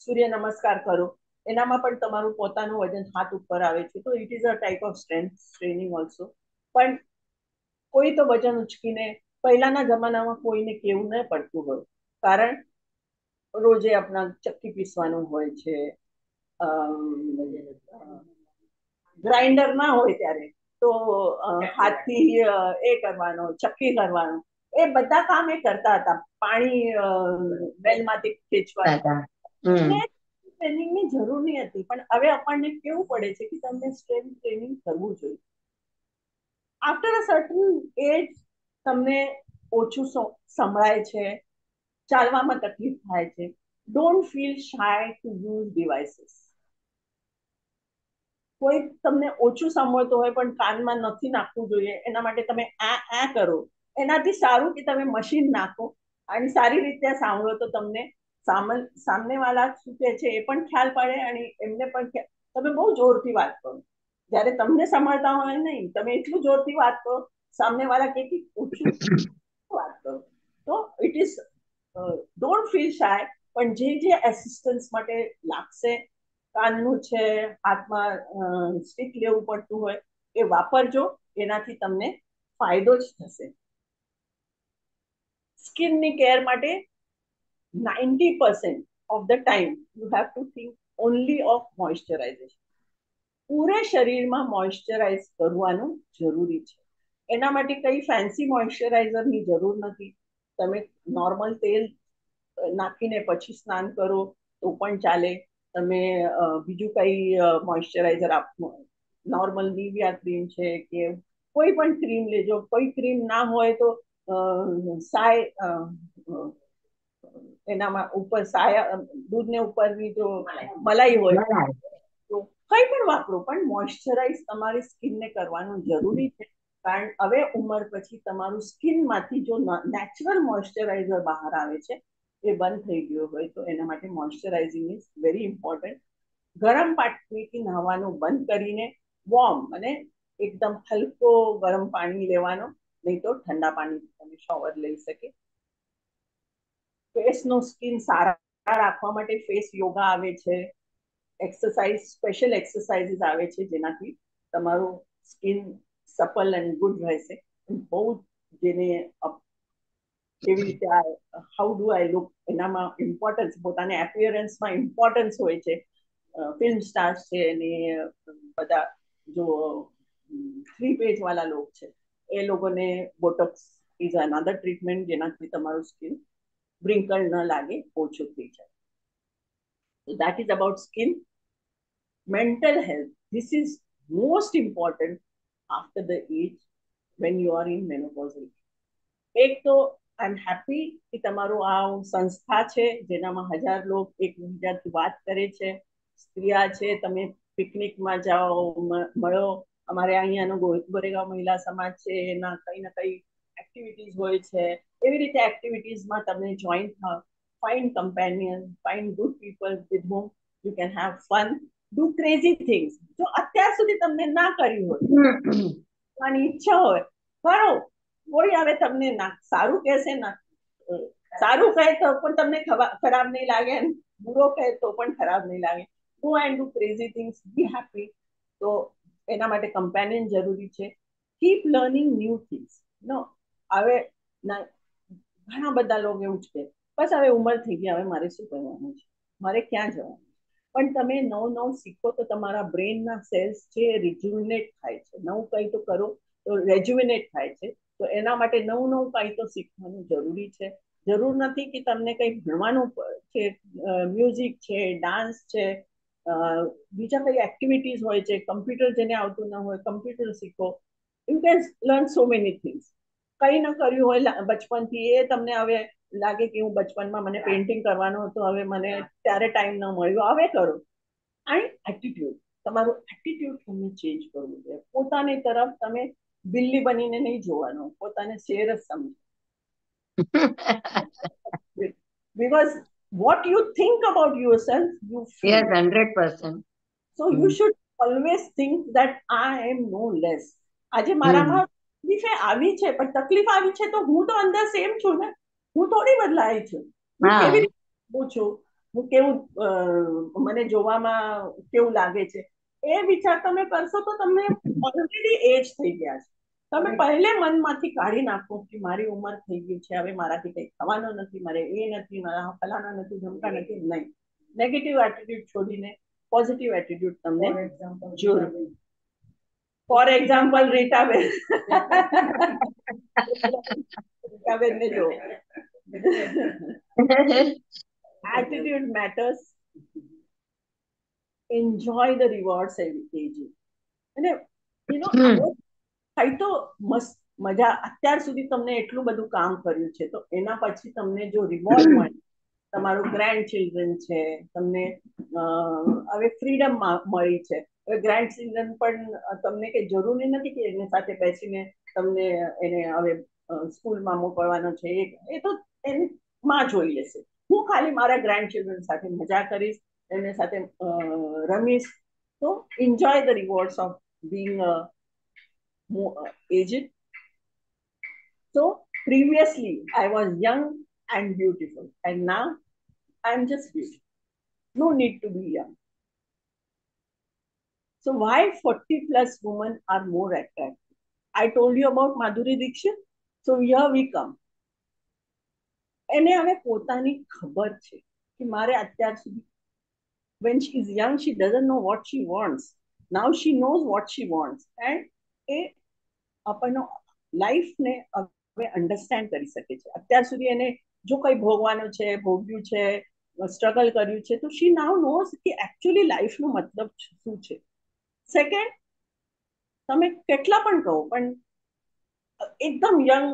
સૂર્ય નમસ્કાર કરો. એનામાં પણ તમારું પોતાનું વજન હાથ ઉપર આવે છે. તો it is a type of strength training also પણ કોઈ તો વજન ઉચકીને પહેલાના જમાનામાં કોઈને કેવું ન પડતું હોય. કારણ રોજે આપણા ચક્કી પીસવાનું હોય છે. ગ્રાઇન્ડર ના હોય ત્યારે. તો હાથથી એ કરવાનો ચક્કી કરવાનો. એ બધા કામ એ કરતા હતા. પાણી વેલમાંથી ખેંચવાનું. ટ્રેનિંગની જરૂર નહીં હતી. પણ હવે આપણને કેવું પડે છે કે તમને સ્ટ્રેન્થ ટ્રેનિંગ કરવું જોઈએ. આફ્ટર અ સર્ટન એજ તમને ઓછું સંભળાય છે. ચાલવામાં તકલીફ થાય છે. Don't feel shy to use devices કોઈ તમને ઓછું સાંભળતો હોય પણ કાનમાં નથી નાખવું જોઈએ એના માટે તમે આ આ કરો. એનાથી સારું કે તમે મશીન નાખો. અને સારી રીતે સાંભળો તો તમને સામન, સામનેવાળા શું કહે છે એ પણ ખ્યાલ પડે અને એમને પણ તમે બહુ જોરથી વાત કરો. જ્યારે તમને સાંભળતા હોય નહીં, તમે એટલું જોરથી વાત કરો, સામનેવાળા કે ઓછું વાત કરો. તો it is don't feel shy પણ જે જે એસિસ્ટન્સ માટે લાગશે, કાનનું છે, હાથમાં સ્ટીક લેવું પડતું હોય, એ વાપરજો. એનાથી તમને ફાયદો જ થશે. સ્કિનની કેર માટે ninety percent of the time you have to think only of moisturisation. પૂરે શરીરમાં મોઇશ્ચરાઇઝ કરવાનું જરૂરી છે. એના માટે કઈ ફેન્સી મોઇશ્ચરાઇઝરની જરૂર નથી. તમે નોર્મલ તેલ નાખીને પછી સ્નાન કરો તો પણ ચાલે. તમે બીજું કઈ મોઇશ્ચરાઇઝર આપ, નોર્મલ નિવિયા ક્રીમ છે કે કોઈ પણ ક્રીમ લેજો. કોઈ ક્રીમ ના હોય તો સાય એનામાં ઉપર સાયા દૂધને ઉપરની જો મલાઈ હોય તો કંઈ પણ વાપરો પણ મોઇશ્ચરાઇઝ તમારી સ્કિનને કરવાનું જરૂરી છે. કારણ હવે ઉંમર પછી તમારું સ્કિનમાંથી જો નેચરલ મોઇશ્ચરાઇઝર બહાર આવે છે એ બંધ થઈ ગયો હોય તો એના માટે મોઇશ્ચરાઇઝિંગ ઇઝ વેરી ઇમ્પોર્ટન્ટ. ગરમ પાણીથી નહાવાનું બંધ કરીને વોર્મ અને એકદમ હલકો ગરમ પાણી લેવાનો. નહીં તો ઠંડા પાણીથી તમે શોવર લઈ શકે. ફેસનો સ્કિન સારા રાખવા માટે ફેસ યોગા આવે છે. એક્સરસાઇઝ સ્પેશિયલ એક્સરસાઇઝીસ આવે છે જેનાથી તમારું સ્કિન સપલ એન્ડ ગુડ રહેશે. બહુ જેને કેવી રીતે આ હાઉ ડુ આઈ લુક એનામાં ઇમ્પોર્ટન્સ પોતાને એપિયરન્સમાં ઇમ્પોર્ટન્સ હોય છે. ફિલ્મ સ્ટાર્સ છે અને બધા, જો થ્રી પેજ વાળા લોકો છે. એ લોકોને બોટોક્સ ઇઝ અનધર ટ્રીટમેન્ટ જેનાથી તમારું સ્કિન બ્રિંકલ ન લાગે, ઓછું થઈ જાય. So that is about skin. Mental health. This is most important after the age when you are in menopausal એક તો આઈ એમ હેપી કે તમારું આ સંસ્થા છે, જેનામાં હજાર લોક એકબીજાથી વાત કરે છે. સ્ત્રીયા છે, તમે પિકનિકમાં જાઓ મળો. અમારે અહીંયાનો ગોરેગાંવ મહિલા સમાજ છે, એના કઈ ના કઈ એક્ટિવિટીઝ હોય છે. એવી રીતે એક્ટિવિટીઝમાં તમે જોઈન થાવ fine companion fine good people with home you can have fun do crazy things જો અત્યાર સુધી તમને ના કર્યું હોય, કરવાની ઈચ્છા હોય, કરો. કોઈ હવે તમને ના, સારું કહેશે ના. સારું કહે તો પણ તમને ખરાબ નહીં લાગે બુરો કહે તો પણ ખરાબ નહીં લાગે. Go and do crazy things be happy તો એના માટે કમ્પેનિયન જરૂરી છે. કીપ લર્નિંગ ન્યૂ થિંગ્સ નો હવે ઘણા બધા લોકો એવું જ કે, બસ હવે ઉંમર થઈ ગઈ, હવે મારે શું કરવાનું છે? મારે ક્યાં જવાનું પણ તમે નવું નવું શીખો તો તમારા બ્રેનના સેલ્સ છે રિજ્યુનેટ થાય છે. નવું કંઈ તો કરો તો રેજ્યુનેટ થાય છે. તો એના માટે નવું નવું કંઈ તો શીખવાનું જરૂરી છે. જરૂર નથી કે તમને કંઈ ભણવાનું છે મ્યુઝિક છે ડાન્સ છે બીજા કઈ એક્ટિવિટીઝ હોય છે કમ્પ્યુટર જેને આવતું ન હોય કમ્પ્યુટર શીખો. You can learn so many things કંઈ ન કર્યું હોય બચપનથી એ તમને હવે લાગે કે હું બચપનમાં મને પેઇન્ટિંગ કરવાનું હતું હવે મને ત્યારે ટાઈમ ન મળ્યો. હવે કરો. અને એટીટ્યુડ તમારું એટીટ્યુડ તમને ચેન્જ કરવું જોઈએ પોતાની તરફ તમે બિલ્લી બનીને નહીં જોવાનું. પોતાને શેર જ સમજો. *laughs* Because what you think about yourself you feel. yes 100% so you should always think that i am no less. આજે મારામાં તકલીફ આવી છે પણ તકલીફ આવી છે તો હું તો અંદર સેમ છું ને? હું થોડી બદલાઈ છું. હું કેવી રીતે છું? હું કેવું મને જોવામાં કેવું લાગે છે? એ વિચાર તમે કરશો તો તમને ઓલરેડી એજ થઈ ગયા છે. તમે પહેલે મનમાંથી કાઢી નાખો કે મારી ઉંમર થઈ ગઈ છે હવે મારાથી કંઈ થવાનો નથી મારે એ નથી મારા ફલાના નથી જમતા નથી નહીં. નેગેટિવ એટીટ્યુડ છોડીને પોઝિટિવ એટીટ્યુડ તમને જોર ફોર એક્ઝામ્પલ રીટાબેન રીટાબેન. ને જો attitude matters. Enjoy the rewards aging અને યુ નો કઈ તો મસ્ત મજા અત્યાર સુધી તમને એટલું બધું કામ કર્યું છે તો એના પછી તમને જો રિવોર્ડ *clears throat* મળે તમારું ગ્રેન્ડ ચિલ્ડ્રન છે તમને હવે ફ્રીડમ મળી છે. હવે ગ્રેન્ડ ચિલ્ડ્રન પણ તમને કે જરૂરી નથી કે એની સાથે બેસીને તમને એને હવે સ્કૂલમાં મોકલવાનો છે એ તો એની માં જોઈ લેશે. હું ખાલી મારા ગ્રેન્ડ ચિલ્ડ્રન સાથે મજા કરીશ એમની સાથે રમીશ તો enjoy the rewards of being aged. So previously I was young and beautiful, and now I'm just beautiful. No need to be young. So why 40 plus women are more attractive? I told you about Madhuri Dixit. So here we come. એને હવે પોતાની ખબર છે કે મારે અત્યાર સુધી when she is young she doesn't know what she wants now she knows what she wants and એ આપણનો લાઈફને હવે અન્ડરસ્ટેન્ડ કરી શકે છે. અત્યાર સુધી એને જો કંઈ ભોગવાનું છે ભોગ્યું છે સ્ટ્રગલ કર્યું છે, તો શી નાવ નોઝ કે એકચ્યુઅલી લાઈફનો મતલબ શું છે. સેકન્ડ તમે કેટલા પણ કહો, પણ એકદમ યંગ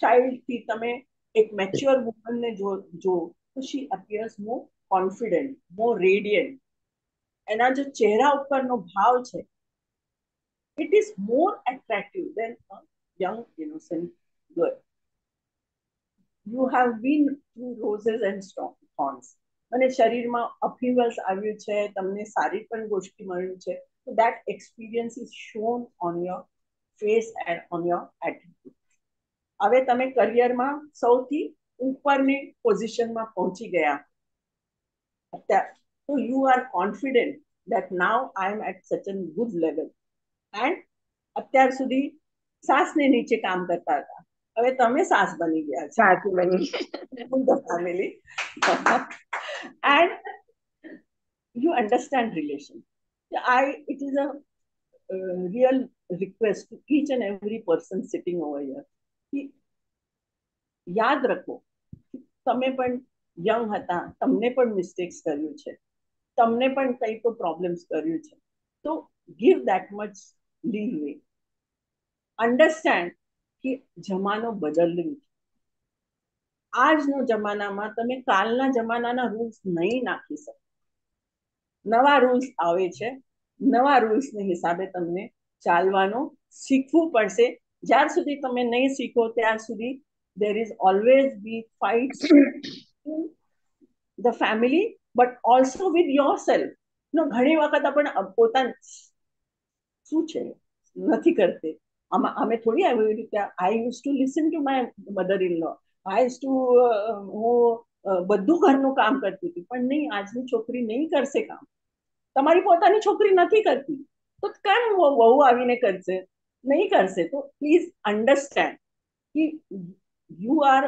ચાઇલ્ડથી તમે એક મેચ્યોર વુમનને જો જો, તો she appears more confident more radiant એના જે ચહેરા ઉપરનો ભાવ છે it is more attractive than a young innocent girl you have been through roses and thorns અને શરીરમાં અફીવલ્સ આવ્યું છે તમને સારી પણ ગોષ્ઠી મળ્યું છે તો that experience is shown on your face and on your attitude હવે તમે કરિયરમાં સૌથી ઉપરની પોઝિશનમાં પહોંચી ગયા અત્યારે તો you are confident that now I am at such a good level And અત્યાર સુધી સાસને નીચે કામ કરતા હતા. હવે તમે સાસ બની ગયા છો. બની family and you understand relation I it is a real real request to each and every person sitting over here. કે યાદ રાખો તમે પણ યંગ હતા તમને પણ મિસ્ટેક્સ કર્યું છે. તમને પણ કંઈ તો પ્રોબ્લેમ્સ કર્યું છે. તો give that much leave understand કે જમાનો બદલ્યું છે આજનો જમાનામાં તમે કાલના જમાનાના રૂલ્સ નહીં નાખી શકો. નવા રૂલ્સ આવે છે. નવા રૂલ્સને હિસાબે તમને ચાલવાનું શીખવું પડશે. જ્યાર સુધી તમે નહીં શીખો, ત્યાં સુધી there is always be fights in the family, but also with yourself. નો ઘણી વખત આપણે પોતાને શું છે? નથી કરતી. અમે થોડી આવી રીતે I use to listen to my mother in law I use to હું બધું ઘરનું કામ કરતી હતી, પણ નહીં, આજની છોકરી નહીં કરશે કામ. તમારી પોતાની છોકરી નથી કરતી. તો કેમ વહુ આવીને કરશે? નહીં કરશે. તો પ્લીઝ અન્ડરસ્ટેન્ડ કે યુ આર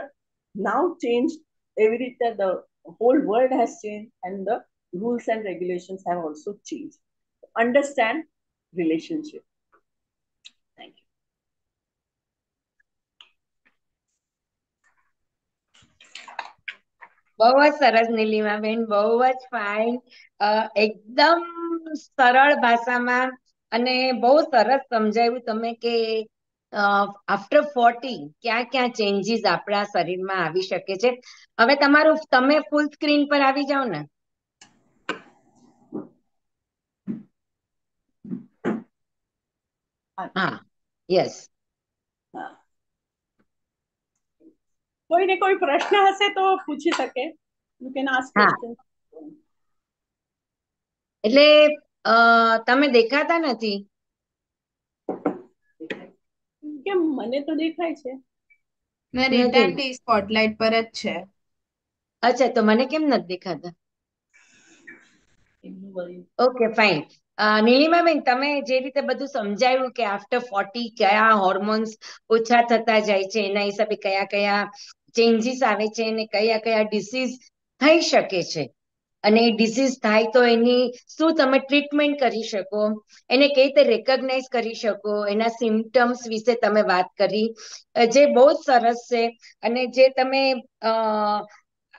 નાઉ ચેન્જ એવી રીતે the whole world has change and the rules and regulations have also change understand relationship. Thank you. બહુ જ સરસ નીલિમાબેન બહુ જ ફાઇન એકદમ સરળ ભાષામાં અને બહુ સરસ સમજાવ્યું તમે કે આફ્ટર ફોર્ટી ક્યાં ક્યાં ચેન્જીસ આપણા શરીરમાં આવી શકે છે. હવે તમારું, તમે ફૂલ સ્ક્રીન પર આવી જાઓ ને. હા. યસ. કોઈને કોઈ પ્રશ્ન હશે તો પૂછી શકે. યુ કેન આસ્ક ક્વેશ્ચન એટલે તમે દેખાતા નથી? કેમ? મને તો દેખાય છે. રીટા સ્પોટલાઇટ પર જ છે. અચ્છા તો મને કેમ નથી દેખાતા? ઓકે ફાઇન નીલિમાબેન તમે જે રીતે બધું સમજાવ્યું કે આફ્ટર ફોર્ટી કયા હોર્મોન્સ ઓછા થતા જાય છે, એના હિસાબે કયા કયા ચેન્જીસ આવે છે અને કયા કયા ડિસીઝ થઈ શકે છે. અને ડિસીઝ થાય તો એની શું તમે ટ્રીટમેન્ટ કરી શકો? એને કઈ રીતે રેકગ્નાઇઝ કરી શકો? એના સિમ્ટમ્સ વિશે તમે વાત કરી. જે બહુ જ સરસ છે. અને જે તમે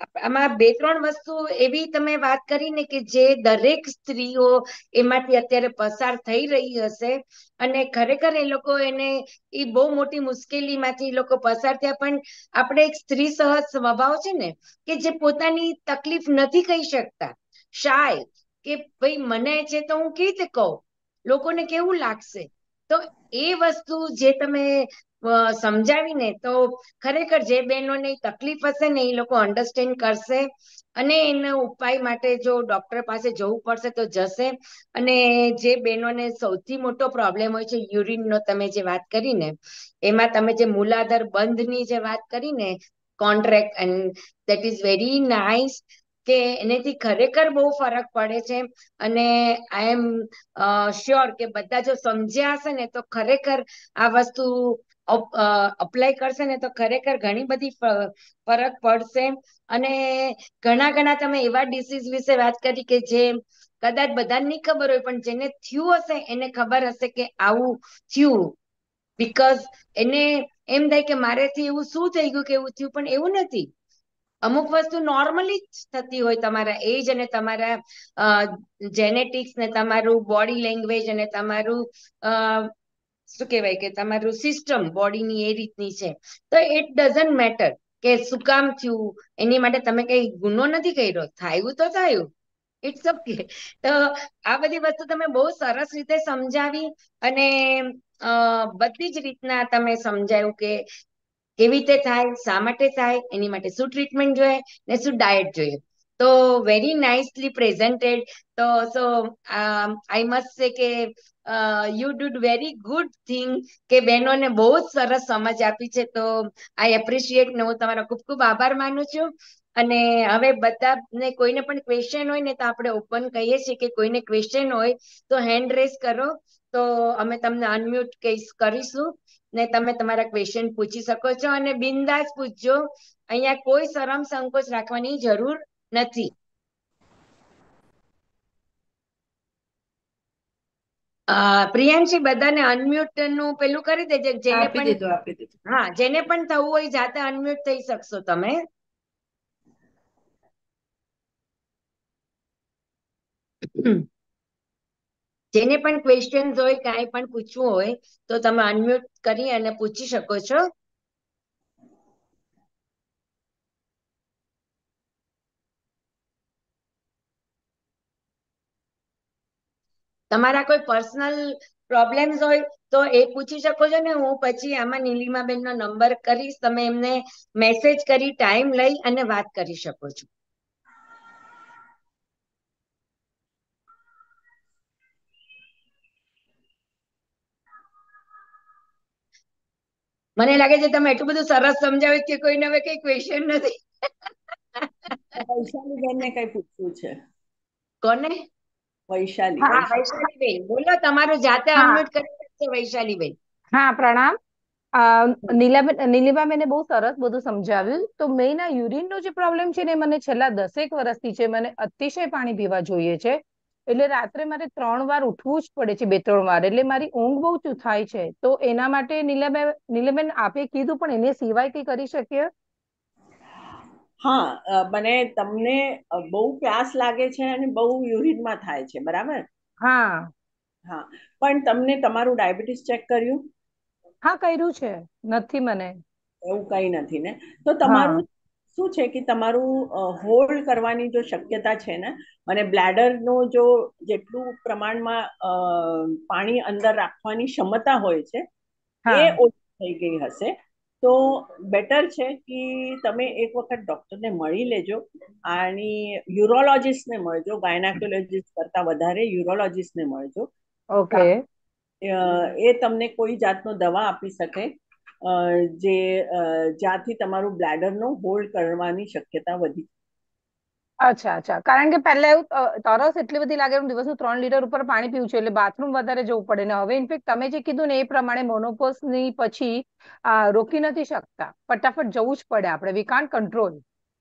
આમાં બે ત્રણ વસ્તુ એવી તમે વાત કરી ને કે જે દરેક સ્ત્રીઓ એમાંથી અત્યારે પસાર થઈ રહી હશે અને ખરેખર એ લોકો એને એ બહુ મોટી મુશ્કેલીમાંથી એ લોકો પસાર થયા. પણ આપણે એક સ્ત્રી સહજ સ્વભાવ છે ને કે જે પોતાની તકલીફ નથી કહી શકતા. શાય કે ભાઈ મને છે તો હું કેવી રીતે કહું? લોકોને કેવું લાગશે? તો એ વસ્તુ જે તમે સમજાવીને તો ખરેખર જે બહેનોને તકલીફ હશે ને એ લોકો અન્ડરસ્ટેન્ડ કરશે અને એના ઉપાય માટે જો ડોક્ટર પાસે જવું પડશે તો જશે. અને જે બહેનોને સૌથી મોટો પ્રોબ્લેમ હોય છે યુરિનનો તમે જે વાત કરીને, એમાં તમે જે મૂલાધાર બંધની જે વાત કરીને contract and that is very nice કે એનેથી ખરેખર બહુ ફરક પડે છે. અને આઈ એમ શ્યોર કે બધા જો સમજ્યા હશે ને તો ખરેખર આ વસ્તુ અપ્લાય કરશે ને તો ખરેખર ઘણી બધી ફરક પડશે. અને ઘણા ઘણા તમે એવા ડિસીઝ વિશે વાત કરી કે જે કદાચ બધાને નહીં ખબર હોય, પણ જેને થયું હશે એને ખબર હશે કે આવું થયું. બીકોઝ એને એમ થાય કે મારેથી એવું શું થઈ ગયું કે એવું થયું, પણ એવું નથી. અમુક વસ્તુ નોર્મલી જ થતી હોય તમારા એજ અને તમારા જેનેટિક્સ ને તમારું બોડી લેંગ્વેજ અને તમારું શું કહેવાય કે તમારું સિસ્ટમ બોડીની એ રીતની છે. તો ઇટ ડઝન્ટ મેટર કે શું કામ થયું, એની માટે તમે કઈ ગુનો નથી કર્યો. થયું તો થયું. ઇટ્સ ઓકે તો આ બધી વસ્તુ તમે બહુ સરસ રીતે સમજાવી અને બધી જ રીતના તમે સમજાયું કે કેવી રીતે થાય, શા માટે થાય, એની માટે શું ટ્રીટમેન્ટ જોઈએ ને શું ડાયટ જોઈએ. તો વેરી નાઇસલી પ્રેઝન્ટેડ તો સો આઈ મસ્ટ સે કે you did very good thing કે બહેનોને બહુ જ સરસ સમજ આપી છે. તો આઈ એપ્રિશિએટ ને હું તમારો ખૂબ ખૂબ આભાર માનું છું. અને હવે બધાને કોઈને પણ ક્વેશ્ચન હોય ને તો આપણે ઓપન કહીએ છીએ કે કોઈને ક્વેશ્ચન હોય તો હેન્ડ રેસ કરો. તો અમે તમને અનમ્યુટ કહીશ, કરીશું. ને તમે તમારા ક્વેશ્ચન પૂછી શકો છો અને બિંદાસ પૂછજો. અહીંયા કોઈ શરમ સંકોચ રાખવાની જરૂર નથી. પ્રિયાંશી બધાને અનમ્યુટનું પેલું કરી દેજે જેને પણ હા જેને પણ થવું હોય જાતે અનમ્યુટ થઈ શકશો તમે. જેને પણ ક્વેશ્ચન હોય કાંઈ પણ પૂછવું હોય તો તમે અનમ્યુટ કરી અને પૂછી શકો છો. તમારા કોઈ પર્સનલ પ્રોબ્લેમ્સ હોય તો એ પૂછી શકો છો ને હું પછી આમાં નીલિમાબેન નો નંબર કરીશ તમે એમને મેસેજ કરી ટાઈમ લઈ અને વાત કરી શકો છો. મને લાગે છે તમે એટલું બધું સરસ સમજાવ્યું કે કોઈને હવે કઈ ક્વેશ્ચન નથી. વૈશાલી બેન ને કઈ પૂછવું છે? કોને? વૈશાલી હા વૈશાલીબેન. બોલો તમારું જાતે અનમ્યુટ કરી શકશો વૈશાલીબેન. હા પ્રણામ. નીલિમાબેને બહુ સરસ બધું સમજાવ્યું. તો મેઇન આ યુરિનનો જે પ્રોબ્લેમ છે ને એ મને છેલ્લા દસેક વર્ષથી છે મને અતિશય પાણી પીવા જોઈએ છે. એટલે રાત્રે મારે ત્રણ વાર ઉઠવું જ પડે છે બે ત્રણ વાર. એટલે મારી ઊંઘ બહુ ચૂ થાય છે. તો એના માટે નીલાબેન નીલાબેન આપે કીધું પણ એને સિવાય કઈ કરી શકીએ? હા મને તમને બહુ પ્યાસ લાગે છે અને બહુ યુરિનમાં થાય છે બરાબર? હા. હા પણ તમને તમારું ડાયાબિટીસ ચેક કર્યું? હા કર્યું છે. નથી મને. એવું કઈ નથી ને? તો તમારું શું છે કે તમારું હોલ્ડ કરવાની જો શક્યતા છે ને અને બ્લેડરનો જો જેટલું પ્રમાણમાં પાણી અંદર રાખવાની ક્ષમતા હોય છે એ ઓછી થઈ ગઈ હશે. તો બેટર છે કે તમે એક વખત ડોક્ટરને મળી લેજો અને યુરોલોજીસ્ટને મળજો ગાયનાકોલોજીસ્ટ કરતા વધારે યુરોલોજીસ્ટને મળજો. ઓકે. એ તમને કોઈ જાતનો દવા આપી શકે જે જ્યાંથી તમારું બ્લેડરનો હોલ્ડ કરવાની શક્યતા વધી. અચ્છા અચ્છા. કારણ કે પહેલા એવું અ, તરસ એટલી બધી લાગે હું દિવસનું ત્રણ લીટર ઉપર પાણી પીવું છું એટલે બાથરૂમ વધારે જવું પડે. ને હવે ઇનફેક્ટ તમે જે કીધું ને એ પ્રમાણે મોનોપોઝની પછી આ, રોકી નથી શકતા. ફટાફટ જવું જ પડે આપણે. We can't control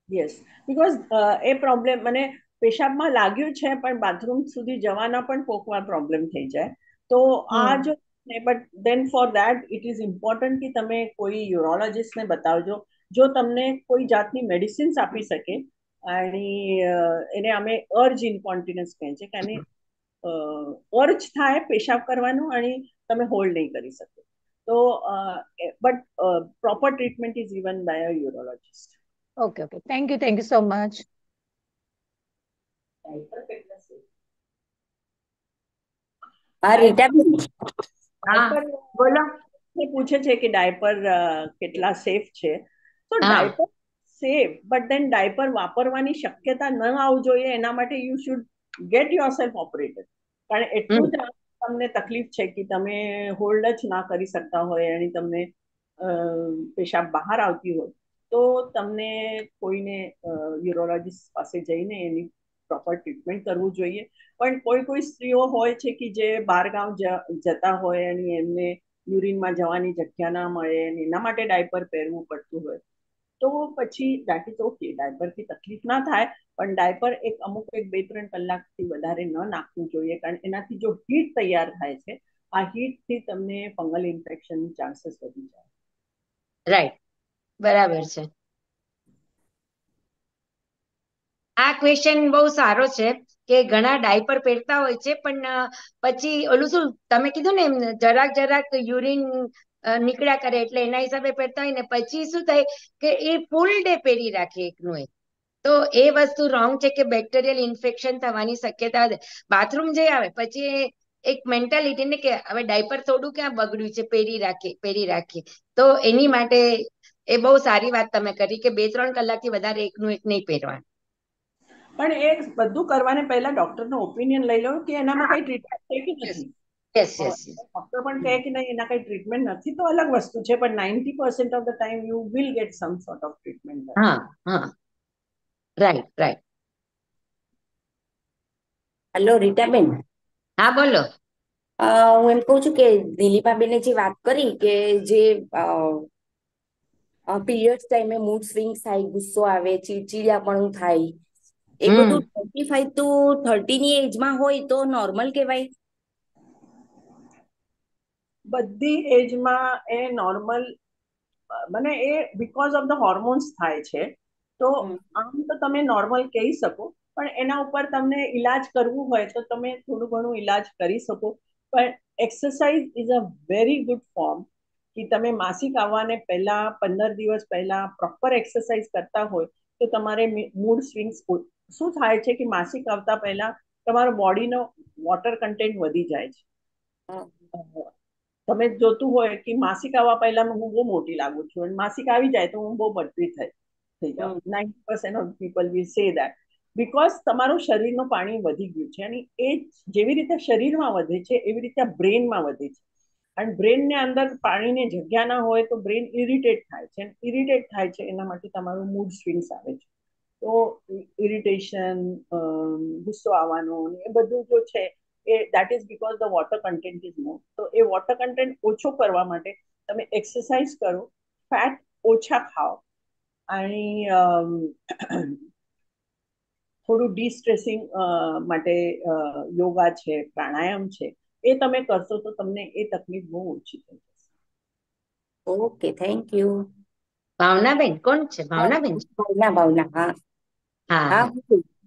yes because A problem મને પેશાબમાં લાગ્યું છે પણ બાથરૂમ સુધી જવાના પણ કોકવાર પ્રોબ્લેમ થઈ જાય. તો આ હમ. જો but then for that it is important કે તમે કોઈ યુરોલોજીસ્ટને બતાવજો. જો તમને કોઈ જાતની મેડિસિન્સ આપી શકે અને એને અમે અર્જ ઇન્કોન્ટિનન્સ કહે છે કે આને અર્જ થાય પેશાબ કરવાનું અને તમે હોલ્ડ નહીં કરી શકો. તો but proper treatment is even by a urologist okay okay thank you thank you so much હા રીટાબેન હા બોલો. પૂછે છે કે ડાયપર કેટલા સેફ છે? તો diaper safe but then diaper વાપરવાની શક્યતા ન આવવું જોઈએ એના માટે you should get yourself operated કારણ એટલું જ તમને તકલીફ છે કે તમે હોલ્ડ જ ના કરી શકતા હોય અને તમને પેશાબ બહાર આવતી હોય તો તમને કોઈને યુરોલોજીસ્ટ પાસે જઈને એની પ્રોપર ટ્રીટમેન્ટ કરવું જોઈએ. પણ કોઈ કોઈ સ્ત્રીઓ હોય છે કે જે બહારગામ જતા હોય અને એમને યુરિનમાં જવાની જગ્યા ના મળે અને એના માટે ડાયપર પહેરવું પડતું હોય તો પછી દેટ ઇઝ ઓકે ડાયપરથી તકલીફ ના થાય, પણ ડાયપર એક અમુક એક બે ત્રણ કલાકથી વધારે ન નાખવું જોઈએ. કારણ એનાથી જો હીટ તૈયાર થાય છે, આ હીટથી તમને ફંગલ ઇન્ફેક્શનની ચાન્સીસ વધી જાય. રાઈટ બરાબર છે. આ ક્વેશ્ચન બહુ સારો છે કે ઘણા ડાયપર પહેરતા હોય છે, પણ પછી ઓલું શું, તમે કીધું ને એમ, જરાક જરાક યુરિન નીકળ્યા કરે એટલે એના હિસાબે પહેરતા હોય ને પછી શું થાય કે એ ફૂલ ડે પહેરી રાખે એકનું એક. તો એ વસ્તુ રોંગ છે કે બેક્ટેરિયલ ઇન્ફેક્શન થવાની શક્યતા બાથરૂમ જઈ આવે, પછી એક મેન્ટાલિટી ને કે હવે ડાયપર થોડું ક્યાં બગડ્યું છે, પહેરી રાખીએ પહેરી રાખીએ તો એની માટે એ બહુ સારી વાત તમે કરી કે બે ત્રણ કલાકથી વધારે એકનું એક નહીં પહેરવાનું. પણ એ બધું કરવાને પહેલા ડોક્ટરનો ઓપિનિયન લઈ લો કે એનામાં કઈ ટ્રીટમેન્ટ છે કે નથી? યસ યસ ડોક્ટર પણ કહે કે નહીં એના કઈ ટ્રીટમેન્ટ નથી તો અલગ વસ્તુ છે પણ ninety percent of the time you will get some sort of treatment હા હા. રાઈટ રાઈટ હેલો રીટાબેન હા બોલો. અ, હું એમ કહું છું કે દિલીપાબેને જે વાત કરી કે જે પીરિયડ્સ ટાઈમે મૂડ સ્વિંગ થાય ગુસ્સો આવે ચીડચીડિયાપણું થાય એ બધું ટ્વેન્ટી ફાઈવ ટુ થર્ટી ની એજમાં હોય તો નોર્મલ કહેવાય. બધી એજમાં એ નોર્મલ મને એ બીકોઝ ઓફ ધ હોર્મોન્સ થાય છે તો આમ તો તમે નોર્મલ કહી શકો પણ એના ઉપર તમને ઈલાજ કરવું હોય તો તમે થોડું ઘણું ઈલાજ કરી શકો. પણ exercise is a very good form કે તમે માસિક આવવાને પહેલા પંદર દિવસ પહેલા પ્રોપર એક્સરસાઇઝ કરતા હોય તો તમારે મૂડ સ્વિંગ્સ શું થાય છે કે માસિક આવતા પહેલા તમારો બોડીનો વોટર કન્ટેન્ટ વધી જાય છે. તમે જોતું હોય કે માસિક આવવા પહેલા હું બહુ મોટી લાગુ છું. અને માસિક આવી જાય તો હું બહુ મોટી થઈ થઈ જાઉં. Ninety percent of people will say that because તમારું શરીરનું પાણી વધી ગયું છે અને એ જેવી રીતે શરીરમાં વધે છે એવી રીતે બ્રેનમાં વધે છે. અને બ્રેનને અંદર પાણીની જગ્યા ના હોય તો બ્રેન ઇરિટેટ થાય છે. ઇરિટેટ થાય છે એના માટે તમારું મૂડ સ્વિંગ્સ આવે છે. તો ઇરિટેશન ગુસ્સો આવવાનો એ બધું જો છે એ that is because the water content is more તો એ વોટર કન્ટેન્ટ ઓછો કરવા માટે તમે એક્સરસાઇઝ કરો ફેટ ઓછા ખાઓ અને થોડું ડિસ્ટ્રેસિંગ માટે યોગા છે પ્રાણાયામ છે એ તમે કરશો તો તમને એ તકલીફ બહુ ઓછી થઈ જશે. ઓકે થેન્ક યુ ભાવનાબેન કોણ છે? ભાવનાબેન? ભાવના ભાવના હા. હા.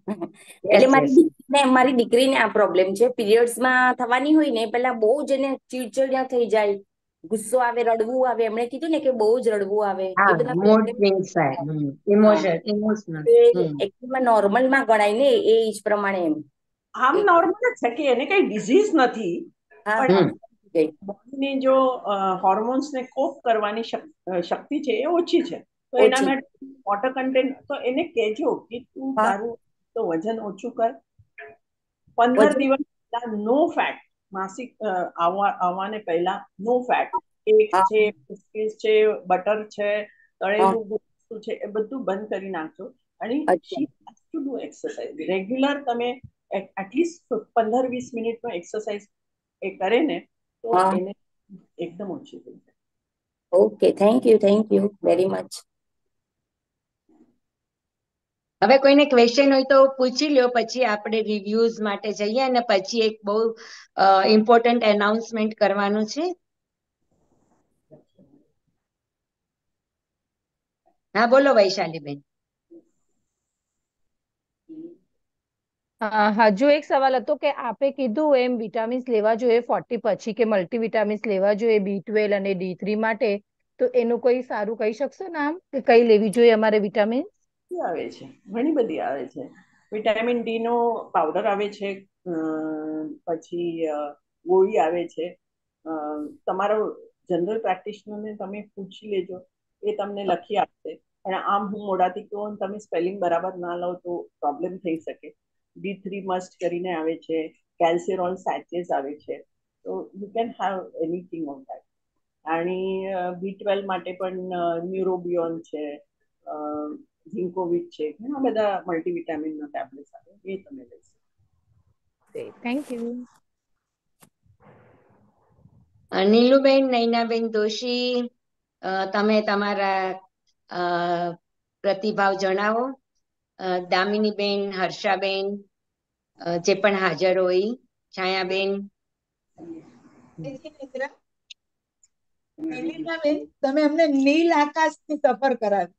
*laughs* એટલે મારી દીકરીને મારી દીકરીને આ પ્રોબ્લેમ છે. પીરિયડ્સમાં થવાની હોય ને પેલા બહુ જ એને ચીડચીડિયા થઈ જાય. ગુસ્સો આવે રડવું આવે. એમણે કીધું ને કે બહુ જ રડવું આવે. નોર્મલ નોર્મલમાં ગણાય ને એ જ પ્રમાણે એમ. આમ નોર્મલ જ છે કે એને કઈ ડિઝીઝ નથી બોડીની જો હોર્મોન્સને કોપ કરવાની શક્તિ છે એ ઓછી છે. તો એના માટે વોટર કન્ટેન્ટ તો એને કહેજો કે તું. તારું તો વજન ઓછું કર. પંદર દિવસ પહેલા નો ફેટ માસિક આવવાને પહેલા નો ફેટ કેક છે બિસ્કિટ છે બટર છે તળેલું વસ્તુ છે એ બધું બંધ કરી નાખજો. અને એક્સરસાઇઝ રેગ્યુલર તમે એટલીસ્ટ પંદર વીસ મિનિટનો એક્સરસાઇઝ એ કરે ને તો એને એકદમ ઓછી થઈ જાય. Okay thank you thank you very much હવે કોઈને ક્વેશ્ચન હોય તો પૂછી લ્યો, પછી આપણે રિવ્યુઝ માટે જઈએ અને પછી એક બહુ ઇમ્પોર્ટન્ટ એનાઉન્સમેન્ટ કરવાનું છે. હા, બોલો વૈશાલીબેન. હજુ એક સવાલ હતો કે આપે કીધું એમ વિટામિન્સ લેવા જોઈએ ફોર્ટી પછી કે મલ્ટીવિટામિન્સ લેવા જોઈએ બી ટ્વેલ્વ અને ડી થ્રી માટે, તો એનું કોઈ સારું કહી શકશો નામ કે કઈ લેવી જોઈએ અમારે વિટામિન્સ? આવે છે. ઘણી બધી આવે છે. વિટામિન ડી નો પાવડર આવે છે પછી ગોળી આવે છે. તમારો જનરલ પ્રેક્ટિશનરને તમે પૂછી લેજો. એ તમને લખી આપશે. અને આમ હું મોડાથી કહું તમે સ્પેલિંગ બરાબર ના લો તો પ્રોબ્લેમ થઈ શકે. ડી થ્રી મસ્ટ કરીને આવે છે. કેલ્સિરોલ સેચેસ આવે છે. તો you can have anything of that અને બી ટ્વેલ્વ માટે પણ ન્યુરોબિયોન છે. ઝિંકોવિટ છે. ઘણા બધા મલ્ટીવિટામિનના ટેબ્લેટ્સ આવે. એ તમે લઈ શકો. થેન્ક યુ નીલુબેન નૈનાબેન દોશી અ, તમે તમારા પ્રતિભાવ જણાવો. દામિનીબેન હર્ષાબેન જે પણ હાજર હોય. છાયાબેન. તમે અમને નીલ આકાશની સફર કરાવી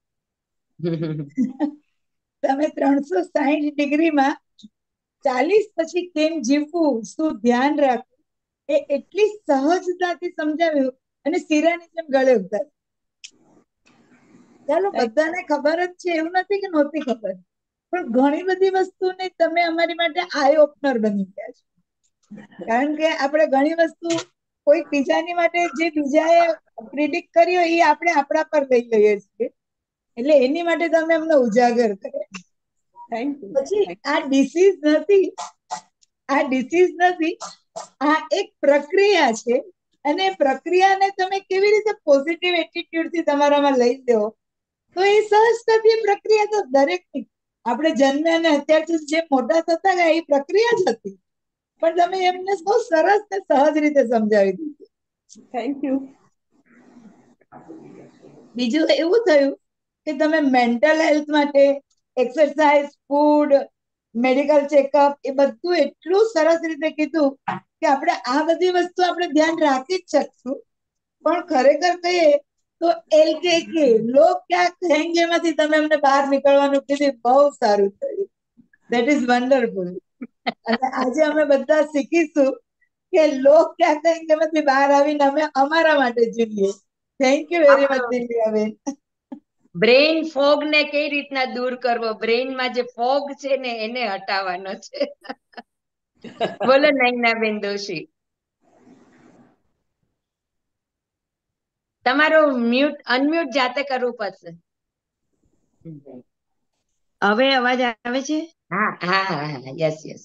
તમે ત્રણસો સાહીઠ ડિગ્રીમાં ચાલીસ પછી કેમ જીવવું શું ધ્યાન રાખવું એ એટલી સહજતાથી સમજાવ્યું અને શીરાની જેમ ગળે ઉતર ચાલો બધાને ખબર જ છે એવું નથી કે નહોતી ખબર. પણ ઘણી બધી વસ્તુને તમે અમારી માટે આઈ ઓપનર બની ગયા છો. કારણ કે આપણે ઘણી વસ્તુ કોઈ બીજાની માટે જે બીજાએ પ્રિડિક્ટ કરી હોય એ આપણે આપણા પર લઈ લઈએ છીએ. એટલે એની માટે તમે અમને ઉજાગર કરે પછી આ ડિસીઝ નથી આ ડિસીઝ નથી આ એક પ્રક્રિયા છે અને પ્રક્રિયાને તમે કેવી રીતે પોઝિટિવ એટીટ્યુડથી તમારામાં લઈ લો તો એ સહજતાથી પ્રક્રિયા તો દરેકની. આપણે જન્મે અને અત્યાર જે મોટા થતા ગયા એ પ્રક્રિયા જ હતી. પણ તમે એમને બહુ સરસ ને સહજ રીતે સમજાવી દીધી. થેન્ક યુ બીજું એવું થયું કે તમે મેન્ટલ હેલ્થ માટે એક્સરસાઇઝ ફૂડ મેડિકલ ચેકઅપ એ બધું એટલું સરસ રીતે કીધું કે આપણે આ બધી વસ્તુ આપણે ધ્યાન રાખી જ શકશું. પણ ખરેખર કહીએ તો એલ કે કે લોક ક્યાં કહેંગેમાંથી તમે અમને બહાર નીકળવાનું કીધું બહુ સારું થયું. દેટ ઇઝ વન્ડરફુલ અને આજે અમે બધા શીખીશું કે લોક ક્યાં કહેંગે માંથી બહાર આવીને અમે અમારા માટે જીવીએ. Thank you very much Divyaben brain fog ને કઈ રીતના દૂર કરવો? બ્રેઇનમાં જે ફોગ છે ને એને હટાવવાનો છે. બોલો નૈનાબેન દોશી. તમારો મ્યુટ અનમ્યુટ જાતે કરવું પડશે. હવે અવાજ આવે છે? હા હા હા હા યસ યસ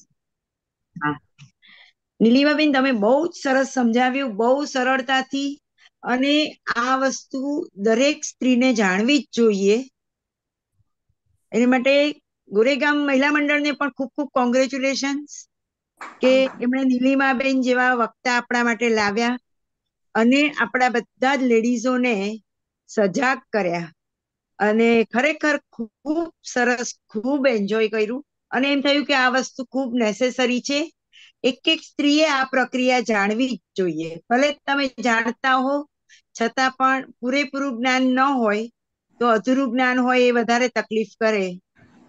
નીલિમાબેન તમે બહુ જ સરસ સમજાવ્યું બહુ સરળતાથી અને આ વસ્તુ દરેક સ્ત્રીને જાણવી જ જોઈએ. એને માટે ગોરેગામ મહિલા મંડળને પણ ખૂબ ખૂબ કોંગ્રેચ્યુલેશન કે એમણે નીલિમાબેન જેવા વક્તા આપણા માટે લાવ્યા અને આપણા બધા જ લેડીઝોને સજાગ કર્યા. અને ખરેખર ખૂબ સરસ, ખૂબ એન્જોય કર્યું. અને એમ થયું કે આ વસ્તુ ખૂબ નેસેસરી છે. એક એક સ્ત્રીએ આ પ્રક્રિયા જાણવી જ જોઈએ. ભલે તમે જાણતા હો છતાં પણ પૂરેપૂરું જ્ઞાન ન હોય તો અધૂરું જ્ઞાન હોય એ વધારે તકલીફ કરે.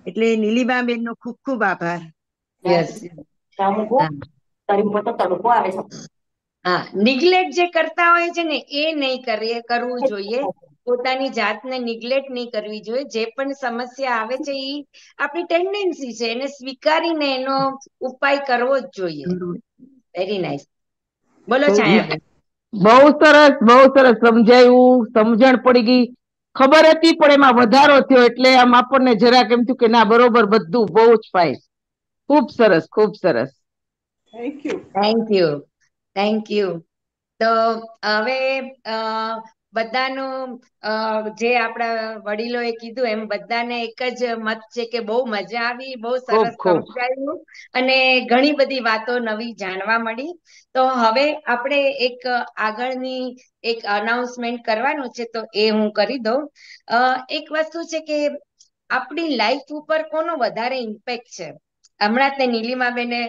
એટલે નીલિમાબેન નો ખૂબ ખૂબ આભાર. હા. નિગ્લેક્ટ જે કરતા હોય છે ને એ નહીં કરીએ કરવું જોઈએ. પોતાની જાતને નિગ્લેક્ટ નહીં કરવી જોઈએ. જે પણ સમસ્યા આવે છે એ આપણી ટેન્ડન્સી છે એને સ્વીકારીને એનો ઉપાય કરવો જ જોઈએ. વેરી નાઇસ બોલો છાયાબેન બહુ સરસ બહુ સરસ. સમજાયું સમજણ પડી ગઈ. ખબર હતી પણ એમાં વધારો થયો એટલે આમ આપણને જરાક એમ થયું કે ના બરોબર બધું બહુ જ ફાઇન ખૂબ સરસ ખૂબ સરસ. Thank you thank you thank you તો હવે બધાનું જે આપણા વડીલોએ કીધું એમ બધાને એક જ મત છે કે બહુ મજા આવી બહુ સરસ સમજાયું અને ઘણી બધી વાતો નવી જાણવા મળી. તો હવે આપણે એક આગળની એક અનાઉન્સમેન્ટ કરવાનું છે તો એ હું કરી દઉં. એક વસ્તુ છે કે આપણી લાઈફ ઉપર કોનો વધારે ઇમ્પેક્ટ છે? હમણાં તે નીલિમાબેને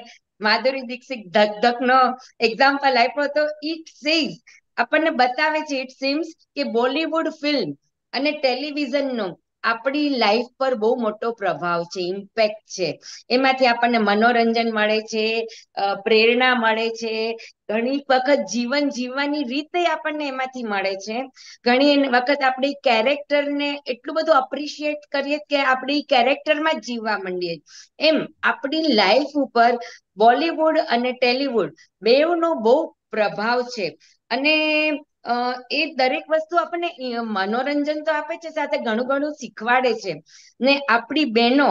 માધુરી દીક્ષિત ધક ધક નો એક્ઝામ્પલ આપ્યો તો ઇટ સીઝ આપણને બતાવે છે ઇટ સીમ્સ કે બોલિવૂડ ફિલ્મ અને ટેલિવિઝનનો આપણી લાઈફ પર બહુ મોટો પ્રભાવ છે ઇમ્પેક્ટ છે. એમાંથી આપણને મનોરંજન મળે છે પ્રેરણા મળે છે, ઘણી વખત જીવન જીવવાની રીતે આપણને એમાંથી મળે છે. ઘણી વખત આપણી કેરેક્ટરને એટલું બધું અપ્રિશિએટ કરીએ કે આપણી કેરેક્ટરમાં જ જીવવા માંડીએ. એમ, આપણી લાઈફ ઉપર બોલિવૂડ અને ટેલિવૂડ બેઉનો બહુ પ્રભાવ છે. અને એ દરેક વસ્તુ આપણને મનોરંજન તો આપે છે, સાથે ઘણું ઘણું શીખવાડે છે. ને આપણી બહેનો,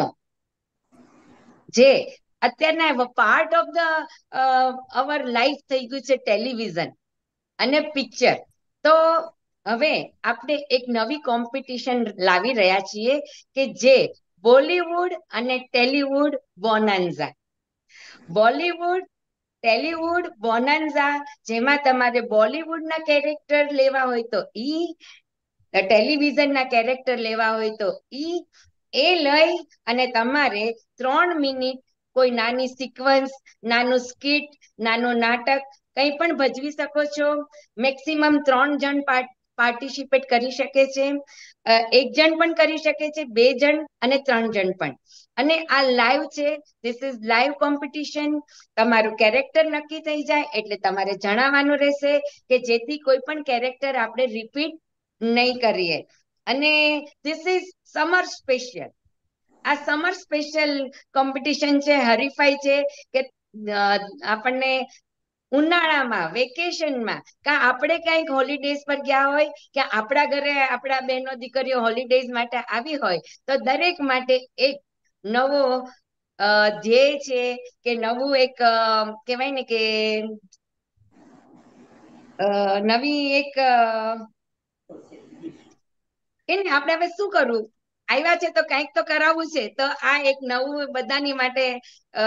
જે અત્યારના part of the our life થઈ ગયું છે ટેલિવિઝન અને પિક્ચર તો હવે આપણે એક નવી કોમ્પિટિશન લાવી રહ્યા છીએ કે જે બોલીવુડ અને ટેલિવુડ બોનાન્ઝા. બોલિવૂડ ટેલિવૂડ બોનાન્ઝા જેમાં તમારે બોલિવૂડના કેરેક્ટર લેવા હોય તો ઈ ટેલિવિઝનના કેરેક્ટર લેવા હોય તો ઈ, એ લઈ અને તમારે ત્રણ મિનિટ કોઈ નાની સિક્વન્સ નાનું સ્કીટ નાનું નાટક કંઈ પણ ભજવી શકો છો. મેક્સિમમ ત્રણ જણ પાર્ટિસિપેટ કરી શકે છે. એક જણ પણ કરી શકે છે, બે જણ અને ત્રણ જણ પણ. અને આ લાઈવ છે ધીસ ઇઝ લાઈવ કોમ્પિટિશન તમારું કેરેક્ટર નક્કી થઈ જાય એટલે તમારે જણાવવાનું રહેશે કે જેથી કોઈ પણ કેરેક્ટર આપણે રિપીટ નહીં કરીએ. અને ધીસ ઇઝ સમર સ્પેશિયલ આ સમર સ્પેશિયલ કોમ્પિટિશન છે, હરીફાઈ છે, કે આપણને ઉનાળામાં વેકેશનમાં કા આપણે કંઈક હોલિડેઝ પર ગયા હોય, કે આપણા ઘરે આપણા બહેનો દીકરીઓ હોલિડેઝ માટે આવી હોય, તો દરેક માટે એક નવો ધ્યેય છે કે નવું એક કહેવાય ને કે નવી એક એને આપણે હવે શું કરવું? આવ્યા છે તો કંઈક તો કરાવવું છે, તો આ એક નવું બધાની માટે, અ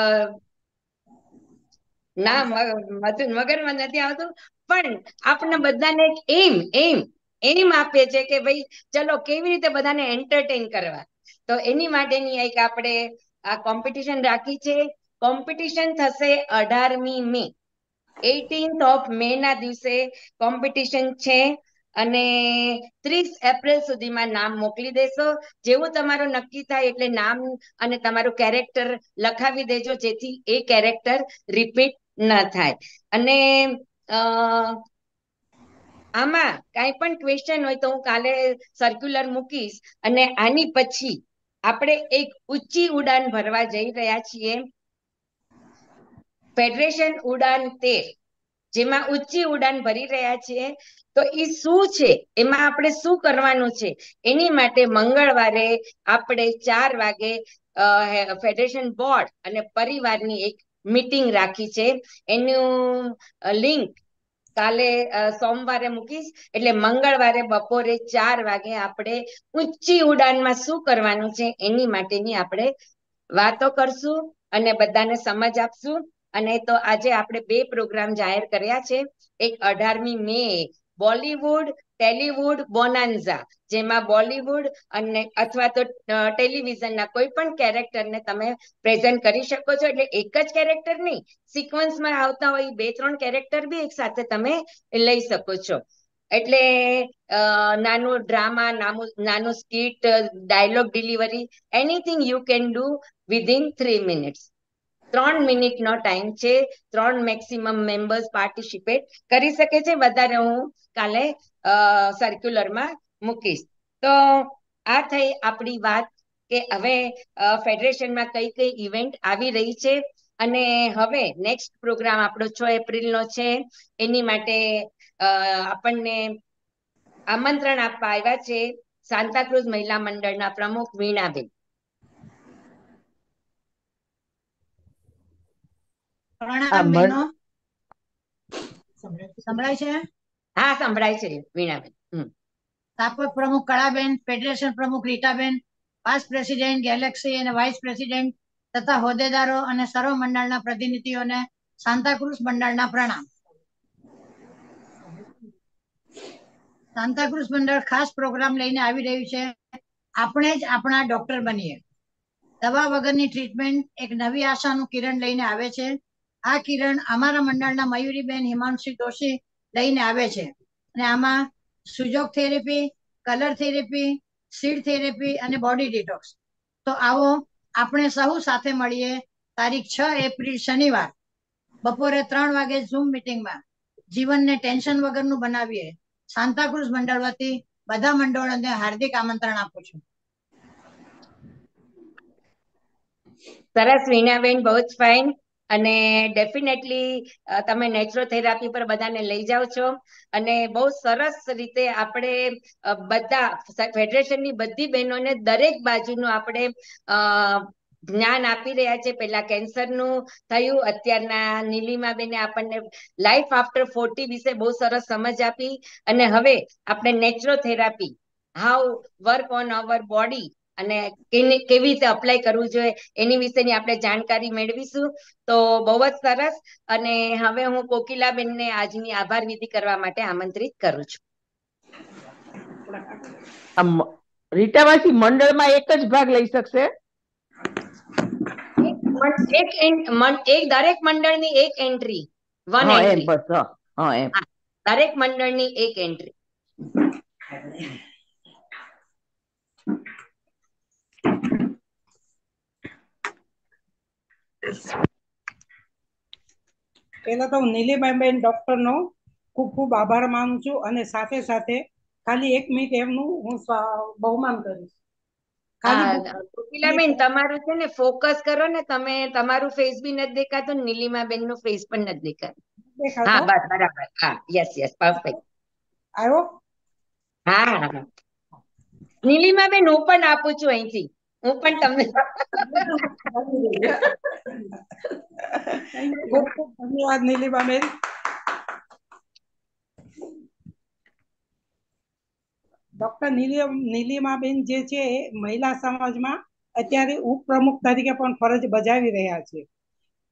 ના મગજમાં નથી આવતું. પણ આપણને બધાને એક એમ એમ એમ આપે છે કે ભાઈ ચલો કેવી રીતે બધાને એન્ટરટેન કરવા? તો એની માટેની એક આપણે આ કોમ્પિટિશન રાખી છે. કોમ્પિટિશન થશે અઢારમી મે. એટીન્થ ઓફ મે ના દિવસે કોમ્પિટિશન છે અને ત્રીસ એપ્રિલ સુધીમાં નામ મોકલી દેશો. જેવું તમારું નક્કી થાય એટલે નામ અને તમારું કેરેક્ટર લખાવી દેજો. જેથી એ કેરેક્ટર રિપીટ ન થાય. અને આમાં કાંઈ પણ ક્વેશ્ચન હોય તો હું કાલે સર્ક્યુલર મૂકીશ. અને આની પછી આપણે એક ઊંચી ઉડાન ભરવા જઈ રહ્યા છીએ. ફેડરેશન ઉડાન તેર. જેમાં ઊંચી ઉડાન ભરી રહ્યા છીએ. તો એ શું છે? એમાં આપણે શું કરવાનું છે? એની માટે મંગળવારે આપણે ચાર વાગે ફેડરેશન બોર્ડ અને પરિવારની એક મીટિંગ રાખી છે. એનું લિંક કાલે સોમવારે મૂકીશ. એટલે મંગળવારે બપોરે ચાર વાગે આપણે ઊંચી ઉડાનમાં શું કરવાનું છે એની માટેની આપણે વાતો કરશું અને બધાને સમજ આપશું. અને તો આજે આપણે બે પ્રોગ્રામ જાહેર કર્યા છે. એક અઢારમી મે, બોલીવુડ ટેલીવુડ બોનાન્ઝા જેમાં બોલીવુડ અને અથવા તો ટેલિવિઝનના કોઈ પણ કેરેક્ટરને તમે પ્રેઝન્ટ કરી શકો છો. એટલે એક જ કેરેક્ટર નહીં સિક્વન્સમાં આવતા હોય બે ત્રણ કેરેક્ટર બી એક સાથે તમે લઈ શકો છો. એટલે નાનું ડ્રામા નાનું નાનું skit dialogue delivery anything you can do within three minutes ત્રણ મિનિટનો ટાઈમ છે. ત્રણ મેક્સિમમ મેમ્બર્સ પાર્ટિસિપેટ કરી શકે છે. વધારે હું કાલે સર્ક્યુલરમાં મૂકીશ. તો આ થઈ આપણી વાત કે હવે ફેડરેશનમાં કઈ કઈ ઇવેન્ટ આવી રહી છે અને હવે નેક્સ્ટ પ્રોગ્રામ આપણો છ એપ્રિલનો છે. એની માટે આપણને આમંત્રણ આપવા આવ્યા છે સાંતાક્રુઝ મહિલા મંડળના પ્રમુખ વીણાબેન. સંભળાય છે? હા, સંભળાય છે, વીણાબેન. સ્થાપક પ્રમુખ કળાબેન, ફેડરેશન પ્રમુખ રીટાબેન પાસ પ્રેસિડેન્ટ ગેલેક્સી અને વાઇસ પ્રેસિડેન્ટ તથા હોદ્દેદારો અને સર્વ મંડળના પ્રતિનિધિઓને સાંતાક્રુઝ મંડળના પ્રણામ. સાંતાક્રુઝ મંડળ ખાસ પ્રોગ્રામ લઈને આવી રહ્યું છે. આપણે જ આપણા ડોક્ટર બનીએ. દવા વગરની ટ્રીટમેન્ટ એક નવી આશાનું કિરણ લઈને આવે છે. આ કિરણ અમારા મંડળના મયુરીબેન, હિમાંશુ દોશી લઈને આવે છે. અને આમાં Sujok therapy, colour therapy, seed therapy અને બોડી ડિટોક્સ. તો આવો આપણે સૌ સાથે મળીએ તારીખ છ એપ્રિલ શનિવાર. બપોરે ત્રણ વાગે ઝૂમ મિટિંગમાં જીવનને ટેન્શન વગરનું બનાવીએ. સાંતાક્રુઝ મંડળ વતી બધા મંડળોને હાર્દિક આમંત્રણ આપું છું. સરસ વિનાબેન બહુ જ ફાઇન અને ડેફિનેટલી તમે નેચરોથેરાપી પર બધાને લઈ જાઓ છો. અને બહુ સરસ રીતે આપણે બધા ફેડરેશનની બધી બહેનોને દરેક બાજુનું આપણે જ્ઞાન આપી રહ્યા છે. પેલા કેન્સરનું થયું, અત્યારના નીલિમાબેને આપણને લાઈફ આફ્ટર ફોર્ટી વિશે બહુ સરસ સમજ આપી. અને હવે આપણે naturotherapy how work on our body અને કેને- કેવી રીતે અપ્લાય કરવું જોઈએ એની વિશેની આપણે જાણકારી મેળવીશું. તો બહુ જ સરસ. અને હવે હું કોકિલાબેનને આજની આભાર વિધિ કરવા માટે આમંત્રિત કરું છું. રીટામાંથી રીટાવાસી મંડળમાં એક જ ભાગ લઈ શકશે? એક એક દરેક મંડળની એક એન્ટ્રી વન એન્ટ્રી દરેક મંડળની એક એન્ટ્રી પહેલા તો હું નીલીબાઈબેન ડૉક્ટરનો ખૂબ ખૂબ આભાર માનું છું અને સાથે સાથે ખાલી એક મિનિટ એમનું હું બહુમાન કરીશ. ખાલી તમારું છે ને ફોકસ કરો ને તમે તમારું ફેસ બી નથી દેખાતું નીલિમાબેનનું ફેસ પણ નથી દેખાતું. હા દેખાતો બસ બરાબર. હા યસ યસ પરફેક્ટ. આવ્યો? હા. નીલિમાબેન હું પણ આપું છું અહીંથી. હું પણ તમને ખૂબ ખૂબ ધન્યવાદ નીલિમાબેન ડોક્ટર નીલિમાબેન જે છે એ મહિલા સમાજમાં અત્યારે ઉપપ્રમુખ તરીકે પણ ફરજ બજાવી રહ્યા છે.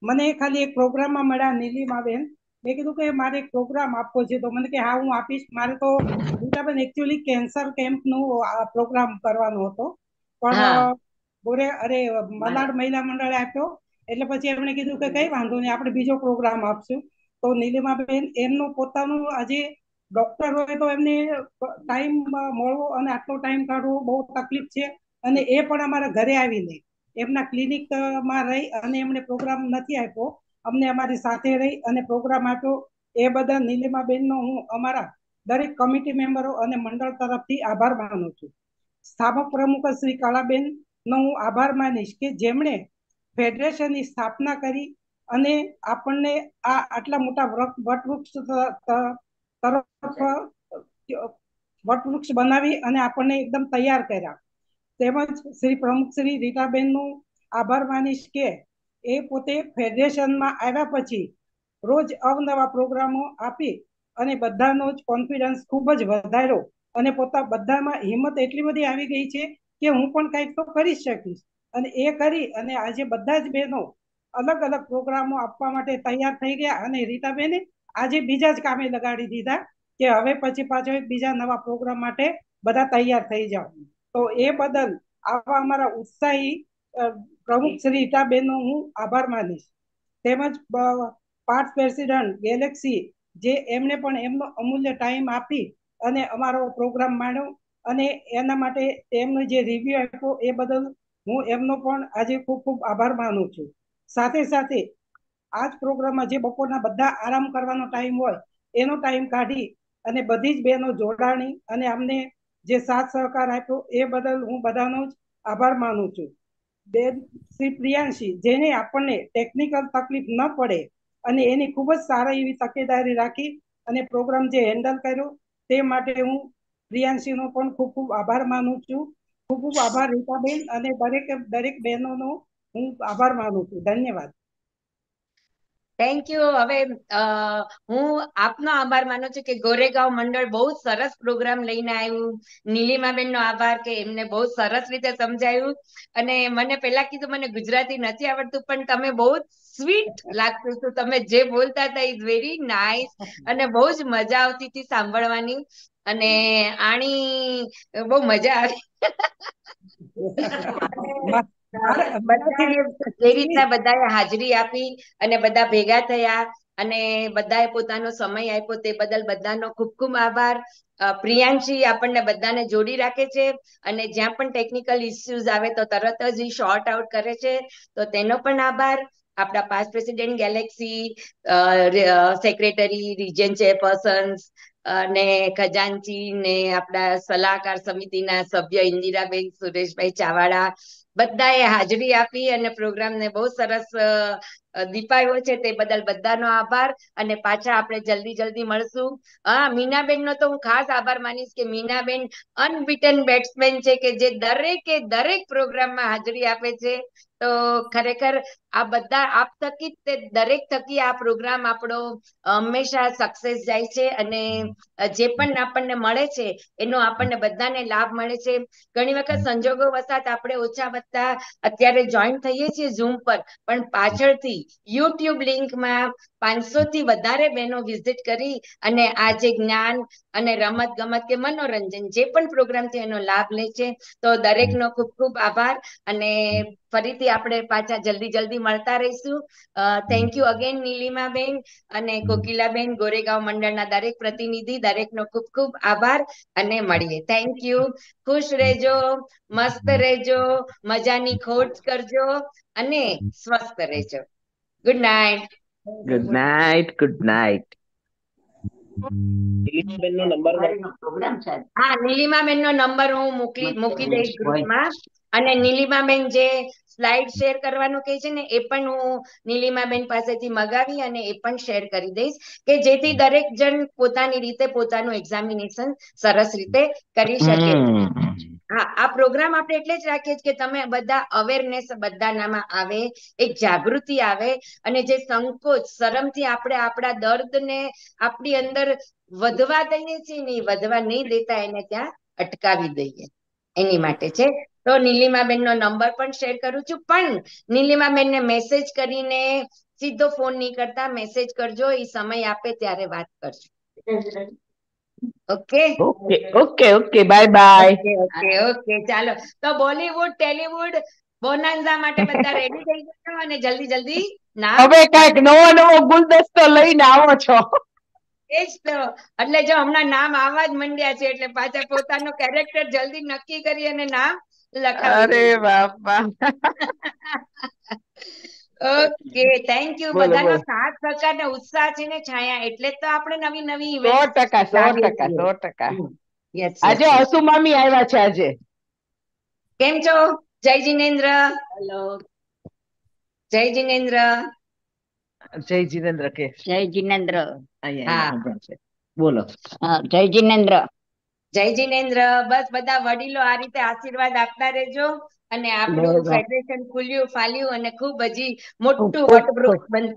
મને ખાલી એક પ્રોગ્રામમાં મળ્યા નીલિમાબેન. મેં કીધું કે મારે એક પ્રોગ્રામ આપવો છે તો મને કે હા હું આપીશ. મારે તો નીતાબેન એકચ્યુઅલી કેન્સર કેમ્પનો પ્રોગ્રામ કરવાનો હતો. પણ બોરે અરે મલાડ મહિલા મંડળે આપ્યો. એટલે પછી એમણે કીધું કે કઈ વાંધો નહીં આપણે બીજો પ્રોગ્રામ આપશું. તો નીલિમાબેન એમનું પોતાનું આજે ડોક્ટર હોય તો એમને ટાઈમ મળવો અને આટલો ટાઈમ કાઢવો બહુ તકલીફ છે. અને એ પણ અમારા ઘરે આવીને એમના ક્લિનિકમાં રહી અને એમણે પ્રોગ્રામ નથી આપ્યો. અમને અમારી સાથે રહી અને પ્રોગ્રામ આપ્યો. એ બધા નીલિમાબેનનો હું અમારા દરેક કમિટી મેમ્બરો અને મંડળ તરફથી આભાર માનું છું. સ્થાપક પ્રમુખ શ્રી કળાબેન નો હું આભાર માનીશ કે જેમણે ફેડરેશનની સ્થાપના કરી અને આપણને આ આટલા મોટા વટવૃક્ષ તરફ વટવૃક્ષ બનાવી અને આપણને એકદમ તૈયાર કર્યા. તેમજ શ્રી પ્રમુખ શ્રી રીટાબેનનું આભાર માનીશ કે એ પોતે ફેડરેશનમાં આવ્યા પછી રોજ અવનવા પ્રોગ્રામો આપી અને બધાનો જ કોન્ફિડન્સ ખૂબ જ વધાર્યો અને પોતા બધામાં હિંમત એટલી બધી આવી ગઈ છે કે હું પણ કંઈક તો કરી શકીશ. અને એ કરી અને આજે બધા જ બહેનો અલગ અલગ પ્રોગ્રામો આપવા માટે તૈયાર થઈ ગયા અને રીતાબેને આજે બીજા જ કામે લગાડી દીધા કે હવે પછી પાછો એક બીજા નવા પ્રોગ્રામ માટે બધા તૈયાર થઈ જાઓ. તો એ બદલ આવા અમારા ઉત્સાહી પ્રમુખ શ્રી રીટાબેનનો હું આભાર માનીશ. તેમજ પાર્ટ પ્રેસિડન્ટ ગેલેક્સી જે એમને પણ એમનો અમૂલ્ય ટાઈમ આપી અને અમારો પ્રોગ્રામ માણ્યો અને એના માટે એમનો જે રિવ્યુ આપ્યો એ બદલ હું એમનો પણ આજે ખૂબ ખૂબ આભાર માનું છું. સાથે સાથે આ જ પ્રોગ્રામમાં જે બપોરના બધા આરામ કરવાનો ટાઈમ હોય, એનો ટાઈમ કાઢી અને બધી જ બહેનો જોડાણી અને અમને જે સાથ સહકાર આપ્યો એ બદલ હું બધાનો જ આભાર માનું છું. બેન શ્રી પ્રિયાંશી, જેને આપણને ટેકનિકલ તકલીફ ન પડે અને એની ખૂબ જ સારી એવી તકેદારી રાખી અને પ્રોગ્રામ જે હેન્ડલ કર્યો તે માટે હું પ્રિયાંશીનો પણ ખૂબ ખૂબ આભાર માનું છું. ખૂબ ખૂબ આભાર રીતાબેન અને દરેક દરેક બહેનોનો હું આભાર માનું છું. ધન્યવાદ. થેન્ક યુ હવે હું આપનો આભાર માનું છું કે ગોરેગાંવ મંડળ બહુ સરસ પ્રોગ્રામ લઈને આવ્યું. નીલિમાબેન નો આભાર કે એમને બહુ સરસ રીતે સમજાયું. અને મને પેલા કીધું મને ગુજરાતી નથી આવડતું, પણ તમે બહુ સ્વીટ લાગતું હતું. તમે જે બોલતા હતા ઇઝ વેરી નાઇસ અને બહુ જ મજા આવતી હતી સાંભળવાની. અને આણી બહુ મજા આવી. જે રીતના બધાએ હાજરી આપી અને બધા ભેગા થયા અને બધાએ પોતાનો સમય આપ્યો તે બદલ બધાનો ખૂબ ખૂબ આભાર. પ્રિયાંશી આપણને બધાને જોડી રાખે છે અને જ્યાં પણ ટેકનિકલ ઇસ્યુઝ આવે તો તરત જ એ શોર્ટ આઉટ કરે છે. તો તેનો પણ આભાર. આપણા past president Galaxy secretary region chairpersons અને ખજાનચી ને આપણા સલાહકાર સમિતિના સભ્ય ઇન્દિરાબેન સુરેશભાઈ ચાવાડા બધાએ હાજરી આપી અને પ્રોગ્રામને બહુ સરસ દીપાયો છે. તે બદલ બધાનો આભાર અને પાછા આપણે જલ્દી જલ્દી મળશું. હા મીનાબેન નો તો હું ખાસ આભાર માનીશ કે મીનાબેન અનબીટન બેટ્સમેન છે કે જે દરેકે દરેક પ્રોગ્રામમાં હાજરી આપે છે. તો ખરેખર આ બધા આપ થકી તે દરેક થકી આ પ્રોગ્રામ આપણો હંમેશા સક્સેસ જાય છે અને જે પણ આપણને મળે છે એનો આપણને બધાને લાભ મળે છે. ઘણી વખત સંજોગો વસાત આપણે ઓછા વત્તા અત્યારે જોઈન થઈએ છીએ ઝૂમ પર પણ પાછળથી યુટ્યુબ લિંકમાં પાંચસો થી વધારે બહેનો વિઝિટ કરી અને આ જે જ્ઞાન અને રમત ગમત કે મનોરંજન જે પણ પ્રોગ્રામ છે એનો લાભ લે છે. તો દરેકનો ખૂબ ખૂબ આભાર અને ફરીથી આપણે પાછા જલ્દી જલ્દી મળતા રહીશું. થેન્ક યુ અગેન નીલિમાબેન અને કોકિલાબેન ગોરેગાંવ મંડળના દરેક પ્રતિનિધિ દરેકનો ખૂબ ખૂબ આભાર અને મળીએ. થેન્ક યુ ખુશ રહેજો મસ્ત રહેજો મજાની ખોજ કરજો અને સ્વસ્થ રહેજો. Good night good night good night નીલિમાબેનનો number programme છે. હા નંબર હું મોકલી મૂકી દઈશ ગ્રુપમાં અને નીલિમાબેન જે સ્લાઇડ શેર કરવાનું કહે છે ને એ પણ હું નીલિમાબેન પાસેથી મગાવી અને એ પણ શેર કરી દઈશ કે જેથી દરેક જણ પોતાની રીતે પોતાનું એક્ઝામિનેશન સરસ રીતે કરી શકે. હા આ પ્રોગ્રામ આપણે એટલે જ રાખીએ છીએ કે તમે બધા અવેરનેસ બધાનામાં આવે એક જાગૃતિ આવે અને જે સંકોચ શરમથી આપણે આપણા દર્દને આપણી અંદર વધવા દઈએ છીએ નહીં વધવા નહીં દેતા એને ત્યાં અટકાવી દઈએ. એની માટે છે તો નીલિમાબેન નો નંબર પણ શેર કરું છું. પણ નીલિમાબેન ને મેસેજ કરીને સીધો ફોન નહીં કરતા. મેસેજ કરજો એ સમય આપે ત્યારે વાત કરજો. Okay okay okay okay bye bye okay ચાલો. તો બોલીવુડ ટેલીવુડ બોનાન્ઝા માટે બધા રેડી થઈ ગયા અને જલ્દી જલ્દી ના હવે કંઈક નવો નવો ગુલદસ્તો લઈને આવો છો. એજ તો. એટલે જો હમણાં નામ આવવા જ મંડ્યા છે એટલે પાછા પોતાનો કેરેક્ટર જલ્દી નક્કી કરી અને નામ લખાવી અરે. બાપા ઓકે થેન્ક યુ બધાનો. સાથ સહકાર ને ઉત્સાહ છે ને છાયા એટલે તો આપણે નવી નવી સો ટકા સો ટકા સો ટકા આજે. હસુ મામી આવ્યા છે આજે કેમ છો જય જીનેન્દ્ર હેલો જય જીનેન્દ્ર જય જીનેન્દ્ર કે જય જીનેન્દ્ર હા. બોલો જય જીનેન્દ્ર જય જીનેન્દ્ર. બસ બધા વડીલો આ રીતે આશીર્વાદ આપતા રહેજો અને આપણું ફેડરેશન ખુલ્યું ફાલ્યું અને ખૂબ હજી મોટું વટવૃક્ષ બનતું